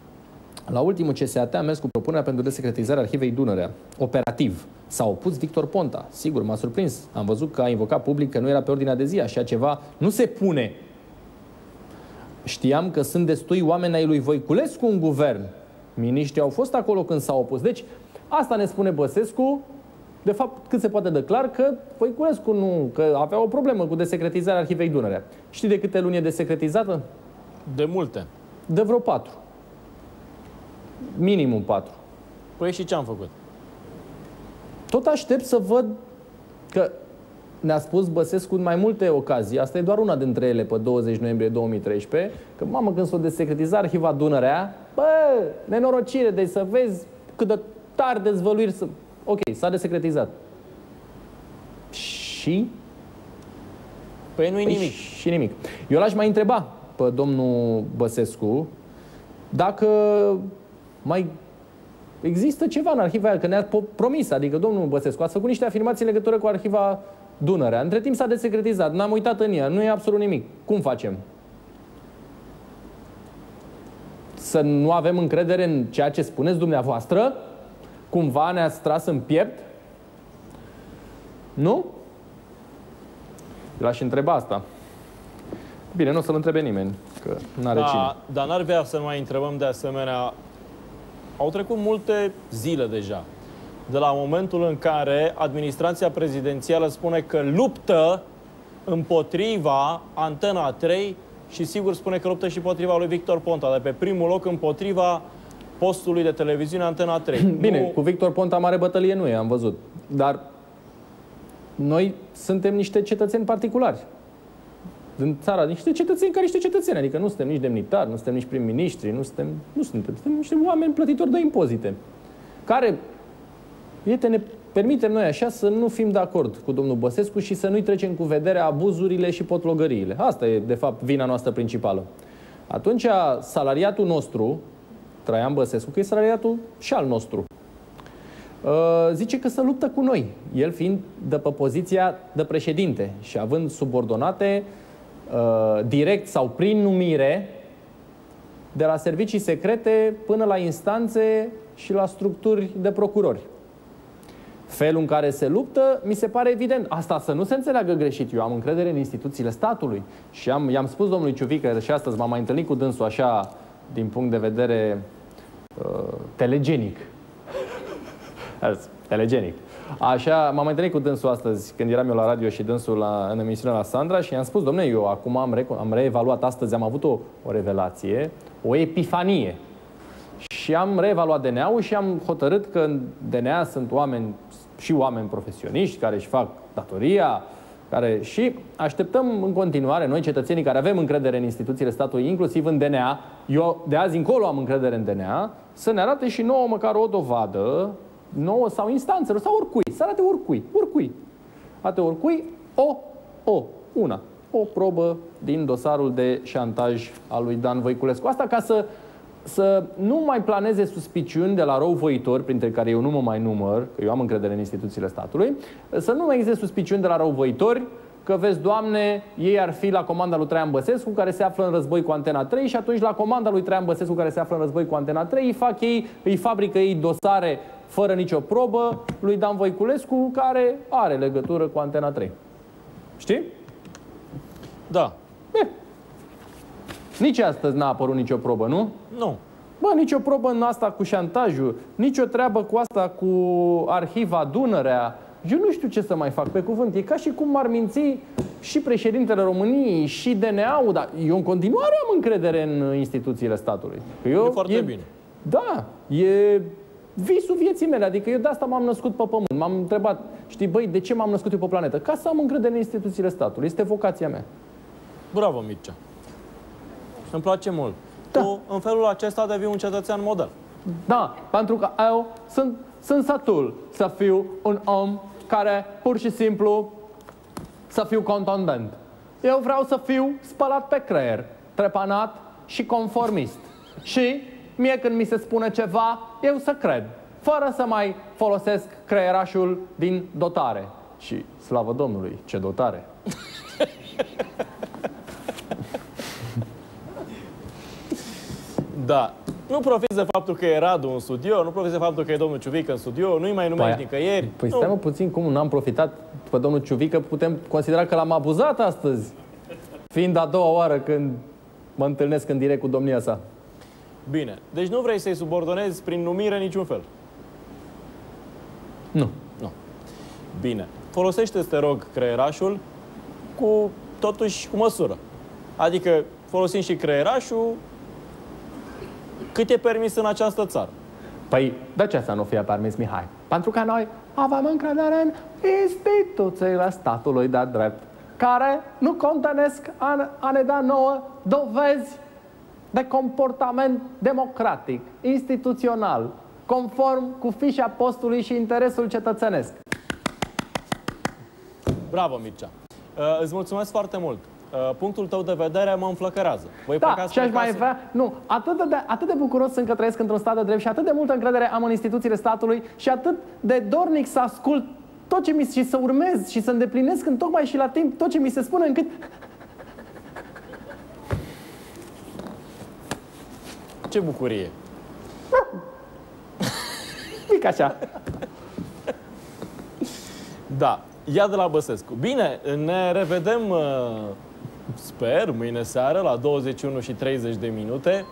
La ultimul CSAT a mers cu propunerea pentru desecretizarea arhivei Dunărea. Operativ. S-a opus Victor Ponta. Sigur, m-a surprins. Am văzut că a invocat public că nu era pe ordinea de zi. Așa ceva nu se pune. Știam că sunt destui oameni ai lui Voiculescu în guvern. Miniștrii au fost acolo când s-au opus. Deci, asta ne spune Băsescu, de fapt, cât se poate de clar, că Voiculescu nu, că avea o problemă cu desecretizarea arhivei Dunărea. Știi de câte luni e desecretizată? De multe. De vreo patru. Minimum patru. Păi și ce am făcut? Tot aștept să văd că ne-a spus Băsescu în mai multe ocazii, asta e doar una dintre ele pe 20 noiembrie 2013, că mamă când s-o desecretiza arhiva Dunărea, bă, nenorocire, deci să vezi cât de tare dezvăluiri să... Ok, s-a desecretizat. Și? Păi nu-i nimic. Și nimic. Eu l-aș mai întreba pe domnul Băsescu dacă mai există ceva în arhiva aia, că ne-a po- promis, adică domnul Băsescu, ați făcut niște afirmații în legătură cu arhiva Dunărea. Între timp s-a desecretizat, n-am uitat în ea, nu e absolut nimic. Cum facem? Să nu avem încredere în ceea ce spuneți dumneavoastră? Cumva ne-ați tras în piept? Nu? L-aș întreba asta. Bine, nu o să-l întrebe nimeni, că n-are cine. Da, dar n-ar vrea să mai întrebăm de asemenea. Au trecut multe zile deja de la momentul în care administrația prezidențială spune că luptă împotriva Antena 3 și sigur spune că luptă și împotriva lui Victor Ponta, de pe primul loc împotriva postului de televiziune Antena 3. Bine, Nu- cu Victor Ponta mare bătălie nu e, am văzut. Dar noi suntem niște cetățeni particulari. În țara, niște cetățeni ca niște cetățeni. Adică nu suntem nici demnitari, nu suntem nici prim-ministri, nu suntem, nu suntem, suntem niște oameni plătitori de impozite. Care, uite, ne permitem noi așa să nu fim de acord cu domnul Băsescu și să nu-i trecem cu vederea abuzurile și potlogăriile. Asta e, de fapt, vina noastră principală. Atunci, salariatul nostru, Traian Băsescu, că e salariatul și al nostru, Uh, zice că se luptă cu noi, el fiind de pe poziția de președinte și având subordonate uh, direct sau prin numire de la servicii secrete până la instanțe și la structuri de procurori. Felul în care se luptă, mi se pare evident. Asta să nu se înțeleagă greșit. Eu am încredere în instituțiile statului și am, i-am spus domnului Ciuvică și astăzi m-am mai întâlnit cu dânsul așa din punct de vedere uh, telegenic. Azi, telegenic. Așa, m-am mai întâlnit cu dânsul astăzi, când eram eu la radio și dânsul la, în emisiunea la Sandra și i-am spus, domne, eu acum am, reco- am reevaluat astăzi, am avut o, o revelație, o epifanie. Și am reevaluat DNA-ul și am hotărât că în DNA sunt oameni și oameni profesioniști care își fac datoria, care și așteptăm în continuare, noi cetățenii care avem încredere în instituțiile statului, inclusiv în DNA, eu de azi încolo am încredere în DNA, să ne arate și nouă măcar o dovadă, nouă sau instanțelor, sau oricui, să arate oricui, oricui. Arate oricui, o, o, una, o probă din dosarul de șantaj al lui Dan Voiculescu. Asta ca să să nu mai planeze suspiciuni de la răuvoitori, printre care eu nu mă mai număr, că eu am încredere în instituțiile statului, să nu mai existe suspiciuni de la răuvoitori că, vezi, Doamne, ei ar fi la comanda lui Traian Băsescu, care se află în război cu Antena 3 și atunci la comanda lui Traian Băsescu, care se află în război cu Antena 3, îi fac ei, îi fabrică ei dosare fără nicio probă lui Dan Voiculescu, care are legătură cu Antena 3. Știi? Da. Nici astăzi n-a apărut nicio probă, nu? Nu. Bă, nicio probă în asta cu șantajul, nicio treabă cu asta cu arhiva Dunărea. Eu nu știu ce să mai fac, pe cuvânt. E ca și cum ar minți și președintele României și DNA-ul, dar eu în continuare am încredere în instituțiile statului. Că eu, E foarte bine. Da, e visul vieții mele, adică eu de asta m-am născut pe pământ. M-am întrebat, știi, băi, de ce m-am născut eu pe planetă? Ca să am încredere în instituțiile statului. Este vocația mea. Bravo, Mircea. Îmi place mult. Da. Tu, în felul acesta, devii un cetățean model. Da, pentru că eu sunt, sunt satul să fiu un om care pur și simplu să fiu contondent. Eu vreau să fiu spălat pe creier, trepanat și conformist. Și mie când mi se spune ceva, eu să cred, fără să mai folosesc creierașul din dotare. Și slavă Domnului, ce dotare! Da. Nu profiți de faptul că e Radu în studio, nu profiți de faptul că e domnul Ciuvic în studio, nu-i mai numești nicăieri. Păi nu. stai mă puțin, cum n-am profitat pe domnul Ciuvică, putem considera că l-am abuzat astăzi, fiind a doua oară când mă întâlnesc în direct cu domnia sa. Bine. Deci nu vrei să-i subordonezi prin numire niciun fel. Nu. Nu. Bine. Folosește, te rog, creierașul cu, totuși, cu măsură. Adică folosim și creierașul cât e permis în această țară. Păi, de ce să nu fie permis, Mihai? Pentru că noi avem încredere în instituțiile statului de drept, care nu contenesc a, a ne da nouă dovezi de comportament democratic, instituțional, conform cu fișa postului și interesul cetățenesc. Bravo, Mircea. Uh, îți mulțumesc foarte mult. Uh, punctul tău de vedere mă înflăcărează. Voi Da, plecați și aș spre mai casă? vrea... Nu, atât de, atât de bucuros sunt că trăiesc într-un stat de drept și atât de multă încredere am în instituțiile statului și atât de dornic să ascult tot ce mi și să urmez și să îndeplinesc în tocmai și la timp tot ce mi se spune încât Ce bucurie! mic așa. Da, ia de la Băsescu. Bine, ne revedem, uh, sper, mâine seară la 21 și 30 de minute.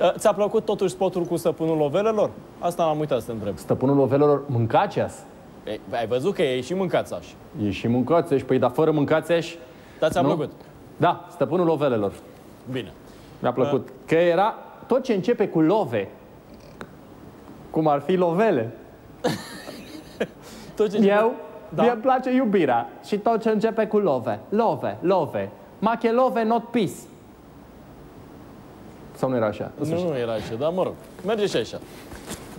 Uh, Ți-a plăcut totuși spotul cu stăpânul lovelelor? Asta am uitat să te întreb. Stăpânul lovelelor mâncaceas. Ei, ai văzut că e și mâncațaș. E și mâncațeș, păi dar fără mâncațeș... Dar ți-a nu? plăcut? Da, stăpânul lovelelor. Bine. Mi-a plăcut. Că era tot ce începe cu love. Cum ar fi lovele. tot ce Eu, Da. mie îmi place iubirea. Și tot ce începe cu love. Love, love. Make love, not peace. Sau nu era așa? Nu, nu era așa, dar mă rog, merge și așa.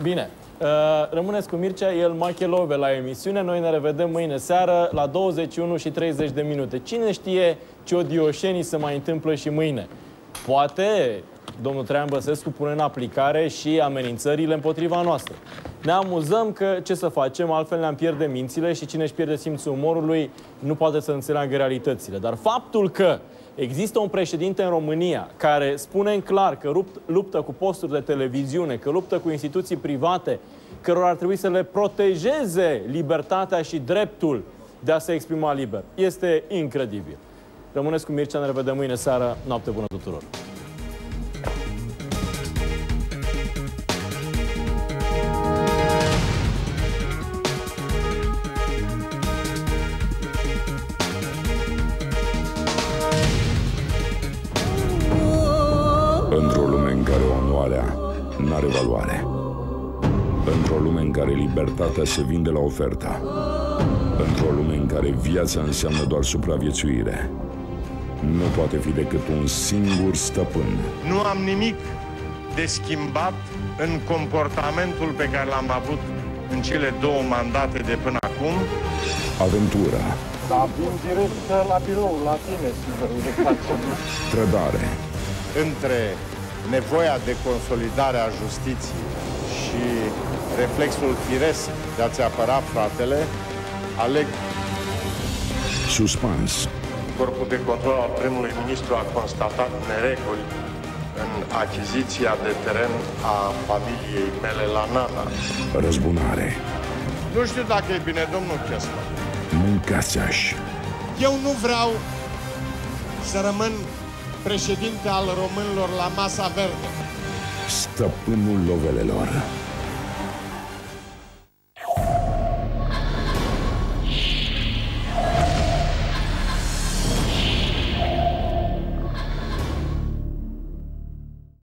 Bine, uh, rămâneți cu Mircea, el Machelove la emisiune, noi ne revedem mâine seară la 21 și 30 de minute. Cine știe ce odioșenii se mai întâmplă și mâine? Poate domnul Traian Băsescu pune în aplicare și amenințările împotriva noastră. Ne amuzăm că ce să facem, altfel ne-am pierde mințile și cine își pierde simțul umorului nu poate să înțeleagă realitățile. Dar faptul că Există un președinte în România care spune în clar că rupt, luptă cu posturi de televiziune, că luptă cu instituții private, cărora ar trebui să le protejeze libertatea și dreptul de a se exprima liber. Este incredibil. Rămâneți cu Mircea, ne revedem mâine seară. Noapte bună tuturor! N-are valoare. Într-o lume în care libertatea se vinde la oferta. Într-o lume în care viața înseamnă doar supraviețuire. Nu poate fi decât un singur stăpân. Nu am nimic de schimbat în comportamentul pe care l-am avut în cele două mandate de până acum. Aventura, Da, vin direct la birou, la tine, să facem. trădare, Între nevoia de consolidare a justiției și reflexul firesc de a-ți apăra fratele, aleg suspans, Corpul de control al primului ministru a constatat nereguli în achiziția de teren a familiei mele la Nana. răzbunare, Nu știu dacă e bine, domnul Chesler. mâncați-aș, Eu nu vreau să rămân președinte al românilor la Masa Verde. stăpânul lovelelor.